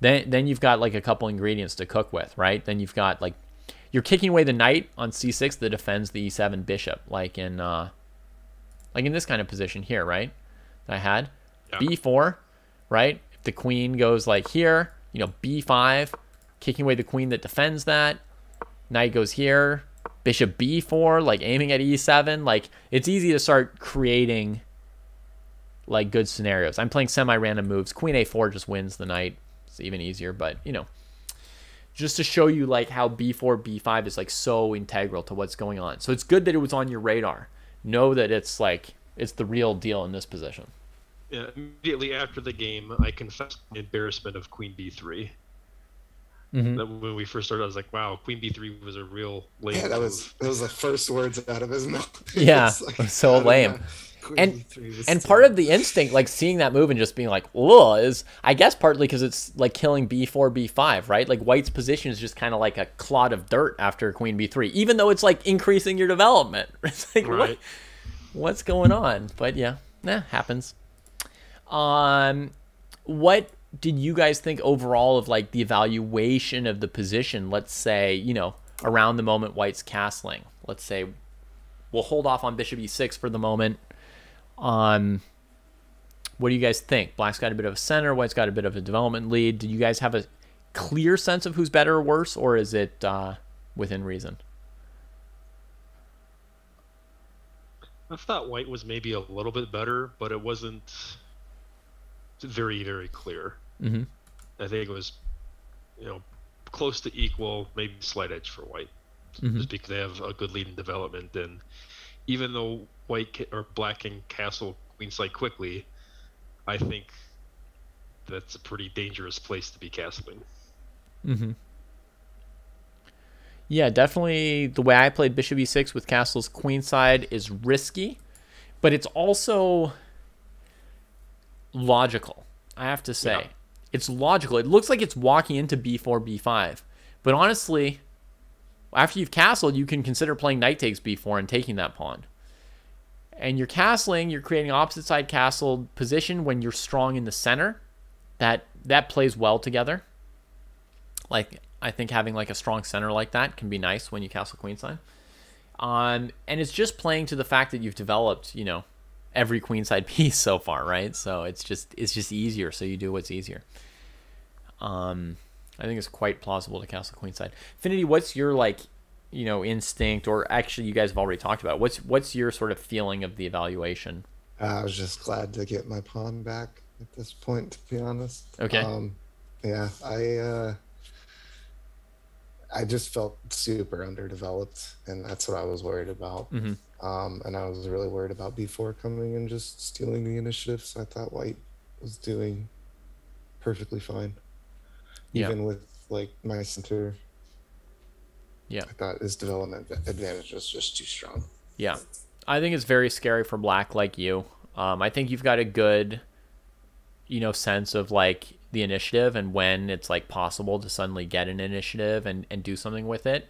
then then you've got like a couple ingredients to cook with, right? Then you've got like, you're kicking away the knight on c6 that defends the e7 bishop, like in, uh, like in this kind of position here, right? That I had Yeah. b4, right? If the queen goes like here, you know, b5, kicking away the queen that defends that. Knight goes here, bishop b4, like aiming at e7. Like it's easy to start creating like good scenarios. I'm playing semi-random moves. Queen a4 just wins the knight. It's even easier, but you know, just to show you like how b4, b5 is like so integral to what's going on. So it's good that it was on your radar. Know that it's like it's the real deal in this position. Yeah, immediately after the game, I confessed the embarrassment of Queen B3. Mhm. That when we first started, I was like, "Wow, Queen B3 was a real lame." Yeah, that was that was the first words out of his mouth. Yeah, It's so lame. know. And- And part of the instinct, like seeing that move and just being like, "Ugh," is I guess partly because it's like killing b4, b5, right? Like White's position is just kind of like a clod of dirt after Queen b3, even though it's like increasing your development. It's like what, what's going on? But yeah, nah, happens. Um, what did you guys think overall of like the evaluation of the position? Let's say you know around the moment White's castling. Let's say we'll hold off on Bishop e6 for the moment. Um, what do you guys think? Black's got a bit of a center. White's got a bit of a development lead. Do you guys have a clear sense of who's better or worse, or is it uh, within reason? I thought White was maybe a little bit better, but it wasn't very, very clear. Mm-hmm. I think it was, you know, close to equal, maybe slight edge for White, Mhm. just because they have a good lead in development. And even though White ca- or Black can castle Queenside quickly, I think that's a pretty dangerous place to be castling. Mm-hmm. Yeah, definitely. The way I played Bishop e6 with castles queenside is risky, but it's also logical. I have to say, Yeah. it's logical. It looks like it's walking into b4, b5, but honestly, after you've castled, you can consider playing knight takes b4 and taking that pawn. And you're castling, you're creating opposite side castle position when you're strong in the center. That that plays well together like I think having like a strong center like that can be nice when you castle queenside. Um, and it's just playing to the fact that you've developed, you know, every queenside piece so far, right? So it's just it's just easier. So you do what's easier. Um, I think it's quite plausible to castle queenside. Finity, what's your like, you know, instinct, or actually, you guys have already talked about it. what's what's your sort of feeling of the evaluation? I was just glad to get my pawn back at this point, to be honest. Okay. Um, yeah, I uh, I just felt super underdeveloped, and that's what I was worried about. Mhm. Um, and I was really worried about B4 coming and just stealing the initiative. So I thought White was doing perfectly fine, Yeah. even with like my center. Yeah. I thought his development advantage was just too strong. Yeah. I think it's very scary for black like you. Um, I think you've got a good, you know, sense of like the initiative and when it's like possible to suddenly get an initiative and, and do something with it.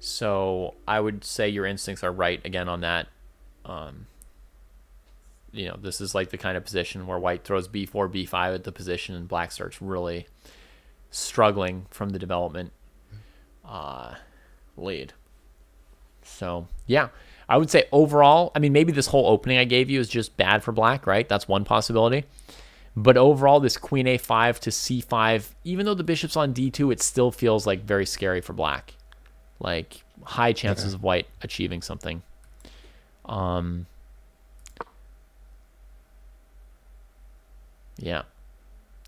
So I would say your instincts are right again on that. Um, you know, this is like the kind of position where white throws b4, b5 at the position and black starts really struggling from the development uh, lead. So yeah, I would say overall, I mean, maybe this whole opening I gave you is just bad for black, right? That's one possibility. But overall, this queen a5 to c5, even though the bishop's on d2, it still feels like very scary for black. Like high chances of white achieving something. Um, yeah.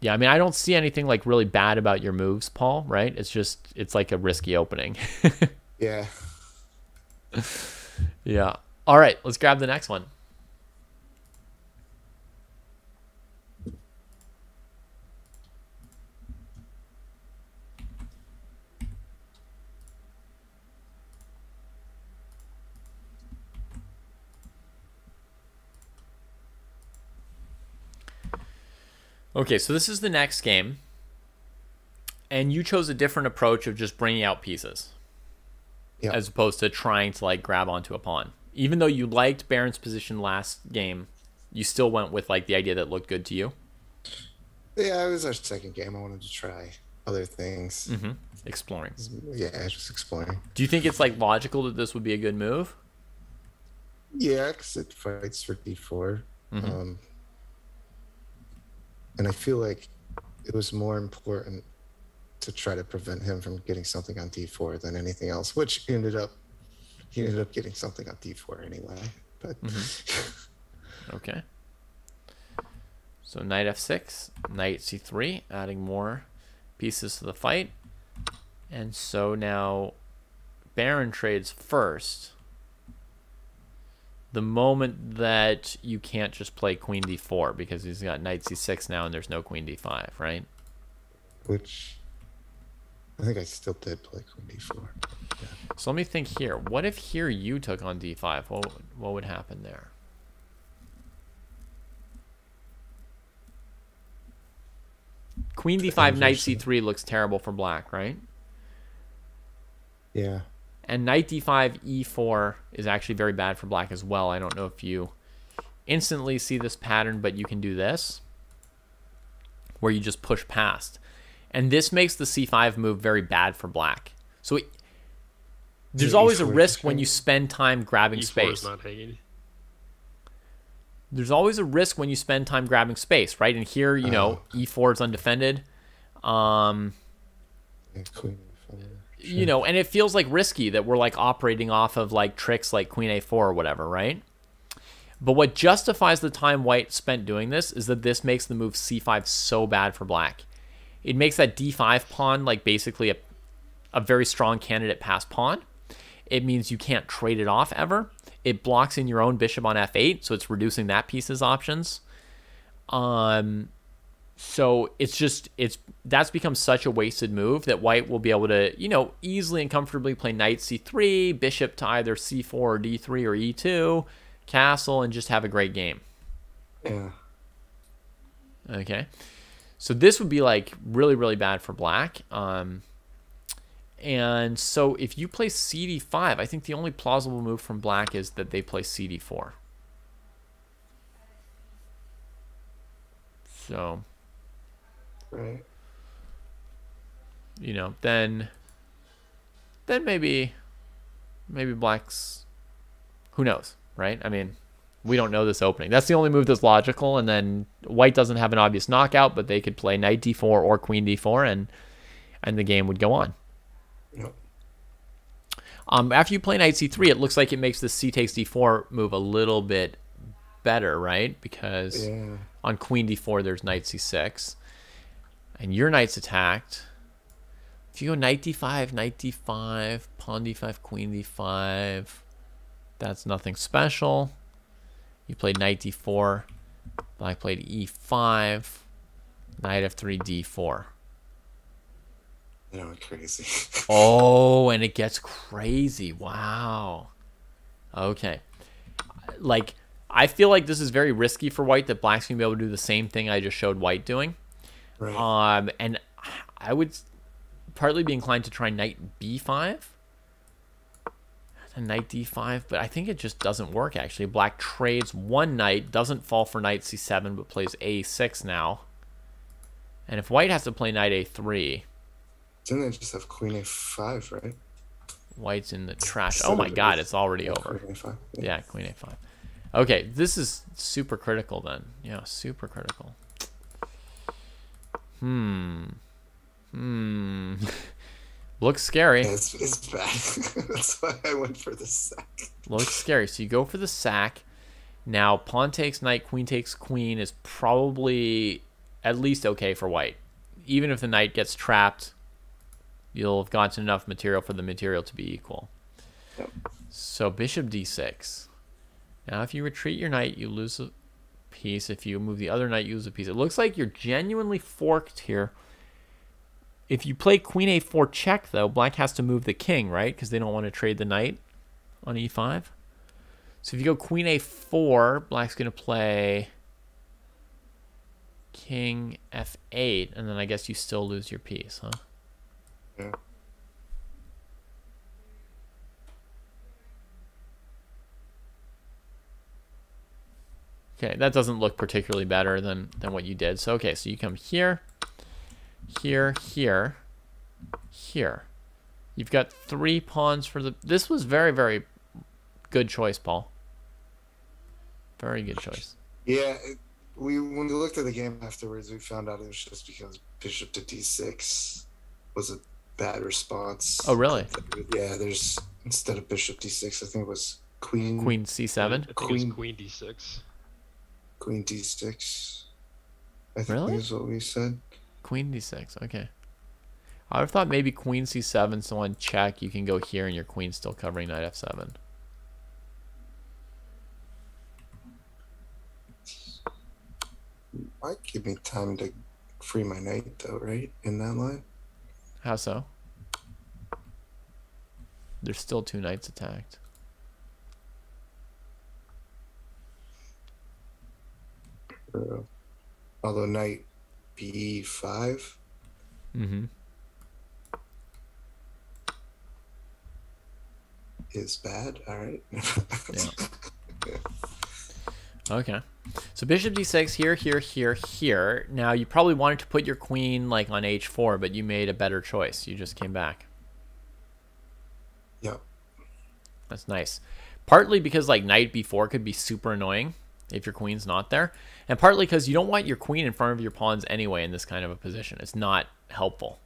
Yeah, I mean, I don't see anything like really bad about your moves, Paul, right? It's just, it's like a risky opening. Yeah. yeah. All right, let's grab the next one. Okay, so this is the next game. And you chose a different approach of just bringing out pieces Yeah. as opposed to trying to like grab onto a pawn. Even though you liked Baron's position last game, you still went with like the idea that looked good to you. Yeah, it was our second game. I wanted to try other things. Mm-hmm. Exploring. Yeah, just exploring. Do you think it's like logical that this would be a good move? Yeah, because it fights for d4. Mhm. Um, and I feel like it was more important to try to prevent him from getting something on d4 than anything else, which ended up he ended up getting something on d4 anyway. But mm-hmm. Okay. So knight f6, knight c3, adding more pieces to the fight. And so now Baron trades first. The moment that you can't just play queen d4 because he's got knight c6 now and there's no queen d5, right? which I think I still did play queen d4. So let me think here. What if here you took on d5? What would- what would happen there? Queen d5, knight c3 looks terrible for black, right? Yeah. And knight d5, e4 is actually very bad for black as well. I don't know if you instantly see this pattern, but you can do this where you just push past. And this makes the c5 move very bad for black. So it, there's Yeah, always a E4 risk when you spend time grabbing E4 space. is not hanging. There's always a risk when you spend time grabbing space, right? And here, you know, e4 is undefended. Um, yeah queen e4. you know, and it feels like risky that we're like operating off of like tricks like queen a4 or whatever, right? But what justifies the time white spent doing this is that this makes the move c5 so bad for black. It makes that d5 pawn like basically a, a very strong candidate pass pawn. It means you can't trade it off ever. It blocks in your own bishop on f8, so it's reducing that piece's options. Um, so it's just it's that's become such a wasted move that white will be able to you know easily and comfortably play knight c3 bishop to either c4 or d3 or e2 castle and just have a great game Yeah. okay so this would be like really really bad for black um and so if you play cd5 i think the only plausible move from black is that they play cd4 so Right. you know, then then maybe maybe black's who knows, right? I mean, we don't know this opening. That's the only move that's logical and then white doesn't have an obvious knockout, but they could play knight d4 or queen d4 and and the game would go on. Yep. Um, after you play knight c3, it looks like it makes the c takes d4 move a little bit better, right? Because Yeah. on queen d4 there's knight c6 and your knight's attacked if you go knight d5 knight d5 pawn d5 queen d5 that's nothing special you played knight d4 black played e5 knight f3 d4 You know, crazy. Oh, and it gets crazy. Wow. Okay. Like, I feel like this is very risky for white that black's going to be able to do the same thing I just showed white doing. right. Um, and I would partly be inclined to try knight b5 and knight d5, but I think it just doesn't work actually. Black trades one knight, doesn't fall for knight c7, but plays a6 now. And if white has to play knight a3, Didn't they just have queen a5, right? White's in the trash. So Oh my god, it's already over. Queen a5. Yeah, queen a5. Okay, this is super critical then. Yeah, super critical. Hmm. Hmm. Looks scary. Yeah, it's, it's bad. That's why I went for the sack. Looks scary. So you go for the sack. Now pawn takes knight, queen takes queen is probably at least okay for white. Even if the knight gets trapped, you'll have gotten enough material for the material to be equal. Yep. So bishop d6. Now if you retreat your knight, you lose a piece. If you move the other knight, you lose a piece. It looks like you're genuinely forked here. If you play queen a4 check, though, black has to move the king, right? Because they don't want to trade the knight on e5. So if you go queen a4, black's going to play king f8, and then I guess you still lose your piece, huh? Yeah. Okay, that doesn't look particularly better than, than what you did. So, okay, so you come here, here, here, here. You've got three pawns for the... This was very, very good choice, Paul. Very good choice. Yeah, it, we when we looked at the game afterwards, we found out it was just because bishop to d6 was a bad response. Oh, really? Yeah, there's instead of bishop d6, I think it was queen Queen I c7. think Queen- queen d6. queen d6. I think Really? is what we said. Queen d6. Okay. I would have thought maybe queen c7, so on check, you can go here and your queen's still covering knight f7. Might give me time to free my knight though, right? In that line. How so? There's still two knights attacked. Uh, although knight b5. Mm-hmm. is bad. All right. Yeah. Okay. So bishop d6 here, here, here, here. Now you probably wanted to put your queen like on h4, but you made a better choice. You just came back. Yeah. That's nice. Partly because like knight b4 could be super annoying if your queen's not there, and partly because you don't want your queen in front of your pawns anyway in this kind of a position. It's not helpful.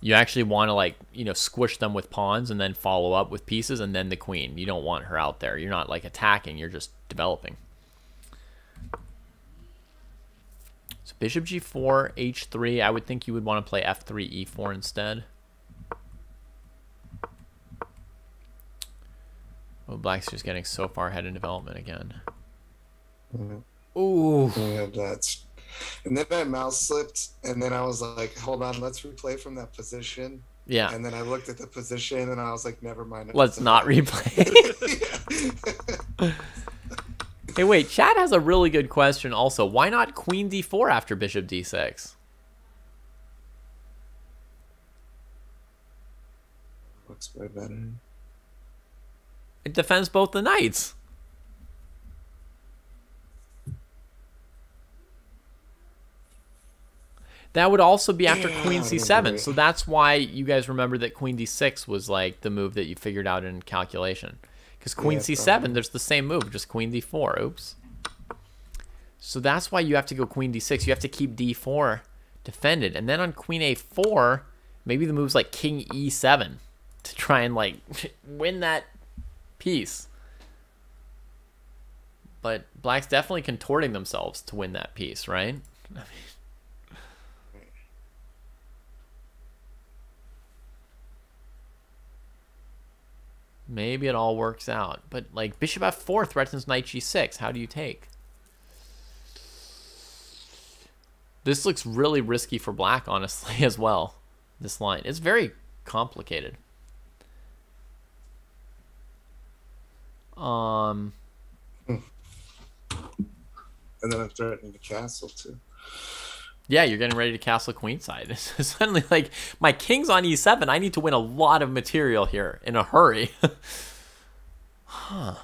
You actually want to like you know squish them with pawns and then follow up with pieces and then the queen. You don't want her out there. You're not like attacking. You're just developing. So bishop g4, h3. I would think you would want to play f3, e4 instead. Oh, black's just getting so far ahead in development again. Mhm. Ooh. We had that. And then my mouse slipped, and then I was like, "Hold on, let's replay from that position." Yeah. And then I looked at the position, and I was like, "Never mind." Let's not replay. Hey, wait. Chad has a really good question also. Why not queen d4 after bishop d6? Looks way better. It defends both the knights. That would also be after Yeah, queen c7. it. So that's why you guys remember that queen d6 was like the move that you figured out in calculation. Because queen Yeah, c7, probably. there's the same move, just queen d4. Oops. So that's why you have to go queen d6. You have to keep d4 defended. And then on queen a4, maybe the move's like king e7 to try and like win that piece. But black's definitely contorting themselves to win that piece, right? Maybe it all works out. But like bishop f4 threatens knight g6. How do you take? This looks really risky for black, honestly, as well. This line. It's very complicated. Um And then I'm threatening the castle too. Yeah, you're getting ready to castle queenside. It's suddenly like my king's on e7. I need to win a lot of material here in a hurry. huh.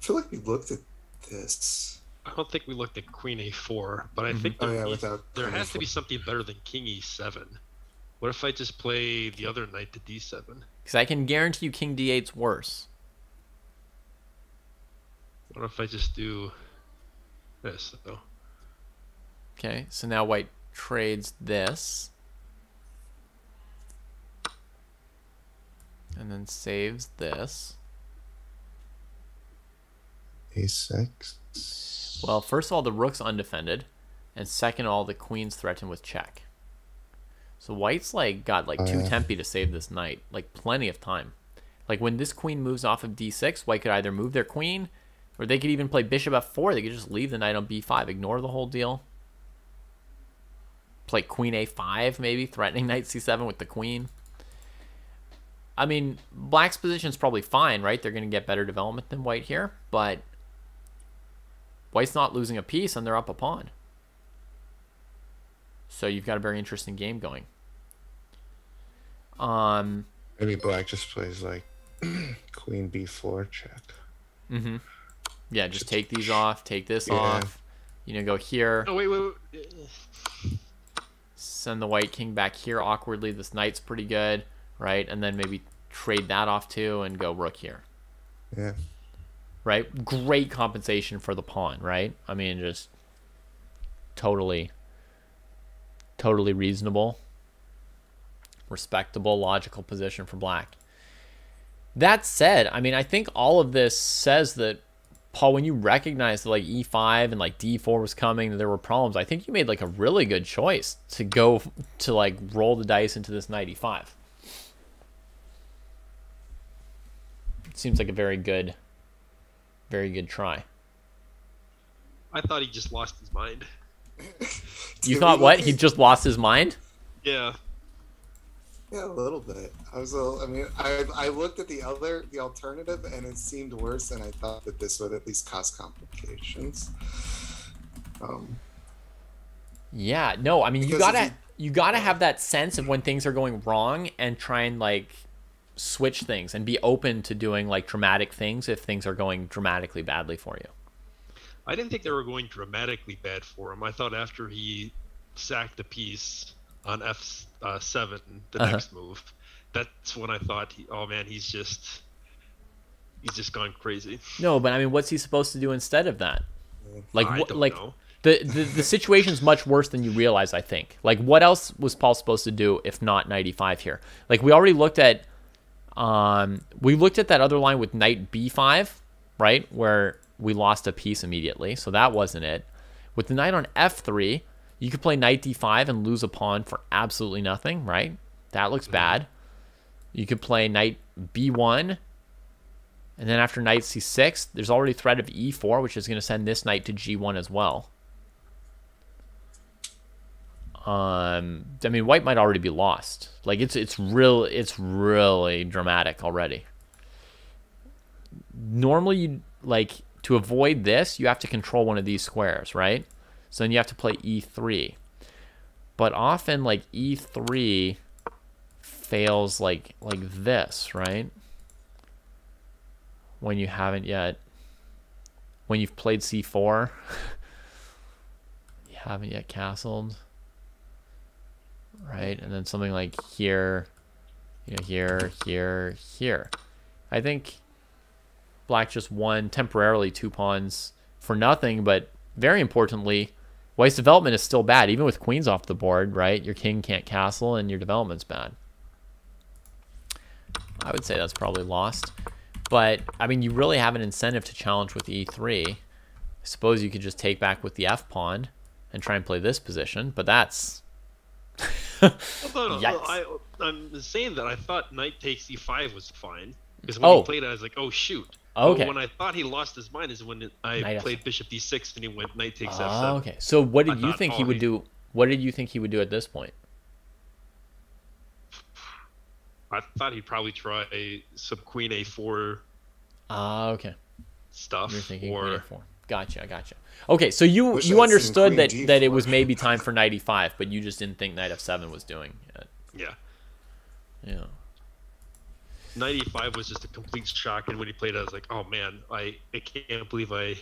I feel like we looked at this. I don't think we looked at Queen A4, but I Mhm. think Oh, there, yeah, needs- without there Queen has to be something better than King E7. What if I just play the other knight to D7? Because I can guarantee you King D8's worse. What if I just do this though? Okay, so now white trades this. And then saves this. A6. Well, first of all, the rook's undefended, and second of all, the queen's threatened with check. So white's like got like two Uh. tempi to save this knight, like plenty of time. Like when this queen moves off of d6, white could either move their queen, or they could even play bishop f4. They could just leave the knight on b5, ignore the whole deal. Play queen a5 maybe, threatening knight c7 with the queen. I mean, black's position's probably fine, right? They're going to get better development than white here, but White's not losing a piece and they're up a pawn. So you've got a very interesting game going. Um, Maybe black just plays like queen b4 check. hmm Yeah, just take these off, take this Yeah. off. You know, go here, Oh wait, wait, wait. send the white king back here awkwardly. This knight's pretty good, right? And then maybe trade that off too and go rook here. Yeah. right? Great compensation for the pawn, right? I mean, just totally, totally reasonable, respectable, logical position for black. That said, I mean, I think all of this says that Paul, when you recognized that like E5 and like D4 was coming, that there were problems, I think you made like a really good choice to go to like roll the dice into this knight E5. Seems like a very good, very good try. I thought he just lost his mind. You thought what? He just lost his mind? Yeah. Yeah, a little bit. I was a little, I mean, I I looked at the other the alternative and it seemed worse, and I thought that this would at least cause complications. Um, Yeah, no, I mean you gotta you, gotta have that sense of when things are going wrong and try and like switch things and be open to doing like dramatic things if things are going dramatically badly for you. I didn't think they were going dramatically bad for him. I thought after he sacked the piece on F uh, seven, the Uh-huh. next move, that's when I thought, he, oh man, he's just he's just gone crazy. No, but I mean what's he supposed to do instead of that? Like I like know. the, the the situation's much worse than you realize, I think. Like what else was Paul supposed to do if not knight e5 here? Like we already looked at um we looked at that other line with knight b5, right? Where we lost a piece immediately. So that wasn't it. With the knight on f3, you could play knight d5 and lose a pawn for absolutely nothing, right? That looks bad. You could play knight b1 and then after knight c6, there's already threat of e4, which is going to send this knight to g1 as well. Um, I mean, white might already be lost. Like it's it's real it's really dramatic already. Normally, you like to avoid this, you have to control one of these squares, right? So then you have to play e3. But often, like e3 fails like like this, right? when you haven't yet. When you've played c4 you haven't yet castled. Right? And then something like here you know here here here. I think black just won temporarily two pawns for nothing but very importantly white's development is still bad even with queens off the board right your king can't castle and your development's bad i would say that's probably lost but I mean, you really have an incentive to challenge with e3. I suppose you could just take back with the f pawn and try and play this position, but that's. I, I'm saying that I thought knight takes e5 was fine because when Oh. he played it, I was like, oh shoot. Okay. But when I thought he lost his mind is when I Knight F- played bishop d6 and he went knight takes oh, f7. okay. So what I did you think he oh, would do? What did you think he would do at this point? I thought he'd probably try some queen a4 Ah, okay. stuff You're thinking or queen a4. Gotcha, I gotcha. Okay, so you Wish you I'd understood that queen that it was maybe time for knight e5, but you just didn't think knight f7 was doing it. yeah. Yeah. Knight e5 was just a complete shock, and when he played, it, I was like, "Oh man, I, I can't believe I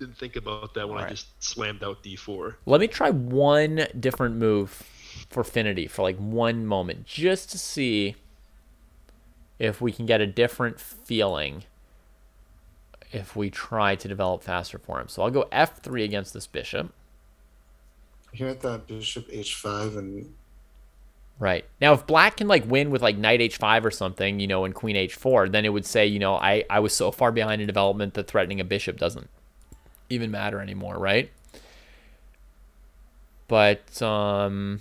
didn't think about that when I just slammed out d4. Let me try one different move for Finity for like one moment, just to see if we can get a different feeling if we try to develop faster for him. So I'll go f3 against this bishop. Here at that bishop h5 and Right. Now, if black can like win with like knight h5 or something, you know, and queen h4, then it would say, you know, I, I was so far behind in development that threatening a bishop doesn't even matter anymore, right? But, um,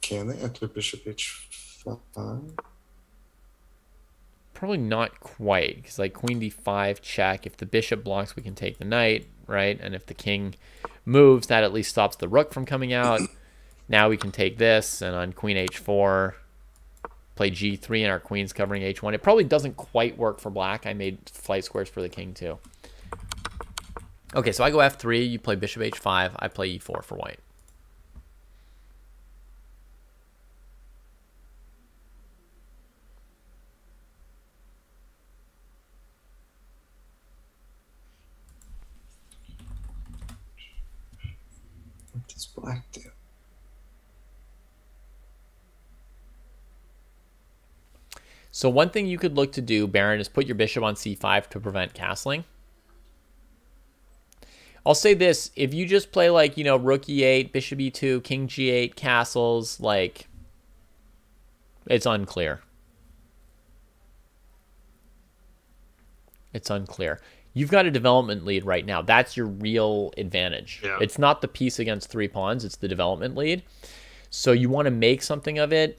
can they enter bishop h5? probably not quite, because like queen d5 check. If the bishop blocks, we can take the knight, right? And if the king moves, that at least stops the rook from coming out. Now we can take this, and on queen h4, play g3, and our queen's covering h1. It probably doesn't quite work for black. I made flight squares for the king too. Okay, so I go f3, you play bishop h5, I play e4 for white. Black do? So one thing you could look to do, Baron, is put your bishop on c5 to prevent castling. I'll say this, if you just play like, you know, rook e8, bishop e2, king g8, castles, like, it's unclear. It's unclear. You've got a development lead right now. That's your real advantage. Yeah. It's not the piece against three pawns, it's the development lead. So you want to make something of it.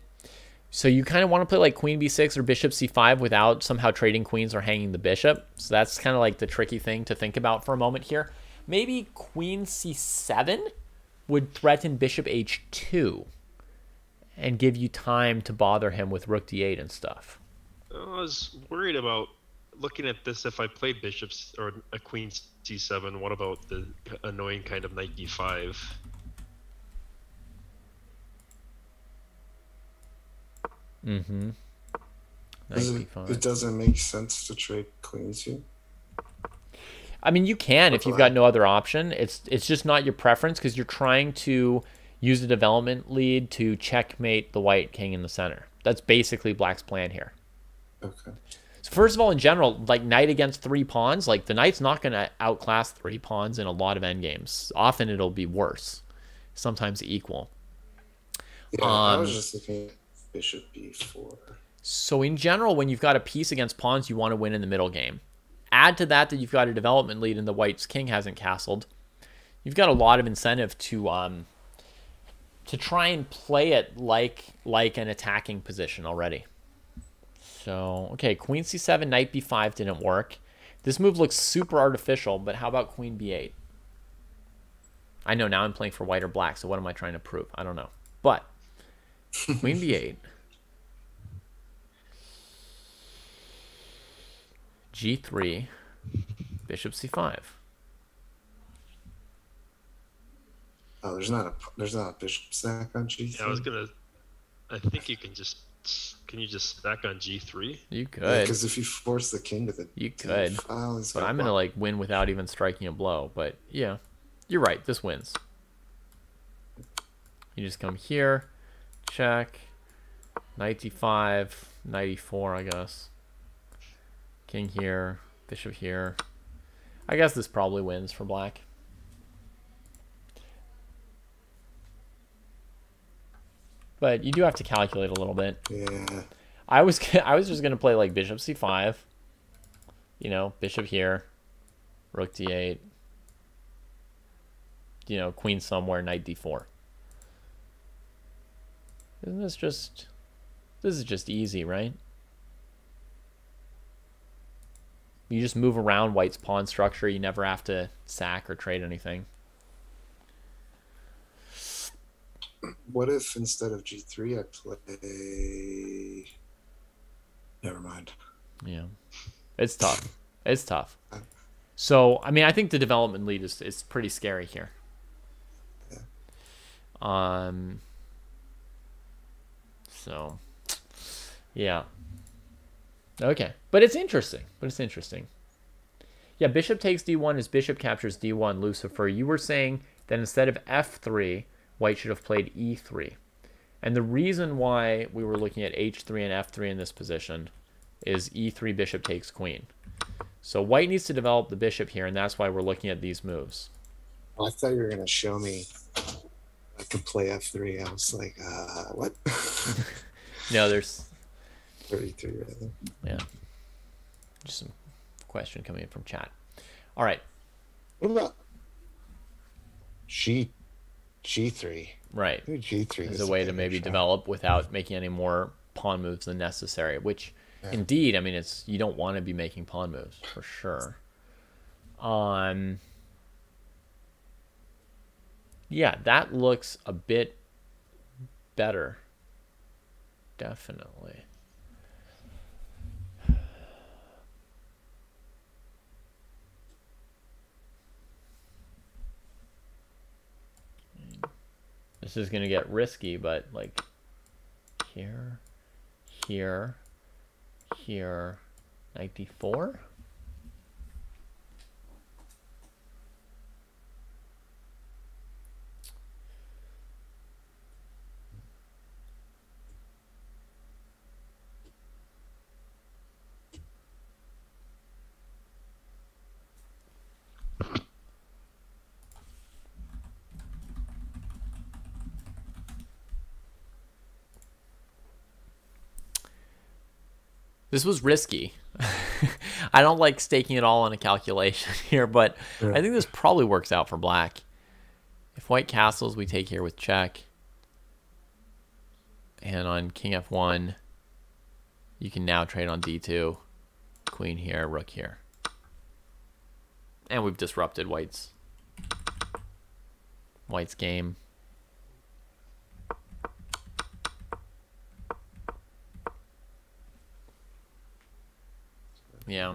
So you kind of want to play like queen b6 or bishop c5 without somehow trading queens or hanging the bishop. So that's kind of like the tricky thing to think about for a moment here. Maybe queen c7 would threaten bishop h2 and give you time to bother him with rook d8 and stuff. I was worried about looking at this if I played bishops or a queen c7. What about the annoying kind of knight d5? Mm-hmm. It, it doesn't make sense to trade queens here. I mean, you can if you've got no other option. It's it's just not your preference because you're trying to use the development lead to checkmate the white king in the center. That's basically black's plan here. Okay. So first of all, in general, like knight against three pawns, like the knight's not going to outclass three pawns in a lot of endgames. Often it'll be worse, sometimes equal. Yeah, I was Um, just looking bishop b4. So in general, when you've got a piece against pawns, you want to win in the middle game. Add to that that you've got a development lead and the white's king hasn't castled. You've got a lot of incentive to um to try and play it like like an attacking position already. So okay, queen c7, knight b5 didn't work. This move looks super artificial, but how about queen b8? I know now I'm playing for white or black, so what am I trying to prove? I don't know. But queen b8. g3, bishop c5. Oh, there's not a there's not a bishop stack on g3. Yeah, I was gonna. I think you can just. Can you just stack on g3? You could, because if you force the king to the You could, file, but I'm gonna like win without even striking a blow. But yeah, you're right. This wins. You just come here, check, knight d5, knight e4, I guess. King here, bishop here. I guess this probably wins for black. But you do have to calculate a little bit. Yeah. I was I was just gonna play like bishop c5. You know, bishop here, rook d8. You know, queen somewhere, knight d4. Isn't this just this is just easy, right? You just move around white's pawn structure. You never have to sack or trade anything. What if instead of g3 I play? Never mind. Yeah, it's tough. It's tough. So, I mean, I think the development lead is is pretty scary here. Um. So, yeah. Okay, but it's interesting. But it's interesting. Yeah, bishop takes d1 as bishop captures d1, Lucifer. You were saying that instead of f3, white should have played e3. And the reason why we were looking at h3 and f3 in this position is e3 bishop takes queen. So white needs to develop the bishop here, and that's why we're looking at these moves. I thought you were going to show me I could play f3. I was like, uh, what? No, there's 33 rather. yeah, just some question coming in from chat. All right, What about G G3? right. I G3 is a way to maybe shot. develop without making any more pawn moves than necessary. Which, indeed, I mean, it's you don't want to be making pawn moves for sure. Um. Yeah, that looks a bit better. Definitely. This is going to get risky, but like here, here, here, 94? This was risky. I don't like staking it all on a calculation here, but I think this probably works out for black. If white castles, we take here with check. And on king f1, you can now trade on d2. Queen here, rook here. And we've disrupted white's white's game. Yeah.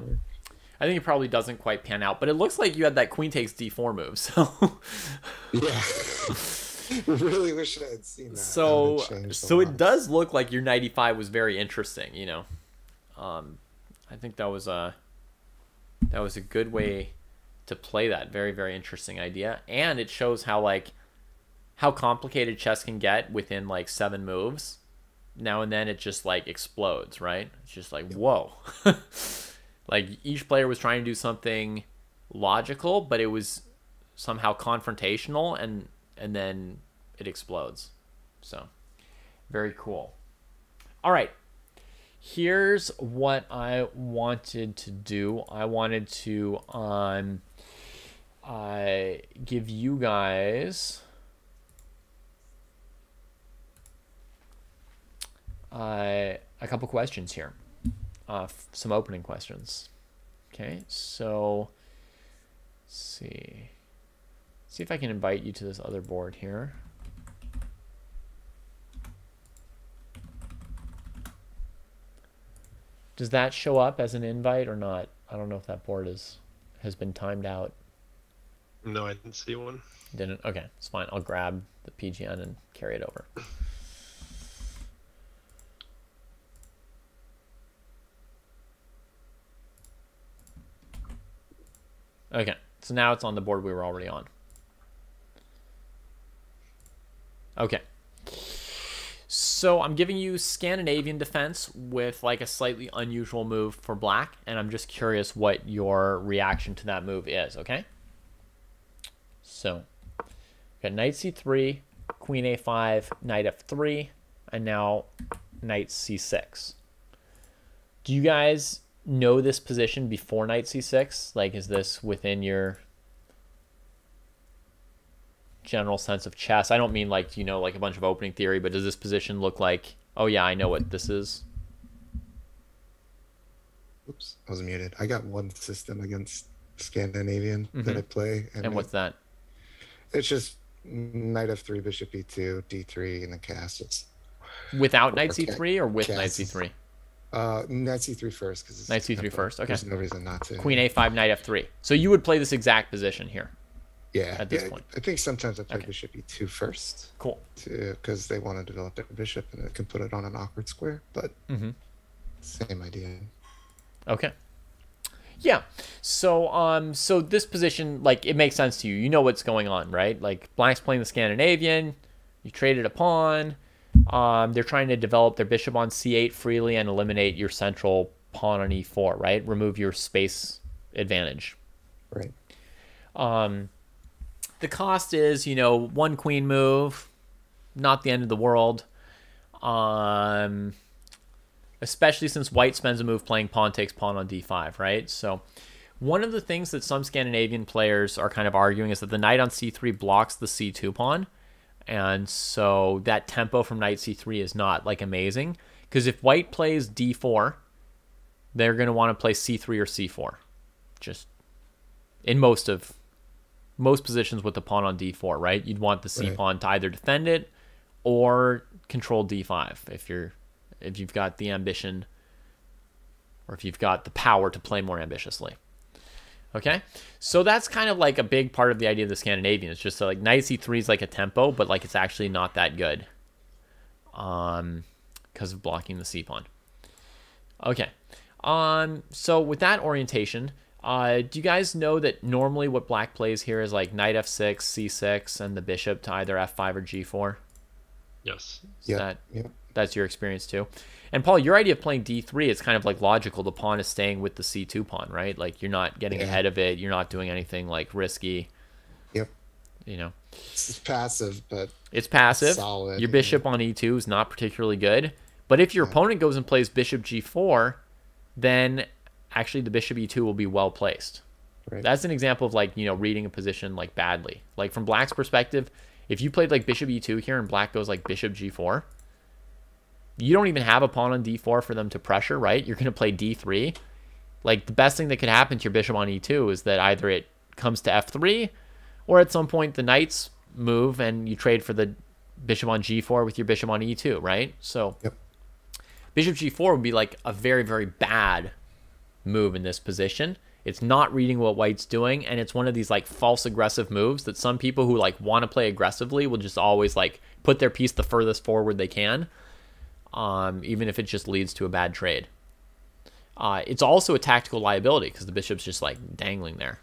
I think it probably doesn't quite pan out, but it looks like you had that queen takes d4 move. So Yeah. really wish I had seen that. That so would've changed a so it does look like your knight e5 was very interesting, you know. Um I think that was a that was a good way to play that. Very very interesting idea and it shows how like how complicated chess can get within like 7 moves. Now and then it just like explodes, right? It's just like, whoa. like each player was trying to do something logical, but it was somehow confrontational and and then it explodes. So, very cool. All right. Here's what I wanted to do. I wanted to um uh, give you guys uh, a couple questions here. Uh, some opening questions. Okay, so let's see. See if I can invite you to this other board here. Does that show up as an invite or not? I don't know if that board is has been timed out. No, I didn't see one. Didn't? Okay, it's fine. I'll grab the PGN and carry it over. Okay, so now it's on the board we were already on. Okay. So I'm giving you Scandinavian defense with like a slightly unusual move for black, and I'm just curious what your reaction to that move is, okay? So, got knight c3, queen a5, knight f3, and now knight c6. Do you guys know this position before knight c6? Like, is this within your general sense of chess? I don't mean like, you know, like a bunch of opening theory, but does this position look like, oh yeah, I know what this is? Oops, I was muted. I got one system against Scandinavian that Mhm. I play, And it- what's that? it's just knight f3, bishop e2, d3, and the castles. Without knight c3 or with knight c3? Uh, knight c3 first because Knight c3 first, okay. There's no reason not to. Queen a5, knight f3. So you would play this exact position here. Yeah, at this yeah, point. I think sometimes I play Okay. bishop e2 first Cool. because they want to develop their bishop and it can put it on an awkward square. But Mm-hmm. same idea. Okay. Yeah. So um so this position like it makes sense to you. You know what's going on, right? Like black's playing the Scandinavian, you traded a pawn. Um they're trying to develop their bishop on c8 freely and eliminate your central pawn on e4, right? Remove your space advantage. Right. Um the cost is, you know, one queen move, not the end of the world. Um especially since white spends a move playing pawn takes pawn on d5, right? So one of the things that some Scandinavian players are kind of arguing is that the knight on c3 blocks the c2 pawn. And so that tempo from knight c3 is not like amazing because if white plays d4, they're going to want to play c3 or c4. Just in most of most positions with the pawn on d4, right? You'd want the c Right. pawn to either defend it or control d5 if you're if you've got the ambition or if you've got the power to play more ambitiously. Okay, so that's kind of like a big part of the idea of the Scandinavian. It's just like knight c3 is like a tempo, but like it's actually not that good, um, because of blocking the c pawn. Okay, um, so with that orientation, uh, do you guys know that normally what black plays here is like knight f6, c6, and the bishop to either f5 or g4? Yes. Is Yeah. that Yeah. that's your experience too. And Paul, your idea of playing d3, it's kind of like logical. The pawn is staying with the c2 pawn, right? Like you're not getting Yeah. ahead of it. You're not doing anything like risky. Yep. You know, It's passive, but it's passive. Solid, Your yeah. bishop on e2 is not particularly good. But if your opponent goes and plays bishop g4, then actually the bishop e2 will be well placed. right. That's an example of like, you know, reading a position like badly. Like from black's perspective, if you played like bishop e2 here and black goes like bishop g4, you don't even have a pawn on d4 for them to pressure, right? You're going to play d3. Like the best thing that could happen to your bishop on e2 is that either it comes to f3 or at some point the knights move and you trade for the bishop on g4 with your bishop on e2, right? So Yep. bishop g4 would be like a very very bad move in this position. It's not reading what white's doing, and it's one of these like false aggressive moves that some people who like want to play aggressively will just always like put their piece the furthest forward they can, um, even if it just leads to a bad trade. Uh, it's also a tactical liability because the bishop's just like dangling there.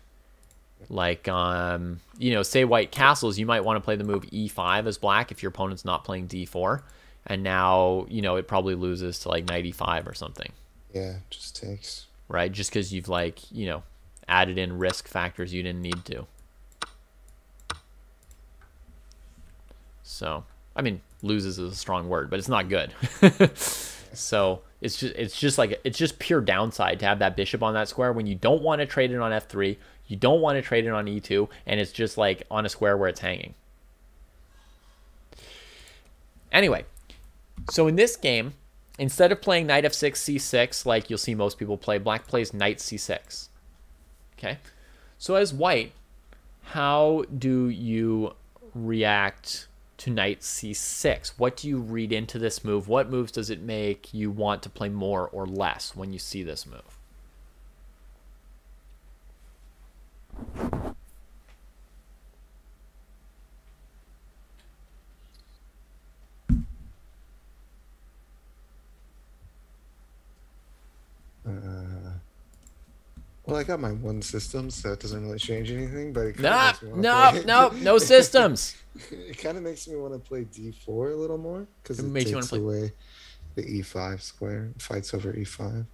Like, um, you know, say white castles, you might want to play the move e5 as black if your opponent's not playing d4, and now you know it probably loses to like knight e5 or something yeah, just takes. right? Just because you've like you know added in risk factors you didn't need to. So I mean, loses is a strong word, but it's not good. so it's just it's just like it's just pure downside to have that bishop on that square when you don't want to trade it on f3, you don't want to trade it on e2, and it's just like on a square where it's hanging. Anyway, so in this game, instead of playing knight f6, c6, like you'll see most people play, black plays knight c6. Okay? So as white, how do you react to knight c6? What do you read into this move? What moves does it make you want to play more or less when you see this move? Well, I got my one system, so it doesn't really change anything. But it No, makes me wanna no, no, no systems. it kind of makes me want to play d4 a little more because It it, makes you takes play- away the e5 square. Fights over e e5.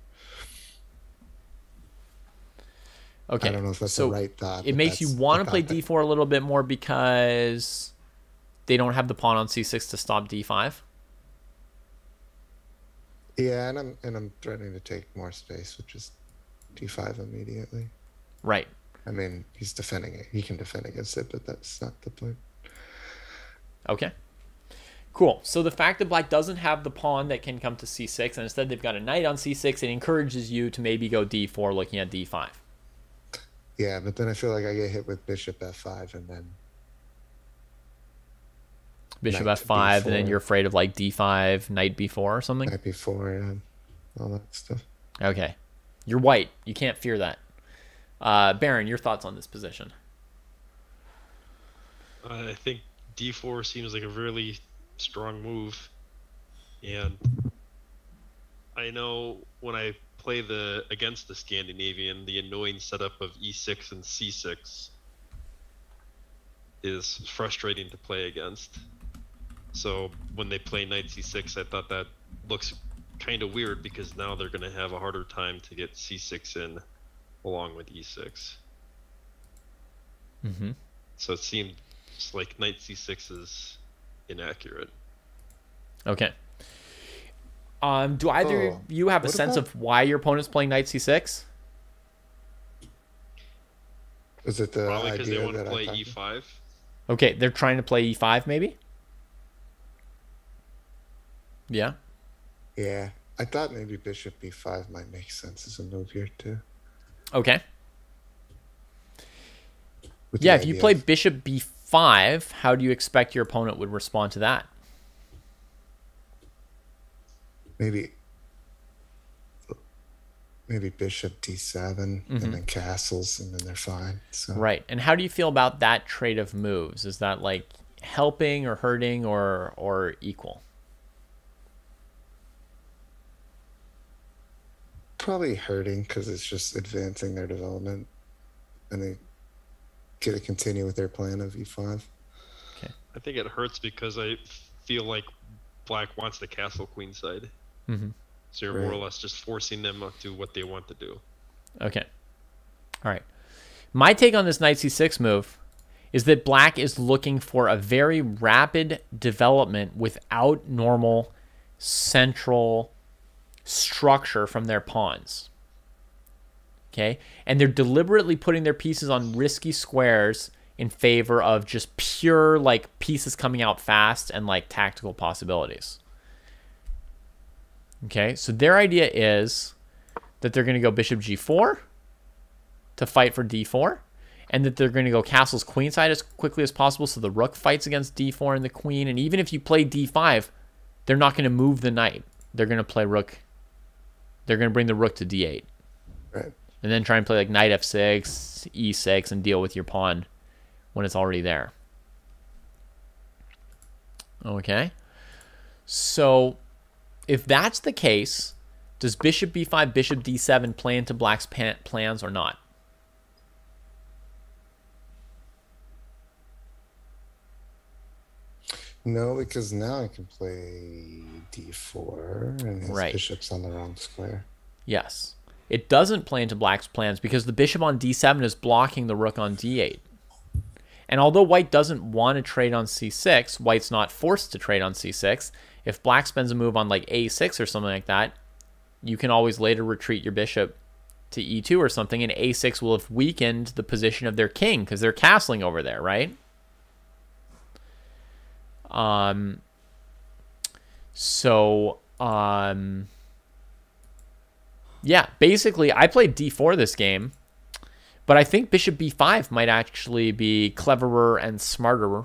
Okay. I don't know if that's so the right thought. it makes you want to play d4 a little bit more because they don't have the pawn on c6 to stop d5. Yeah, and I'm and I'm threatening to take more space, which is d5 immediately. Right. I mean, he's defending it. He can defend against it, but that's not the point. Okay. Cool. So the fact that black doesn't have the pawn that can come to c6, and instead they've got a knight on c6, it encourages you to maybe go d4 looking at d5. Yeah, but then I feel like I get hit with bishop f5, and then Bishop Knight f5, and then you're afraid of like d5, knight b4 or something? knight b4 and all that stuff. Okay. You're white. You can't fear that. Uh, Baron, your thoughts on this position? I think d4 seems like a really strong move, and I know when I play the against the Scandinavian, the annoying setup of e6 and c6 is frustrating to play against. So when they play knight c6, I thought that looks kind of weird because now they're going to have a harder time to get c6 in along with e6. Mm-hmm. So it seemed like knight c6 is inaccurate. Okay. Um, do either Oh, you have a sense about- of why your opponent's playing knight c6? Is it the Probably because they idea want to that play I talked e5. Okay, they're trying to play e5 maybe? Yeah. Yeah, I thought maybe bishop b5 might make sense as a move here too. Okay. with Yeah, if you play of bishop b5, how do you expect your opponent would respond to that? maybe maybe bishop d7 Mhm. and then castles and then they're fine. So Right. And how do you feel about that trade of moves? Is that like helping or hurting or or equal? Probably hurting because it's just advancing their development, and they get to continue with their plan of E5. Okay. I think it hurts because I feel like black wants the castle queenside. Mhm. So you're more or less just forcing them to do what they want to do. Okay. All right. My take on this knight c6 move is that black is looking for a very rapid development without normal central structure from their pawns. Okay? And they're deliberately putting their pieces on risky squares in favor of just pure like pieces coming out fast and like tactical possibilities. Okay? So their idea is that they're going to go bishop g4 to fight for d4 and that they're going to go castles queenside as quickly as possible so the rook fights against d4 and the queen and even if you play d5 they're not going to move the knight they're going to play rook they're going to bring the rook to d8 Right. and then try and play like knight f6 e6 and deal with your pawn when it's already there. Okay. So if that's the case does bishop b5 bishop d7 play into black's plans or not No, because now I can play d4 and his Right. bishop's on the wrong square. Yes. It doesn't play into black's plans because the bishop on d7 is blocking the rook on d8. And although white doesn't want to trade on c6, white's not forced to trade on c6. If black spends a move on like a6 or something like that, you can always later retreat your bishop to e2 or something, and a6 will have weakened the position of their king because they're castling over there, right? Um. So, um. Yeah, basically, I played d4 this game, but I think bishop b5 might actually be cleverer and smarter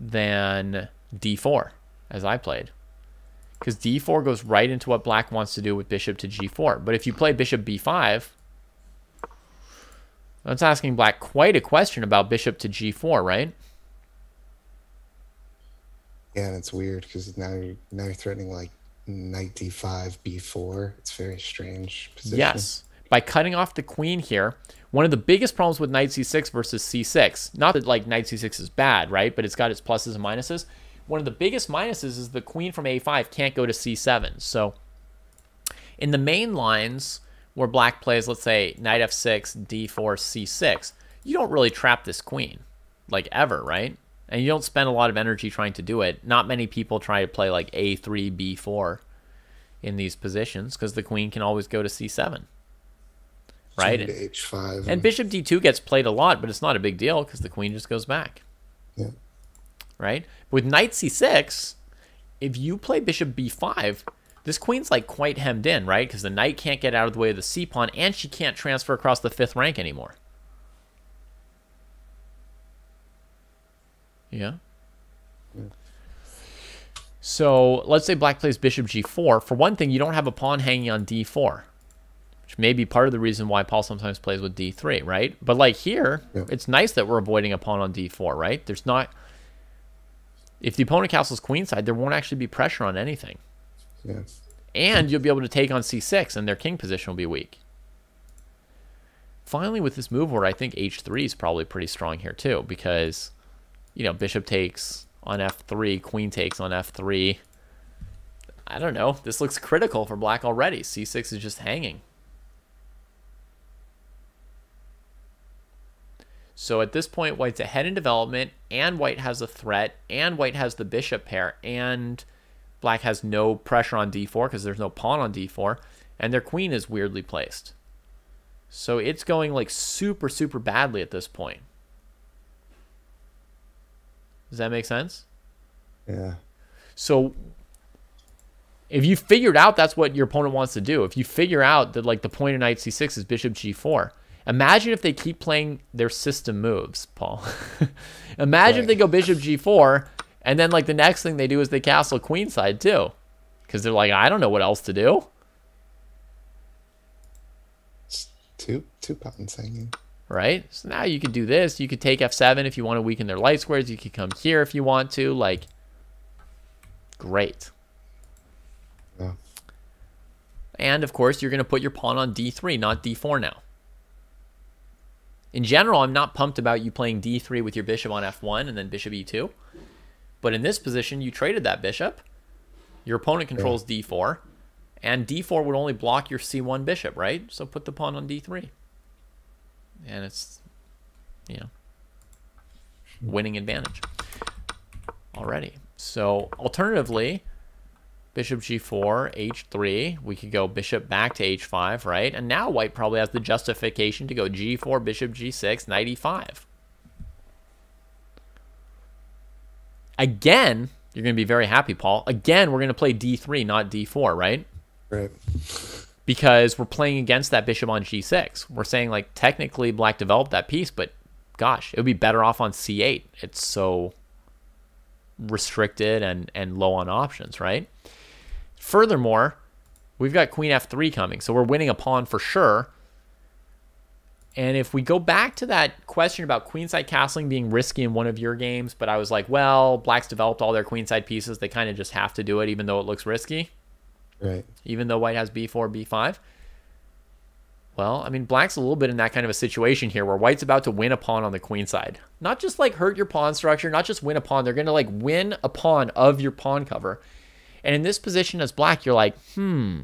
than d4 as I played. Because d4 goes right into what black wants to do with bishop to g4. But if you play bishop b5, that's asking black quite a question about bishop to g4, right? Yeah, and it's weird because now you're now you're threatening like knight d5, b4. It's very strange position. Yes. By cutting off the queen here, one of the biggest problems with knight c6 versus c6, not that like knight c6 is bad, right? But it's got its pluses and minuses. One of the biggest minuses is the queen from a5 can't go to c7. So in the main lines where black plays, let's say knight f6, d4, c6, you don't really trap this queen, like ever, right? And you don't spend a lot of energy trying to do it. Not many people try to play like a3, b4 in these positions because the queen can always go to c7 right and, h5. and bishop d2 gets played a lot but it's not a big deal because the queen just goes back Yeah. right with knight c6 if you play bishop b5 this queen's like quite hemmed in right because the knight can't get out of the way of the c pawn and she can't transfer across the fifth rank anymore yeah so let's say black plays bishop g4. For one thing, you don't have a pawn hanging on d4, which may be part of the reason why Paul sometimes plays with d3, right? But like here, Yeah. it's nice that we're avoiding a pawn on d4, right? There's not. If the opponent castles queenside, there won't actually be pressure on anything. yeah. And you'll be able to take on c6, and their king position will be weak. Finally, with this move where I think h3 is probably pretty strong here too, because, you know, bishop takes on f3, queen takes on f3. I don't know. This looks critical for black already. c6 is just hanging. So at this point, white's ahead in development, and white has a threat, and white has the bishop pair, and black has no pressure on d4 because there's no pawn on d4, and their queen is weirdly placed. So it's going like super, super badly at this point. Does that make sense? Yeah. So if you figured out that's what your opponent wants to do, if you figure out that like the point of knight c6 is bishop g4, Imagine if they keep playing their system moves, Paul. Imagine right. if they go bishop g4, and then like the next thing they do is they castle queenside too, because they're like, I don't know what else to do. It's two two buttons hanging. Right. So now you could do this. You could take f7 if you want to weaken their light squares. You could come here if you want to. Like, great. Yeah. And of course, you're going to put your pawn on d3, not d4 now. In general, I'm not pumped about you playing d3 with your bishop on f1 and then bishop e2. But in this position, you traded that bishop. Your opponent controls yeah. d4. And d4 would only block your c1 bishop, right? So put the pawn on d3. And it's, you know, winning advantage already. So alternatively, bishop g4, h3. We could go bishop back to h5, right? And now white probably has the justification to go g4, bishop g6, knight e5. Again, you're going to be very happy, Paul. Again, we're going to play d3, not d4, right? Right. Because we're playing against that bishop on g6. We're saying, like, technically black developed that piece, but gosh, it would be better off on c8. It's so restricted and, and low on options, right? Furthermore, we've got queen f3 coming, so we're winning a pawn for sure. And if we go back to that question about queenside castling being risky in one of your games, but I was like, well, black's developed all their queenside pieces. They kind of just have to do it, even though it looks risky. Right. Even though white has b4, b5. Well, I mean, black's a little bit in that kind of a situation here where white's about to win a pawn on the queen side. Not just like hurt your pawn structure, not just win a pawn. They're going to like win a pawn of your pawn cover. And in this position as black, you're like, hmm,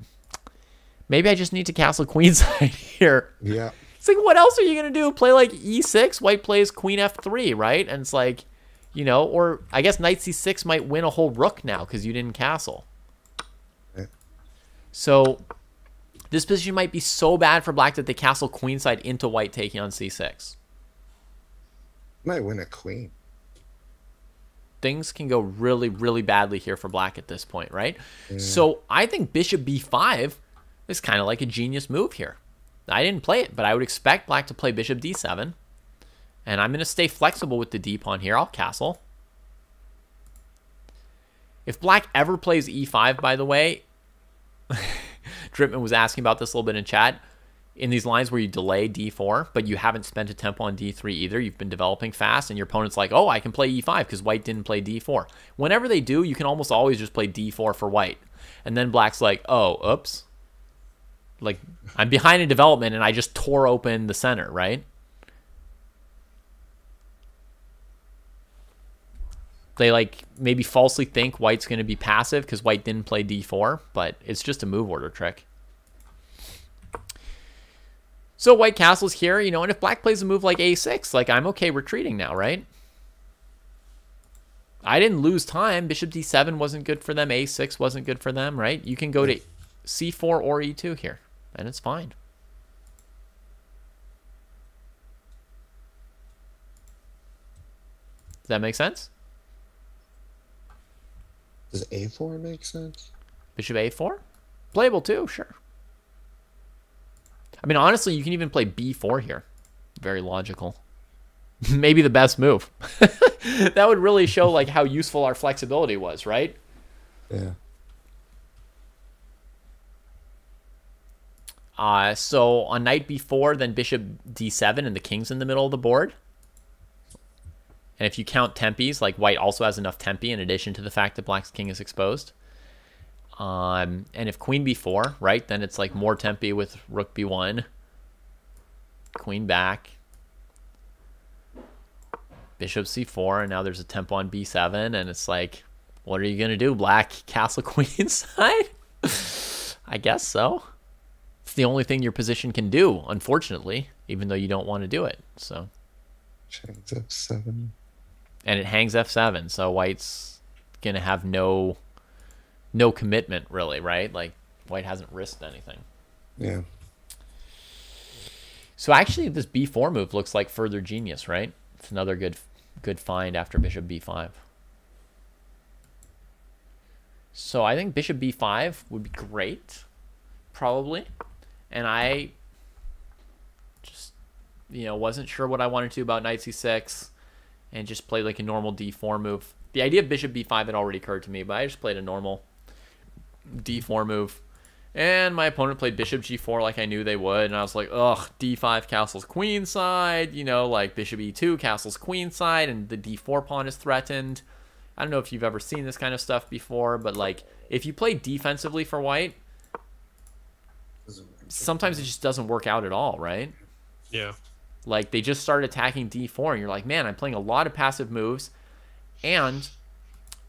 maybe I just need to castle queen side here. Yeah. It's like, what else are you going to do? Play like e6, white plays queen f3, right? And it's like, you know, or I guess knight c6 might win a whole rook now because you didn't castle. So this position might be so bad for black that they castle queenside into white taking on c6. Might win a queen things can go really, really badly here for black at this point, right? So I think bishop b5 is kind of like a genius move here. I didn't play it, but I would expect black to play bishop d7. And I'm going to stay flexible with the d pawn here. I'll castle. If black ever plays e5, by the way, Dripman was asking about this a little bit in chat in these lines where you delay d4, but you haven't spent a tempo on d3 either. You've been developing fast, and your opponent's like, oh, I can play e5 because white didn't play d4. Whenever they do, you can almost always just play d4 for white. And then black's like, oh, oops. Like, I'm behind in development, and I just tore open the center, right? They like maybe falsely think white's going to be passive because white didn't play d4, but it's just a move order trick. So white castle's here, you know, and if black plays a move like a6, like I'm okay retreating now, right? I didn't lose time. Bishop d7 wasn't good for them. a6 wasn't good for them, right? You can go to c4 or e2 here, and it's fine. Does that make sense? Does a4 make sense? Bishop a4? Playable too, sure. I mean, honestly, you can even play b4 here. Very logical. Maybe the best move. that would really show like how useful our flexibility was, right? Yeah. Uh, so on knight b4, then bishop d7, and the king's in the middle of the board. And if you count tempes, like white also has enough tempe in addition to the fact that black's king is exposed. Um, and if queen b4, right, then it's like more tempi with rook b1, queen back, bishop c4, and now there's a tempo on b7, and it's like, what are you gonna do, black castle queen side? I guess so. It's the only thing your position can do, unfortunately, even though you don't want to do it. So, Change f7. And it hangs f7, so white's gonna have no no commitment really, right? Like white hasn't risked anything. Yeah. So actually, this b4 move looks like further genius, right? It's another good good find after bishop b5. So I think bishop b5 would be great, probably. And I just, you know, wasn't sure what I wanted to about knight c6 and just played like a normal d4 move. The idea of bishop b5 had already occurred to me, but I just played a normal d4 move. And my opponent played bishop g4 like I knew they would, and I was like, ugh, d5 castle's queen side, you know, like bishop e2 castle's queen side, and the d4 pawn is threatened. I don't know if you've ever seen this kind of stuff before, but like if you play defensively for white, sometimes it just doesn't work out at all, right? Yeah. Like they just started attacking d4, and you're like, man, I'm playing a lot of passive moves, and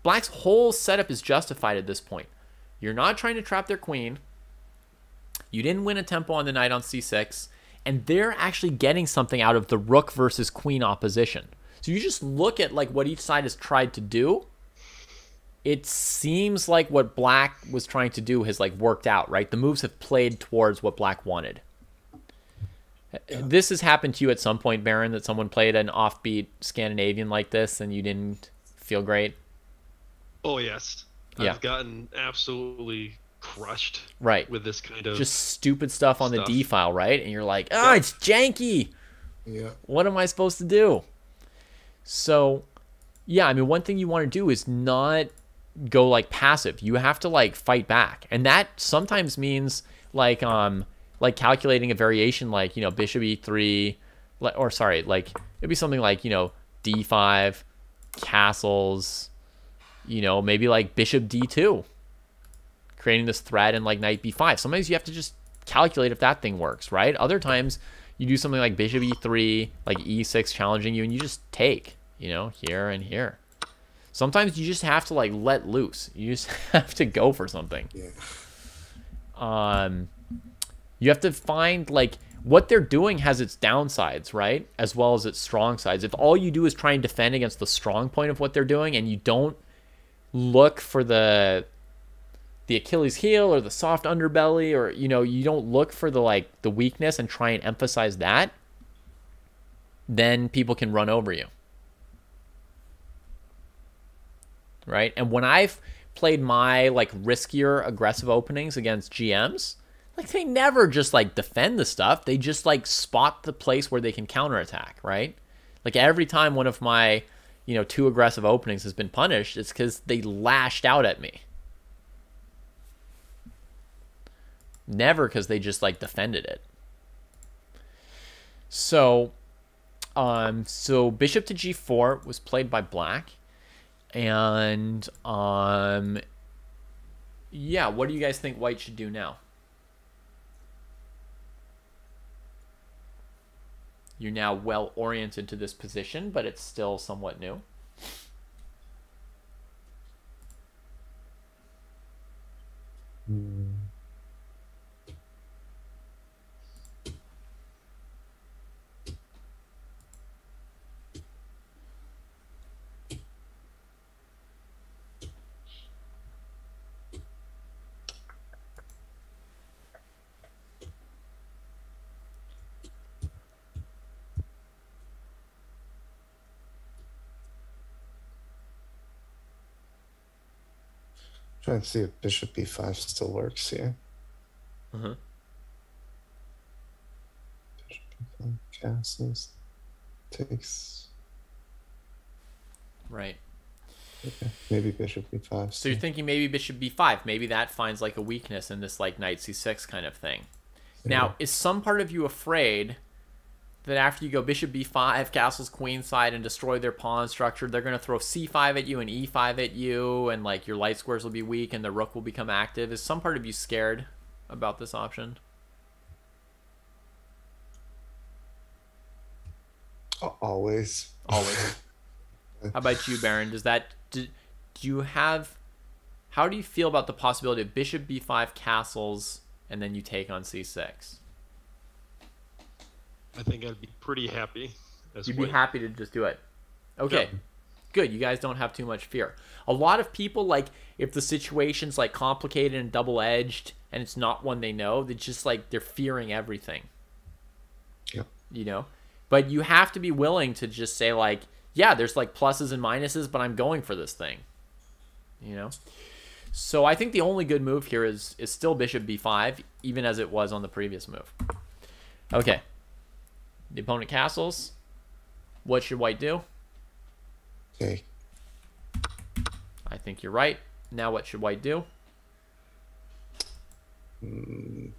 black's whole setup is justified at this point. You're not trying to trap their queen. You didn't win a tempo on the knight on c6, and they're actually getting something out of the rook versus queen opposition. So you just look at like what each side has tried to do. It seems like what black was trying to do has like worked out, right? The moves have played towards what black wanted. This has happened to you at some point, Baron, that someone played an offbeat Scandinavian like this and you didn't feel great. Oh yes. Yeah. I've gotten absolutely crushed Right. with this kind of Just stupid stuff on the D file, right? And you're like, oh, it's janky. Yeah. What am I supposed to do? So, yeah, I mean, one thing you want to do is not go like passive. You have to like fight back, and that sometimes means like um like calculating a variation like you know bishop e3, or sorry, like it'd be something like you know d5, castles, you know maybe like bishop d2, creating this threat and like knight b5. Sometimes you have to just calculate if that thing works, right? Other times you do something like bishop e3, like e6 challenging you, and you just take, you know, here and here. Sometimes you just have to like let loose. You just have to go for something. Yeah. Um, you have to find like what they're doing has its downsides, right, as well as its strong sides. If all you do is try and defend against the strong point of what they're doing, and you don't look for the the Achilles heel or the soft underbelly or you know you don't look for the like the weakness and try and emphasize that then people can run over you right and when I've played my like riskier aggressive openings against GMs like they never just like defend the stuff. They just like spot the place where they can counterattack right? Like every time one of my you know too aggressive openings has been punished it's because they lashed out at me. Never because they just like defended it. So um so bishop to g4 was played by black and um yeah what do you guys think white should do now you're now well oriented to this position but it's still somewhat new hmm. Trying to see if bishop b5 still works here. uh-huh. Bishop b5 castles takes. right Okay, maybe bishop b5. So you're thinking maybe bishop b5. Maybe that finds like a weakness in this like knight c6 kind of thing. Now, is some part of you afraid that after you go bishop b5, castles queenside, and destroy their pawn structure, they're going to throw c5 at you and e5 at you, and like your light squares will be weak and the rook will become active. Is some part of you scared about this option? Always. Always. How about you, Baron? Does that do, do you have? How do you feel about the possibility of bishop b5 castles and then you take on c6? I think I'd be pretty happy. As You'd be happy to just do it. Okay. Good. You guys don't have too much fear. A lot of people like if the situation's like complicated and double edged and it's not one they know, they just like they're fearing everything. Yep. You know? But you have to be willing to just say like, yeah, there's like pluses and minuses, but I'm going for this thing. You know? So I think the only good move here is is still bishop b5, even as it was on the previous move. Okay. The opponent castles. What should white do? Okay. I think you're right. Now what should white do? Mm.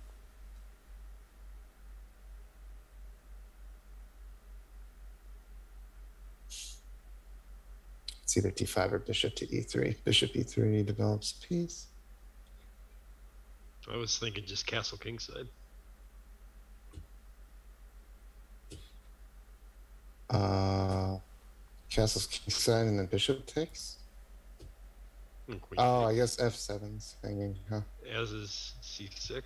It's either d5 or bishop to e3. Bishop e3 develops a piece. I was thinking just castle kingside. Uh, castle's kingside and then bishop takes. Oh, I guess f7's hanging, huh? as is c6.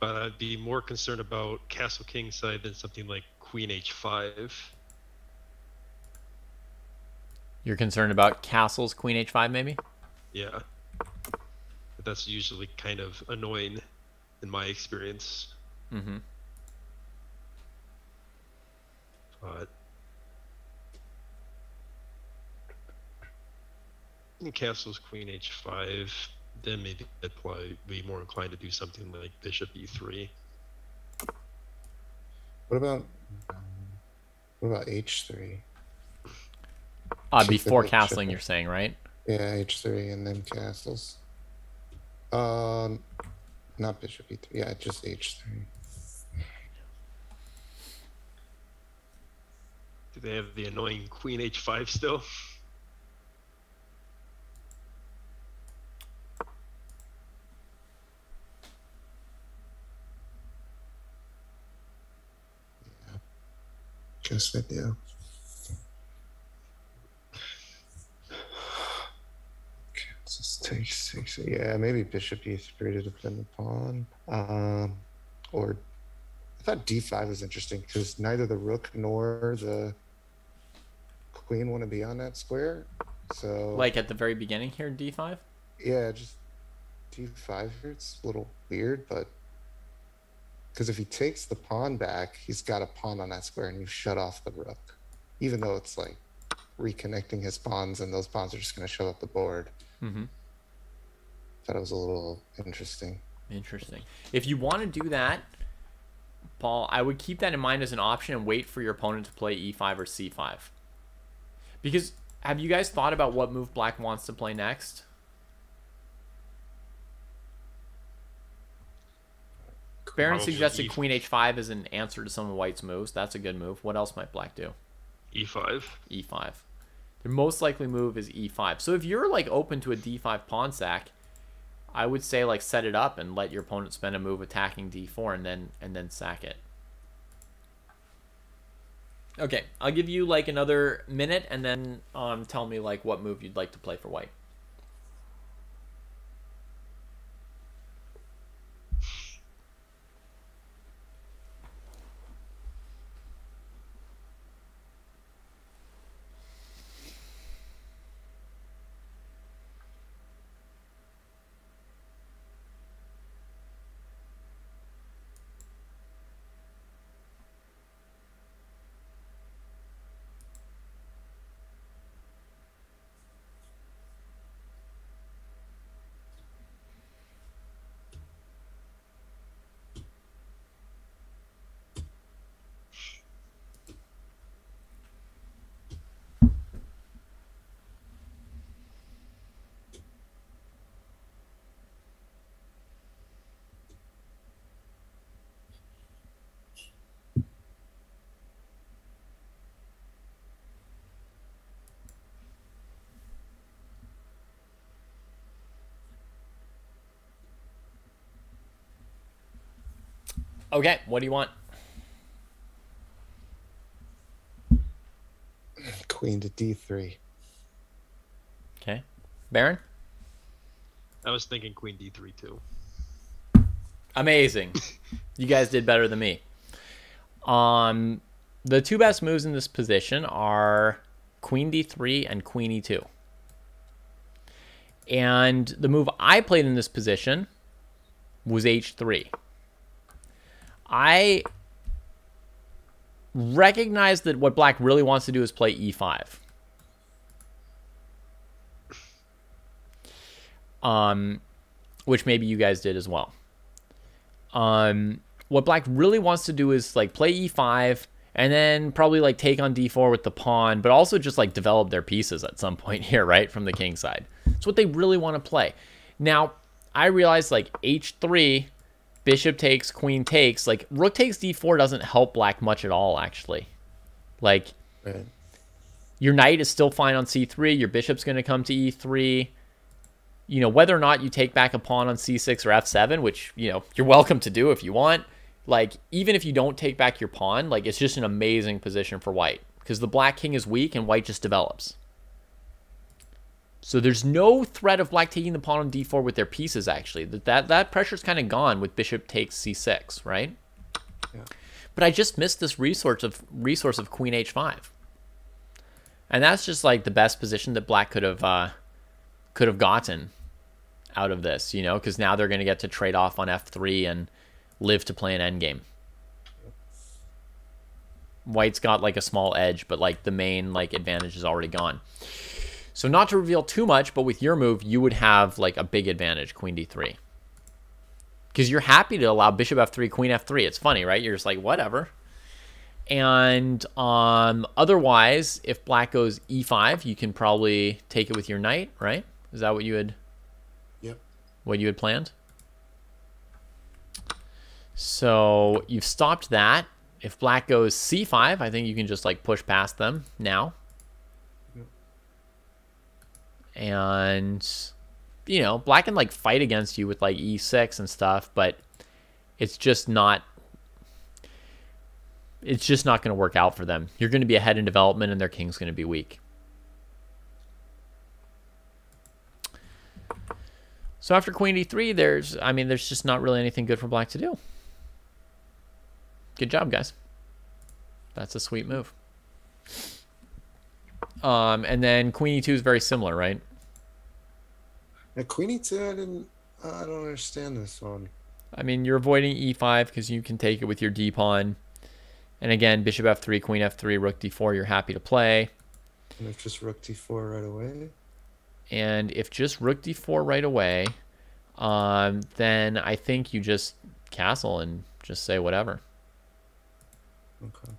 But I'd be more concerned about castle king side than something like queen h5. You're concerned about castles, queen h5 maybe? Yeah. But that's usually kind of annoying in my experience. Mm-hmm. But in castles queen h5, then maybe I'd probably be more inclined to do something like bishop e e3. What about um, what about h3? Uh, Keep before castling, you're saying, right? Yeah, h3 and then castles. Um, not bishop e3. Yeah, just h3. Do they have the annoying queen h5 still? Guess they do. Kansas takes six. Yeah, maybe bishop e3 to defend the pawn. Um, or I thought d5 was interesting because neither the rook nor the queen want to be on that square. So Like at the very beginning here, d5? yeah, just d5 here. It's a little weird, but because if he takes the pawn back, he's got a pawn on that square, and you shut off the rook. Even though it's like reconnecting his pawns, and those pawns are just going to show up the board. Mm-hmm. Thought it was a little interesting. Interesting. If you want to do that, Paul, I would keep that in mind as an option and wait for your opponent to play e5 or c5. Because have you guys thought about what move black wants to play next? Baron Probably suggested queen h5 as an answer to some of white's moves. That's a good move. What else might black do? e5. e5. Their most likely move is e5. So if you're like open to a d5 pawn sack, I would say like set it up and let your opponent spend a move attacking d4 and then and then sack it. Okay, I'll give you like another minute and then um tell me like what move you'd like to play for white. Okay, what do you want? Queen to d3. Okay. Baron? I was thinking queen d3 too. Amazing. you guys did better than me. Um, the two best moves in this position are queen d3 and queen e2. And the move I played in this position was h3. I recognize that what black really wants to do is play e5. Um, which maybe you guys did as well. Um, what black really wants to do is like play e5 and then probably like take on d4 with the pawn, but also just like develop their pieces at some point here, right? From the king side. It's what they really want to play. Now, I realize like h3, bishop takes, queen takes, like rook takes d4 doesn't help black much at all, actually. Like, Right. your knight is still fine on c3, your bishop's going to come to e3 you know, whether or not you take back a pawn on c6 or f7, which, you know, you're welcome to do if you want, like, even if you don't take back your pawn, like, it's just an amazing position for white because the black king is weak and white just develops. So there's no threat of black taking the pawn on d4 with their pieces, actually. That, that, that pressure's kind of gone with bishop takes c6, right? Yeah. But I just missed this resource of resource of queen h5. And that's just like the best position that black could have uh, could have gotten out of this, you know, because now they're going to get to trade off on f3 and live to play an endgame. White's got like a small edge, but like the main like advantage is already gone. So not to reveal too much, but with your move, you would have like a big advantage, queen d3. Because you're happy to allow bishop f3, queen f3. It's funny, right? You're just like, whatever. And um, otherwise, if black goes e5, you can probably take it with your knight, right? Is that what you had Yep. what you had planned? So you've stopped that. If black goes c5, I think you can just like push past them now. And you know, black can like fight against you with like e6 and stuff, but it's just not it's just not going to work out for them. You're going to be ahead in development and their king's going to be weak. So after queen e3, there's, I mean, there's just not really anything good for black to do. Good job, guys. That's a sweet move. Um, and then queen e2 is very similar, right? Now, Queen e2, I didn't. I don't understand this one. I mean, you're avoiding e5 because you can take it with your d pawn. And again, bishop f3, queen f3, rook d4, you're happy to play. And if just rook d4 right away. And if just rook d4 right away, um, then I think you just castle and just say whatever, Okay.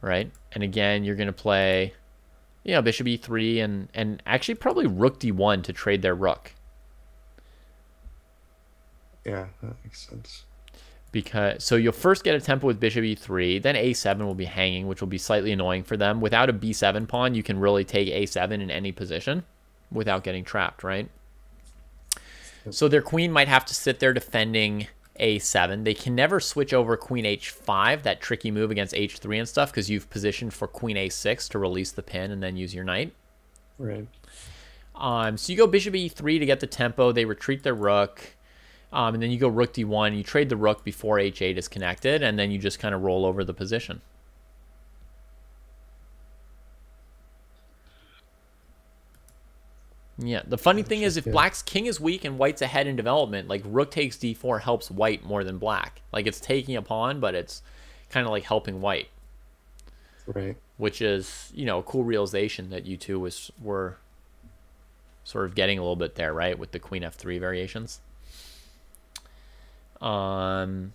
right? And again, you're going to play, you know, bishop e3 and, and actually probably rook d1 to trade their rook. Yeah, that makes sense. because so you'll first get a tempo with bishop e3 then a7 will be hanging which will be slightly annoying for them without a b7 pawn you can really take a7 in any position without getting trapped right so their queen might have to sit there defending a7 they can never switch over queen h5 that tricky move against h3 and stuff because you've positioned for queen a6 to release the pin and then use your knight Right. um, so you go bishop e3 to get the tempo. They retreat their rook. Um, and then you go rook d1. You trade the rook before h8 is connected, and then you just kind of roll over the position. Yeah, the funny thing is, if Yeah. black's king is weak and white's ahead in development, like rook takes d4 helps white more than black. Like it's taking a pawn, but it's kind of like helping white Right. which is you know a cool realization that you two was were sort of getting a little bit there right with the queen f3 variations um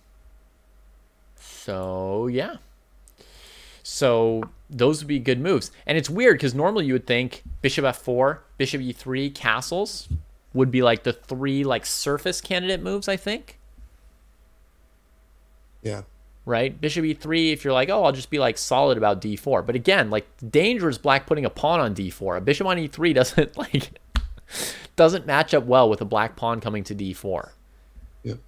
so yeah so those would be good moves and it's weird because normally you would think bishop f4 bishop e3 castles would be like the three like surface candidate moves i think Yeah. right? Bishop e3, if you're like, oh, I'll just be like solid about d4. But again, like dangerous black putting a pawn on d4. A bishop on e3 doesn't like doesn't match up well with a black pawn coming to d4. Yep.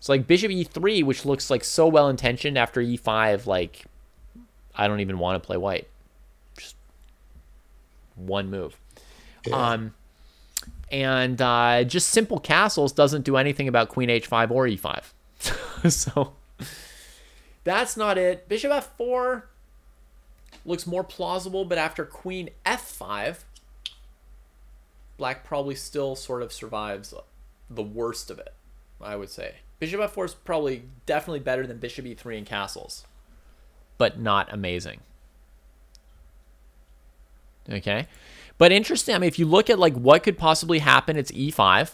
So like bishop e3, which looks like so well intentioned after e5, like I don't even want to play white. Just one move. Yeah. Um, and uh, just simple castles doesn't do anything about queen h5 or e5. so that's not it. Bishop f4 looks more plausible, but after queen f5, black probably still sort of survives the worst of it, I would say. Bishop f4 is probably definitely better than bishop e3 and castles, but not amazing. Okay. But interesting, I mean, if you look at like what could possibly happen, it's e5.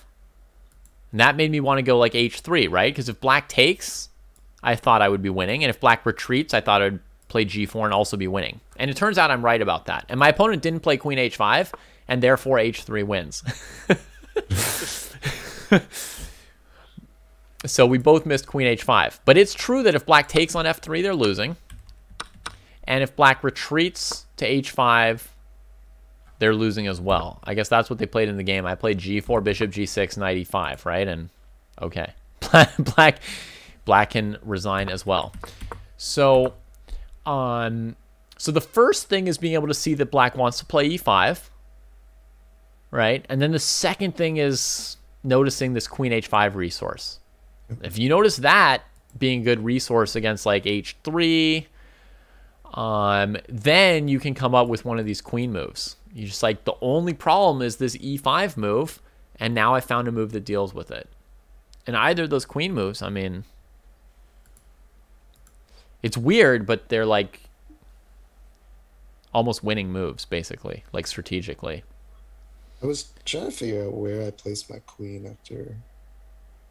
And that made me want to go like h3, right? Because if black takes, I thought I would be winning. And if black retreats, I thought I'd play g4 and also be winning. And it turns out I'm right about that. And my opponent didn't play queen h5, and therefore h3 wins. so we both missed queen h5. But it's true that if black takes on f3, they're losing. And if black retreats to h5, they're losing as well. I guess that's what they played in the game. I played g4, bishop, g6, knight e5, right? And okay, black, black can resign as well. So, um, so the first thing is being able to see that black wants to play e5, right? And then the second thing is noticing this queen h5 resource. If you notice that being a good resource against like h3, um, then you can come up with one of these queen moves. You just like the only problem is this e5 move, and now I found a move that deals with it. And either of those queen moves, I mean, it's weird, but they're like almost winning moves, basically, like strategically. I was trying to figure out where I placed my queen after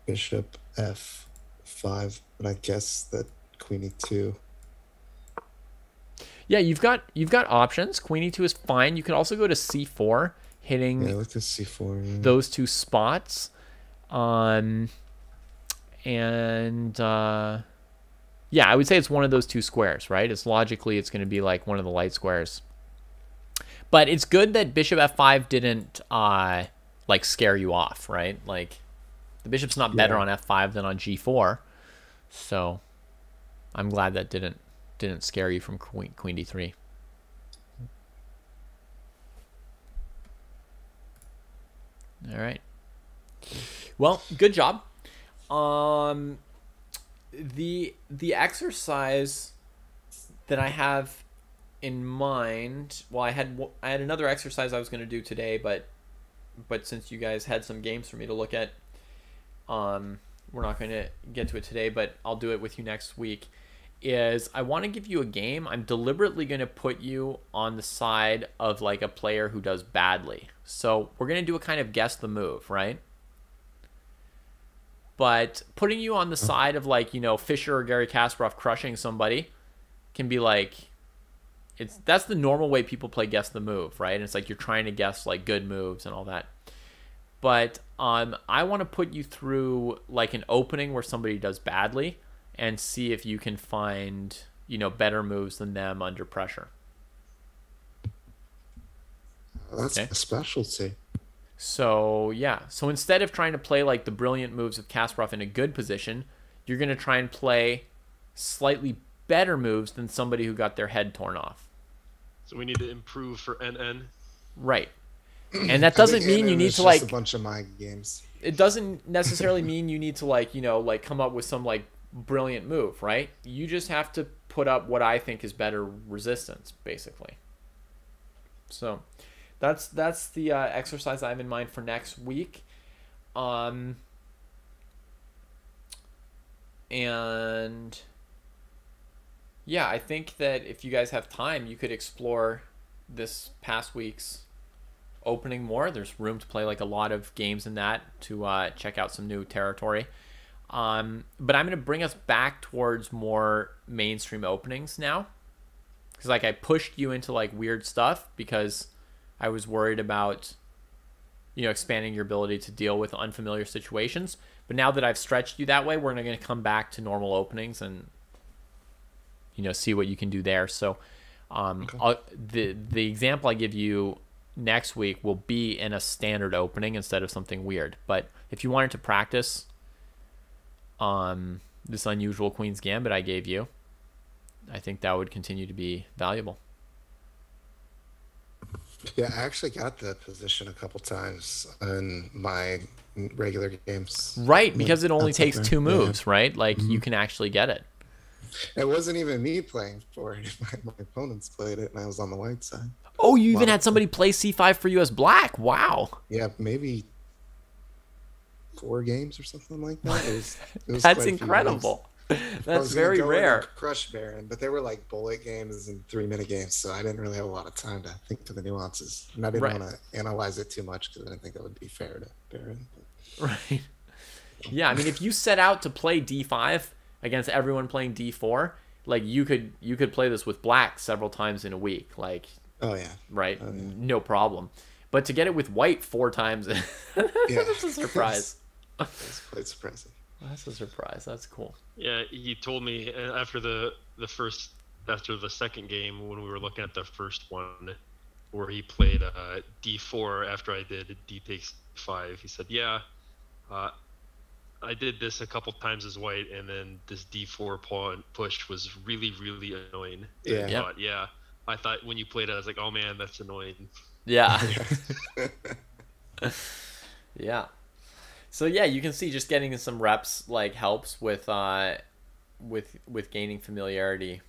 bishop f5, but I guess that queen e2. Yeah, you've got you've got options. Queen e2 is fine. You can also go to c4, hitting Yeah, I looked at c4. Yeah. those two spots. Um, and uh, yeah, I would say it's one of those two squares, right? It's logically it's going to be like one of the light squares. But it's good that bishop f5 didn't uh, like scare you off, right? Like the bishop's not better Yeah. on f5 than on g4, so I'm glad that didn't didn't scare you from queen queen d3. All right. Well, good job. Um, the the exercise that I have in mind. Well, I had I had another exercise I was going to do today, but but since you guys had some games for me to look at, um, we're not going to get to it today. But I'll do it with you next week. Is I want to give you a game. I'm deliberately going to put you on the side of like a player who does badly. So we're going to do a kind of guess the move, right? But putting you on the side of like, you know, Fischer or Gary Kasparov crushing somebody can be like it's that's the normal way people play guess the move, right? And it's like you're trying to guess like good moves and all that. But um I want to put you through like an opening where somebody does badly and see if you can find, you know, better moves than them under pressure. That's Okay. a specialty. So yeah, so instead of trying to play like the brilliant moves of Kasparov in a good position, you're gonna try and play slightly better moves than somebody who got their head torn off. So we need to improve for NN. Right. And that doesn't think mean you need to like a bunch of mind games. it doesn't necessarily mean you need to like, you know, like come up with some like brilliant move, right? You just have to put up what I think is better resistance, basically. So that's that's the uh, exercise I have in mind for next week. Um and yeah, I think that if you guys have time, you could explore this past week's opening more. There's room to play like a lot of games in that to uh, check out some new territory. Um, but I'm going to bring us back towards more mainstream openings now. Because like I pushed you into like weird stuff because I was worried about you know expanding your ability to deal with unfamiliar situations. But now that I've stretched you that way, we're going to come back to normal openings and you know see what you can do there. So um, I'll, the the example I give you next week will be in a standard opening instead of something weird. But if you wanted to practice um, this unusual Queen's Gambit I gave you, I think that would continue to be valuable. Yeah, I actually got that position a couple times in my regular games. Right, because it only That's takes two Yeah. moves, right? Like you can actually get it. It wasn't even me playing for it. My, my opponents played it, and I was on the white side. Oh, you even had somebody play c5 for you as black. Wow. Yeah, maybe four games or something like that. It was, it was That's quite a few games. incredible. That's very go in and rare. Crush Baron, but they were like bullet games and three minute games, so I didn't really have a lot of time to think to the nuances, and I didn't Right. want to analyze it too much because I didn't think that would be fair to Baron. Right. Yeah, I mean if you set out to play d5 against everyone playing d4, like you could you could play this with black several times in a week, like Oh yeah, right? Oh, yeah. No problem. But to get it with white four times yeah, that's a surprise. It's quite surprising. That's a surprise. That's cool. Yeah, he told me uh, after the the first after the second game when we were looking at the first one where he played uh, d4 after I did d takes five. He said, "Yeah, uh, I did this a couple times as white, and then this d4 pawn push was really really annoying." Yeah. Yeah. thought, yeah. I thought when you played it, I was like, "Oh man, that's annoying." Yeah. yeah. So yeah, you can see just getting some reps like helps with uh with with gaining familiarity,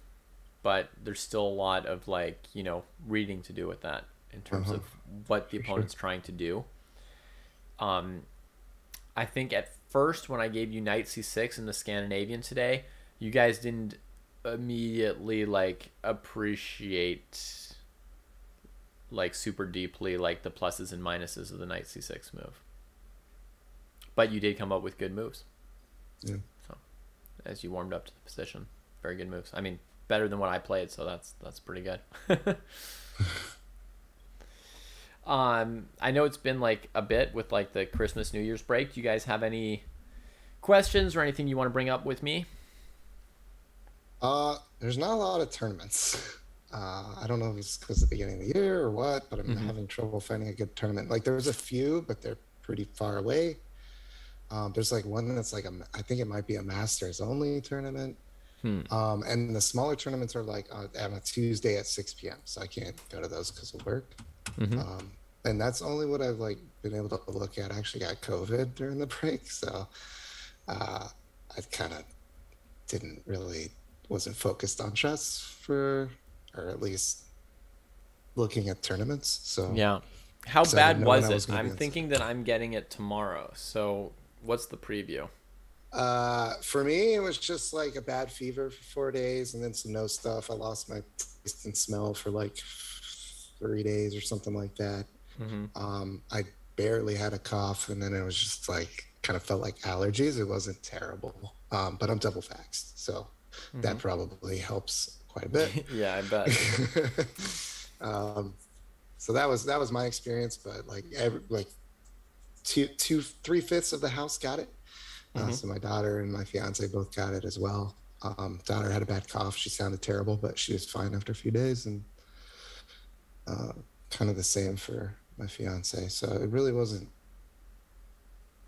but there's still a lot of like, you know, reading to do with that in terms Uh-huh. of what the For sure. opponent's trying to do. Um I think at first when I gave you knight c6 in the Scandinavian today, you guys didn't immediately like appreciate like super deeply like the pluses and minuses of the knight c6 move. But you did come up with good moves. Yeah. So as you warmed up to the position, very good moves. I mean, better than what I played, so that's that's pretty good. um, I know it's been like a bit with like the Christmas New Year's break. Do you guys have any questions or anything you want to bring up with me? Uh, there's not a lot of tournaments. Uh, I don't know if it's because of the beginning of the year or what, but I'm Mhm. having trouble finding a good tournament. Like there's a few, but they're pretty far away. Um, there's like one that's like a, I think it might be a Masters only tournament. Hmm. Um, and the smaller tournaments are like on, on a Tuesday at 6 p.m. So I can't go to those because of work. Mhm. Um, and that's only what I've like been able to look at. I actually got COVID during the break, so uh, I kind of didn't really wasn't focused on chess for, or at least looking at tournaments. So Yeah. how bad didn't know when was I was it? I'm thinking that I'm getting it tomorrow. So what's the preview? Uh, for me, it was just like a bad fever for four days, and then some nose stuff. I lost my taste and smell for like three days or something like that. hmm Um, I barely had a cough, and then it was just like kind of felt like allergies. It wasn't terrible, um, but I'm double faxed. so that probably helps quite a bit. yeah, I bet. um, so that was that was my experience, but like every like two two three fifths of the house got it. Uh, Mhm. so my daughter and my fiance both got it as well. Um, daughter had a bad cough; she sounded terrible, but she was fine after a few days, and uh, kind of the same for my fiance. So it really wasn't.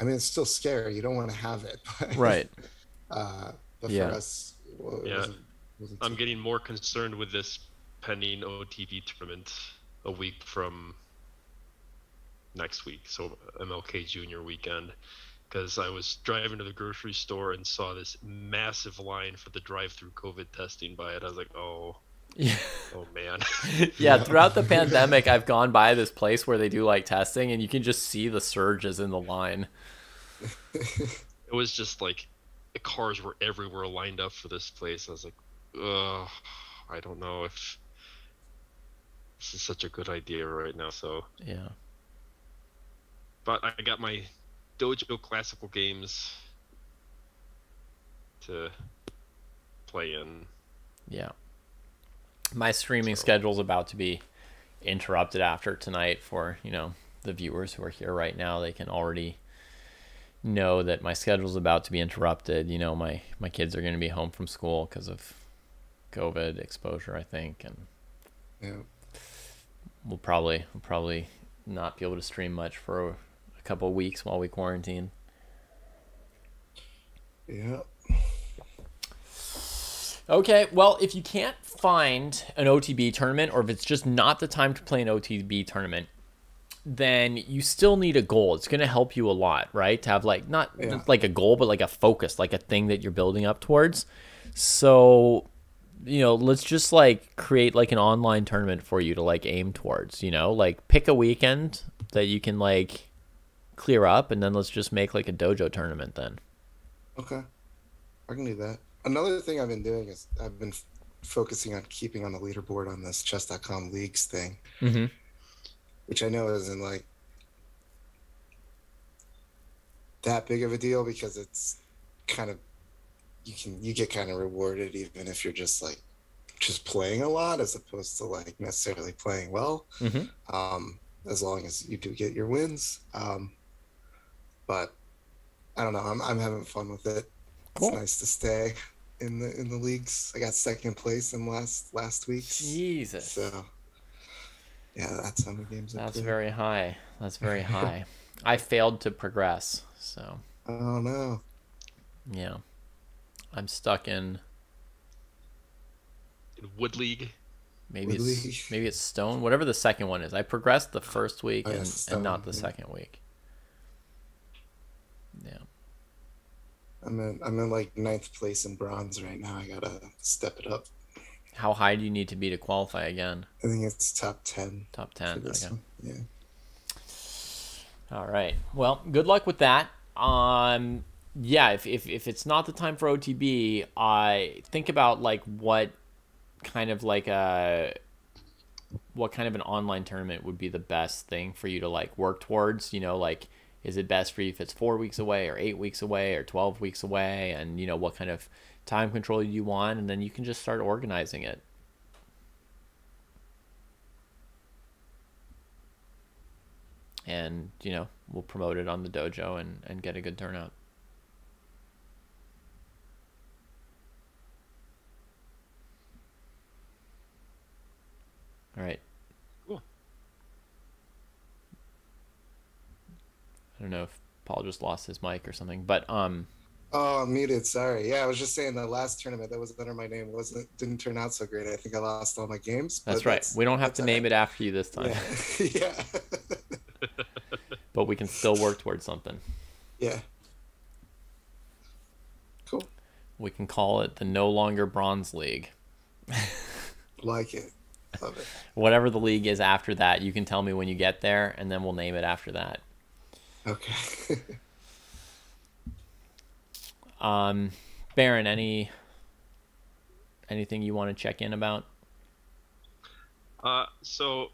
I mean, it's still scary. You don't want to have it, but, right. Uh, but Yeah. for us, well, it Yeah. wasn't, wasn't I'm getting more concerned with this pending OTB tournament a week from next week, so MLK Junior weekend. Because I was driving to the grocery store and saw this massive line for the drive-through COVID testing by it. I was like, oh, Yeah. oh man. yeah, throughout the pandemic, I've gone by this place where they do like testing, and you can just see the surges in the line. it was just like the cars were everywhere lined up for this place. I was like, ugh, I don't know if this is such a good idea right now. So, Yeah. But I got my Dojo classical games to play in. Yeah. My streaming So- schedule's about to be interrupted after tonight for, you know, the viewers who are here right now. They can already know that my schedule's about to be interrupted. You know, my my kids are going to be home from school because of COVID exposure, I think, and yeah. we'll probably we'll probably not be able to stream much for a, a couple of weeks while we quarantine. Yeah. Okay, well, if you can't find an OTB tournament, or if it's just not the time to play an OTB tournament, then you still need a goal. It's going to help you a lot, right? To have like not Yeah. like a goal, but like a focus, like a thing that you're building up towards. So, you know, let's just like create like an online tournament for you to like aim towards, you know? Like pick a weekend that you can like clear up and then let's just make like a dojo tournament then. Okay. I can do that. Another thing I've been doing is I've been f- focusing on keeping on the leaderboard on this chess.com leagues thing, Mhm. which I know isn't like that big of a deal because it's kind of you can you get kind of rewarded even if you're just like just playing a lot as opposed to like necessarily playing well Mhm. um, as long as you do get your wins. Um, but I don't know. I'm, I'm having fun with it. Cool. It's nice to stay in the in the leagues. I got second place in last last week's. Jesus. So yeah, that's how many games I That's played. very high. That's very high. I failed to progress, so Oh no. yeah. I'm stuck in In Wood League. maybe it's Really? maybe it's stone, whatever the second one is. I progressed the first week Oh, yeah, and, stone, and not the yeah. second week. Yeah. I'm in I'm in like ninth place in bronze right now. I gotta step it up. How high do you need to be to qualify again? I think it's top ten Top ten. Okay. one. Yeah. All right. Well, good luck with that. Um, yeah. If, if if it's not the time for OTB, I think about like what kind of like a what kind of an online tournament would be the best thing for you to like work towards. You know, like is it best for you if it's four weeks away or eight weeks away or twelve weeks away, and you know what kind of time control you want, and then you can just start organizing it. and you know we'll promote it on the dojo and and get a good turnout. All right i don't know if paul just lost his mic or something but um Oh, I'm muted. Sorry. Yeah, I was just saying the last tournament that was under my name wasn't didn't turn out so great. I think I lost all my games. that's right we don't have to name right. it after you this time Yeah. yeah. but we can still work towards something yeah. Cool. we can call it the no longer bronze league Like it. Love it. whatever the league is after that you can tell me when you get there and then we'll name it after that Okay. Um, Baron, any anything you want to check in about? Uh, so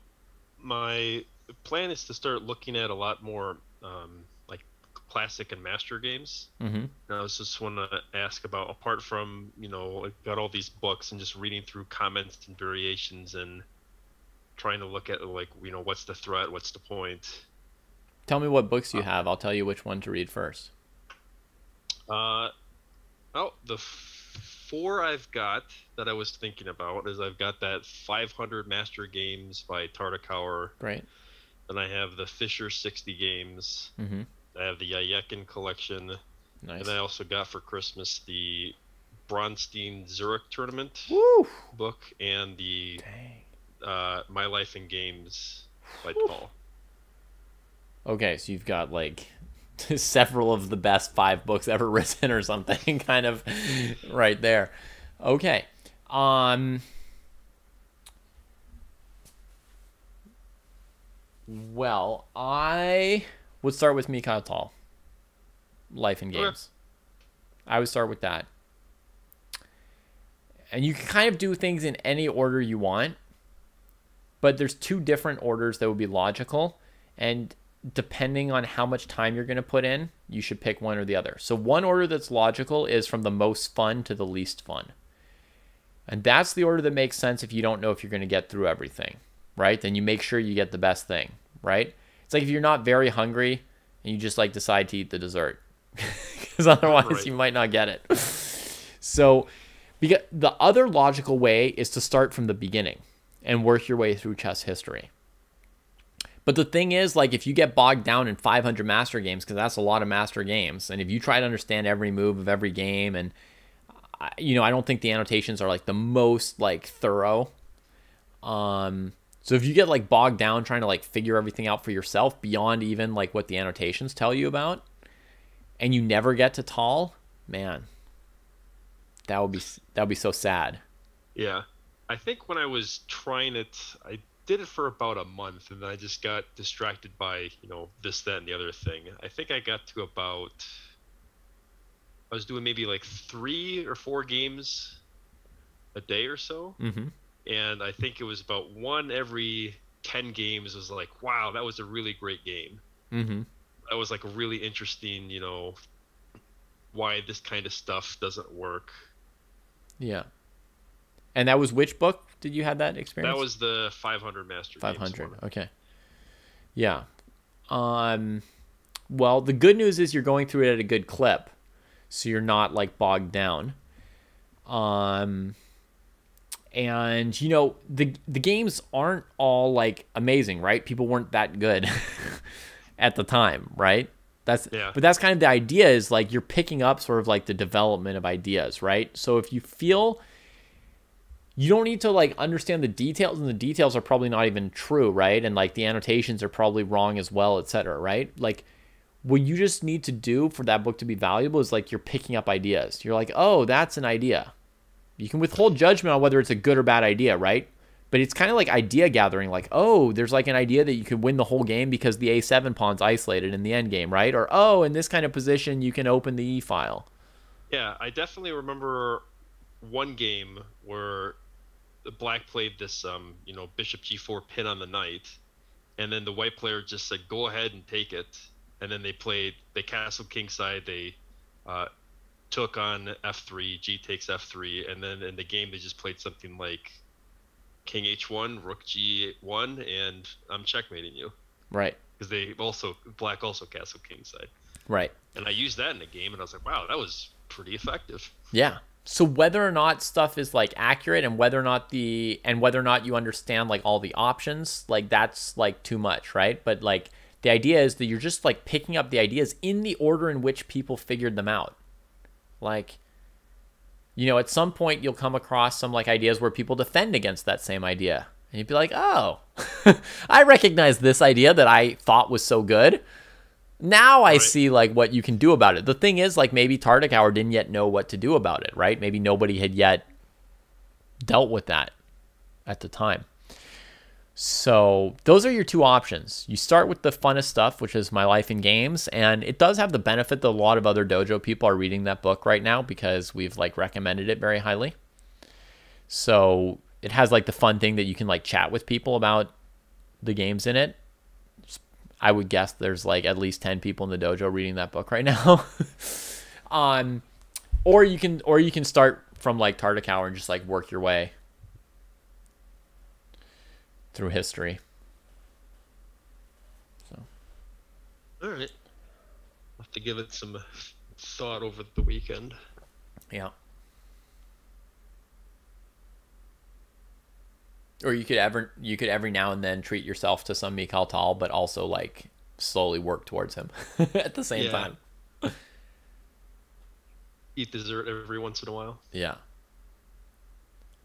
my plan is to start looking at a lot more um, like classic and master games. Mm-hmm. And I was just want to ask about apart from you know I've got all these books and just reading through comments and variations and trying to look at like you know what's the threat, what's the point. Tell me what books you have. I'll tell you which one to read first. Uh, oh, the four I've got that I was thinking about is I've got that 500 Master Games by Tartakower. Great. Then I have the Fischer 60 Games. Mm-hmm. I have the Yayekin collection. Nice. And I also got for Christmas the Bronstein Zurich tournament Woo! book and the uh, My Life in Games by Paul. Okay, so you've got like several of the best five books ever written or something kind of right there. Okay. Um Well, I would start with Mikhail Tal. Life and. Games. I would start with that. And you can kind of do things in any order you want, but there's two different orders that would be logical. And depending on how much time you're going to put in, you should pick one or the other. So, one order that's logical is from the most fun to the least fun. And that's the order that makes sense if you don't know if you're going to get through everything, right? Then you make sure you get the best thing, right? It's like if you're not very hungry and you just like decide to eat the dessert because otherwise Right. you might not get it. So, because the other logical way is to start from the beginning and work your way through chess history. But the thing is, like, if you get bogged down in 500 master games, because that's a lot of master games, and if you try to understand every move of every game, and you know, I don't think the annotations are like the most like thorough. Um, so if you get like bogged down trying to like figure everything out for yourself beyond even like what the annotations tell you about, and you never get to Tal, man, that would be that would be so sad. Yeah, I think when I was trying it, I did it for about a month, and then I just got distracted by you know this, that, and the other thing. I think I got to about I was doing maybe like three or four games a day or so, mm-hmm. and I think it was about one every ten games was like, wow, that was a really great game. Mm-hmm. That was like a really interesting, you know, why this kind of stuff doesn't work. Yeah. And that was which book did you have that experience? That was the 500 Master. 500. Okay. Yeah. Um. Well, the good news is you're going through it at a good clip, so you're not like bogged down. Um. And you know the the games aren't all like amazing, right? People weren't that good at the time, right? That's yeah. but that's kind of the idea is like you're picking up sort of like the development of ideas, right? So if you feel you don't need to like understand the details and the details are probably not even true right? And like the annotations are probably wrong as well etc right? Like what you just need to do for that book to be valuable is like you're picking up ideas. You're like oh that's an idea. You can withhold judgment on whether it's a good or bad idea right? But it's kind of like idea gathering like oh there's like an idea that you could win the whole game because the a7 pawn's isolated in the end game right? Or oh in this kind of position you can open the e file. Yeah i definitely remember one game where black played this um, you know bishop g4 pin on the knight and then the white player just said go ahead and take it. And then they played they castled kingside they uh, took on f3 g takes f3 and then in the game they just played something like king h1 rook g1 and i'm checkmating you. Right. Because they also black also castled kingside. Right. And i used that in the game and i was like wow that was pretty effective. Yeah so whether or not stuff is like accurate and whether or not the and whether or not you understand like all the options like that's like too much right? But like the idea is that you're just like picking up the ideas in the order in which people figured them out. Like you know at some point you'll come across some like ideas where people defend against that same idea. And you'd be like oh i recognize this idea that i thought was so good now I right. see like what you can do about it. The thing is, like maybe Tartakower didn't yet know what to do about it, right? Maybe nobody had yet dealt with that at the time. So those are your two options. You start with the funnest stuff, which is My Life in Games, and it does have the benefit that a lot of other dojo people are reading that book right now because we've like recommended it very highly. So it has like the fun thing that you can like chat with people about the games in it I would guess there's like at least 10 people in the dojo reading that book right now. um, or you can or you can start from like Tartakower and just like work your way through history. So. All right. I'll have to give it some thought over the weekend. Yeah. Or you could ever you could every now and then treat yourself to some Mikhail Tal, but also like slowly work towards him at the same yeah. time. Eat dessert every once in a while. Yeah.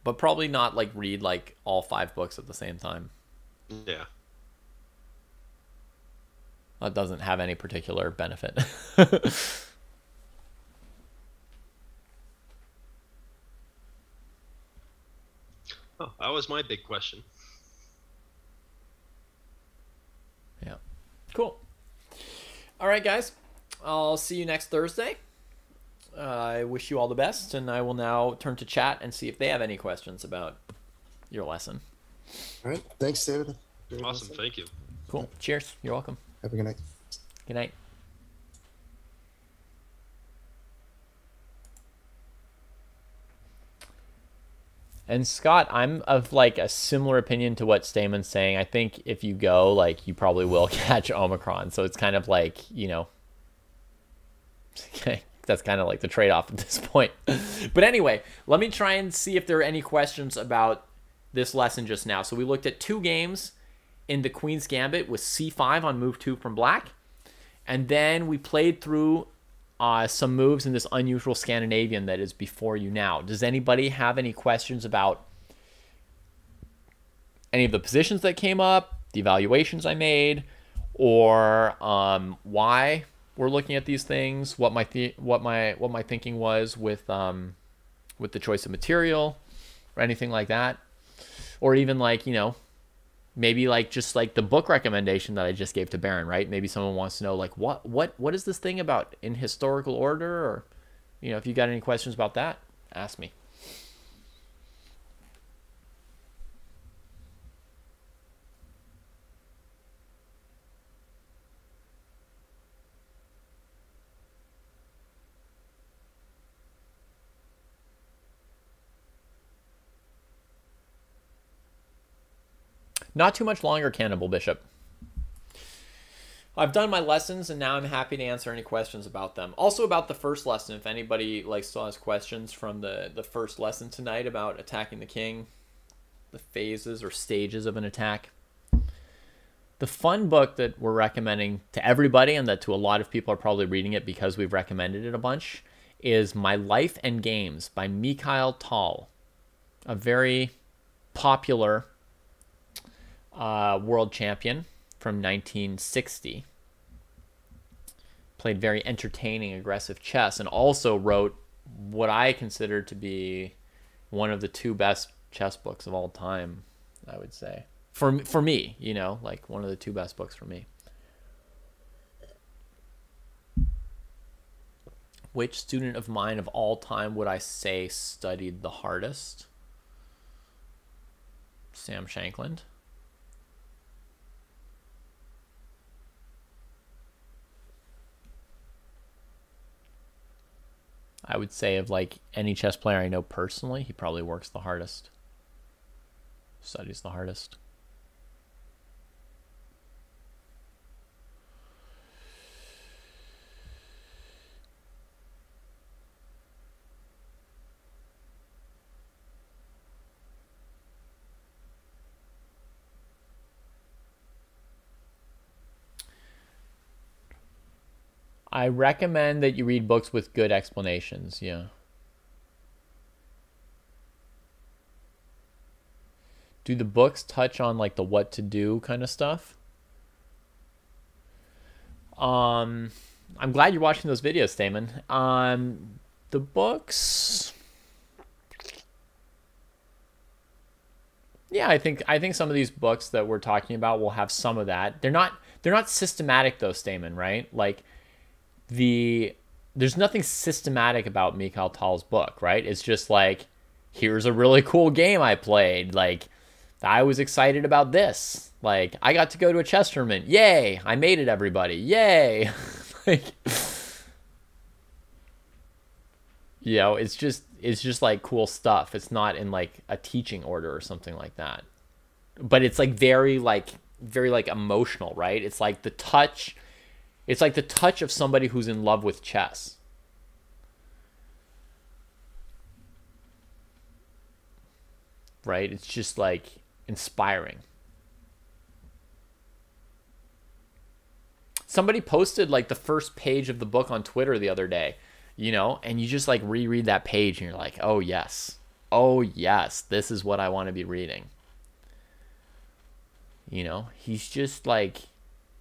But probably not like read like all five books at the same time. Yeah. That doesn't have any particular benefit. Oh, that was my big question. Yeah. Cool. All right, guys. I'll see you next Thursday. Uh, I wish you all the best, and I will now turn to chat and see if they have any questions about your lesson. All right. Thanks, David. Very awesome. Awesome. Thank you. Cool. Cheers. You're welcome. Have a good night. Good night. And Scott, I'm of like a similar opinion to what Stamen's saying. I think if you go, like, you probably will catch Omicron. So it's kind of like, you know, okay, that's kind of like the trade off at this point. but anyway, let me try and see if there are any questions about this lesson just now. So we looked at two games in the Queen's Gambit with c5 on move two from black. And then we played through uh, some moves in this unusual Scandinavian that is before you now. Does anybody have any questions about any of the positions that came up, the evaluations I made, or um, why we're looking at these things? What my what my what my thinking was with um, with the choice of material, or anything like that, or even like you know maybe like just like the book recommendation that I just gave to Baron, right? Maybe someone wants to know like what what what is this thing about in historical order or you know, if you got any questions about that, ask me. Not too much longer, Cannibal Bishop. I've done my lessons and now I'm happy to answer any questions about them. Also about the first lesson, if anybody like still has questions from the the first lesson tonight about attacking the king, the phases or stages of an attack. The fun book that we're recommending to everybody and that to a lot of people are probably reading it because we've recommended it a bunch is My Life and Games by Mikhail Tal. A very popular uh, world champion from 1960. Played very entertaining, aggressive chess, and also wrote what I consider to be one of the two best chess books of all time. I would say for for me, you know, like one of the two best books for me. Which student of mine of all time would I say studied the hardest? Sam Shankland. I would say of like any chess player I know personally, he probably works the hardest. Studies the hardest. I recommend that you read books with good explanations. Yeah. Do the books touch on like the what to do kind of stuff? Um, I'm glad you're watching those videos, Damon. Um, the books. Yeah, I think I think some of these books that we're talking about will have some of that. They're not they're not systematic though, Stamen, right? Like the there's nothing systematic about Mikhail Tal's book, right? It's just like here's a really cool game I played. Like I was excited about this. Like I got to go to a chess tournament. Yay! I made it everybody. Yay! like you know, it's just it's just like cool stuff. It's not in like a teaching order or something like that. But it's like very like very like emotional, right? It's like the touch it's like the touch of somebody who's in love with chess. Right? It's just like inspiring. Somebody posted like the first page of the book on Twitter the other day, you know, and you just like reread that page and you're like, oh, yes. Oh, yes. This is what I want to be reading. You know, he's just like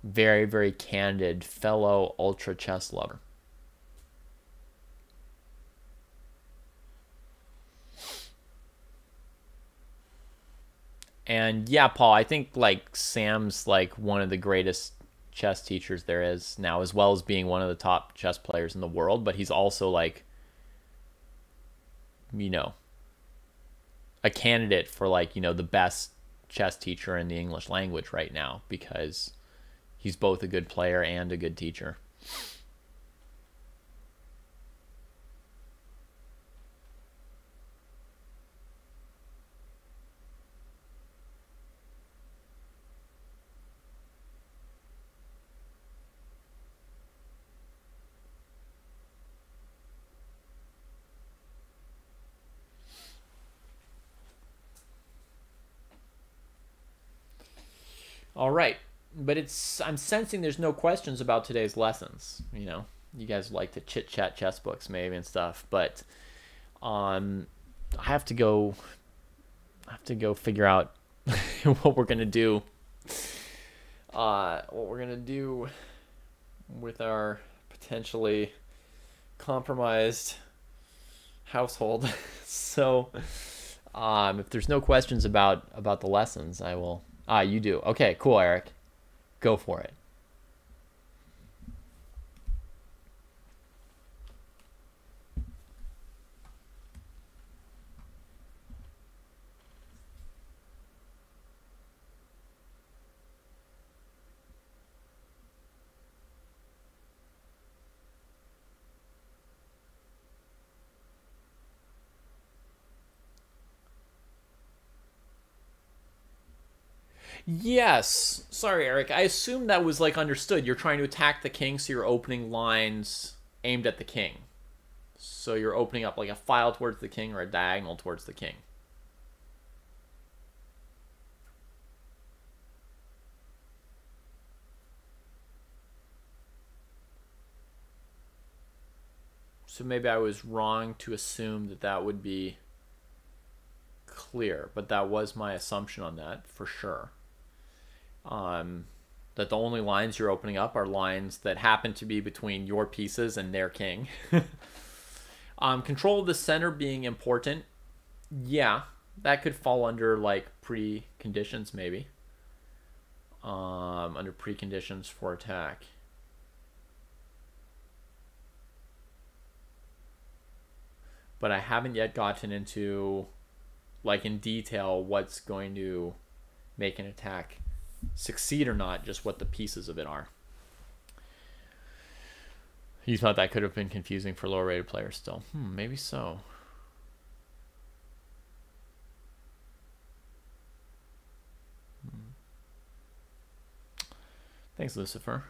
very, very candid fellow ultra chess lover. And yeah, Paul, I think like Sam's like one of the greatest chess teachers there is now, as well as being one of the top chess players in the world. But he's also like, you know, a candidate for like, you know, the best chess teacher in the English language right now because he's both a good player and a good teacher. All right but it's I'm sensing there's no questions about today's lessons. You know, you guys like to chit chat chess books maybe and stuff, but um, I have to go. I have to go figure out what we're gonna do. Uh, what we're gonna do with our potentially compromised household. so, um, if there's no questions about about the lessons, I will. Ah, you do. Okay, cool, Eric. Go for it. Yes. Sorry, Eric. I assume that was like understood. You're trying to attack the king, so you're opening lines aimed at the king. So you're opening up like a file towards the king or a diagonal towards the king. So maybe I was wrong to assume that that would be clear, but that was my assumption on that for sure um, that the only lines you're opening up are lines that happen to be between your pieces and their king. um, control of the center being important, yeah, that could fall under like preconditions maybe. Um, under preconditions for attack. But I haven't yet gotten into like in detail what's going to make an attack succeed or not, just what the pieces of it are. You thought that could have been confusing for lower rated players still. Hmm, maybe so. Hmm. Thanks, Lucifer.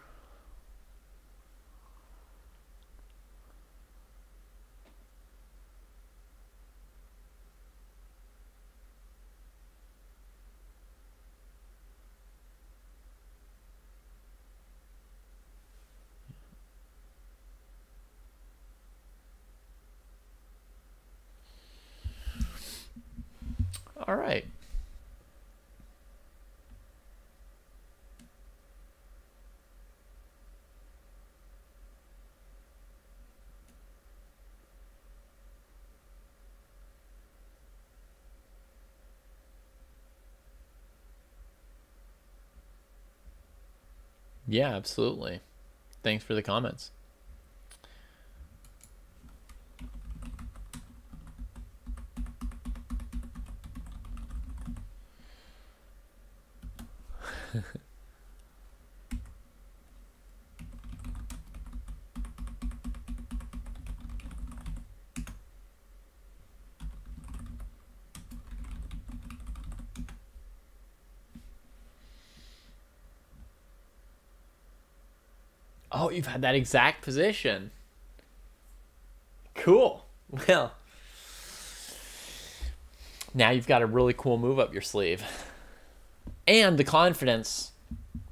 All right. Yeah, absolutely. Thanks for the comments. Oh, you've had that exact position. Cool. Well, now you've got a really cool move up your sleeve. And the confidence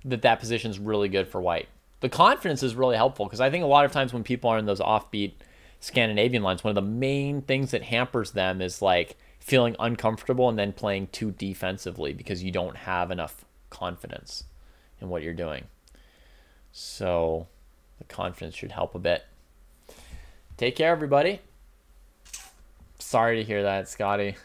that that position is really good for white. The confidence is really helpful because I think a lot of times when people are in those offbeat Scandinavian lines, one of the main things that hampers them is like feeling uncomfortable and then playing too defensively because you don't have enough confidence in what you're doing. So the confidence should help a bit. Take care, everybody. Sorry to hear that, Scotty.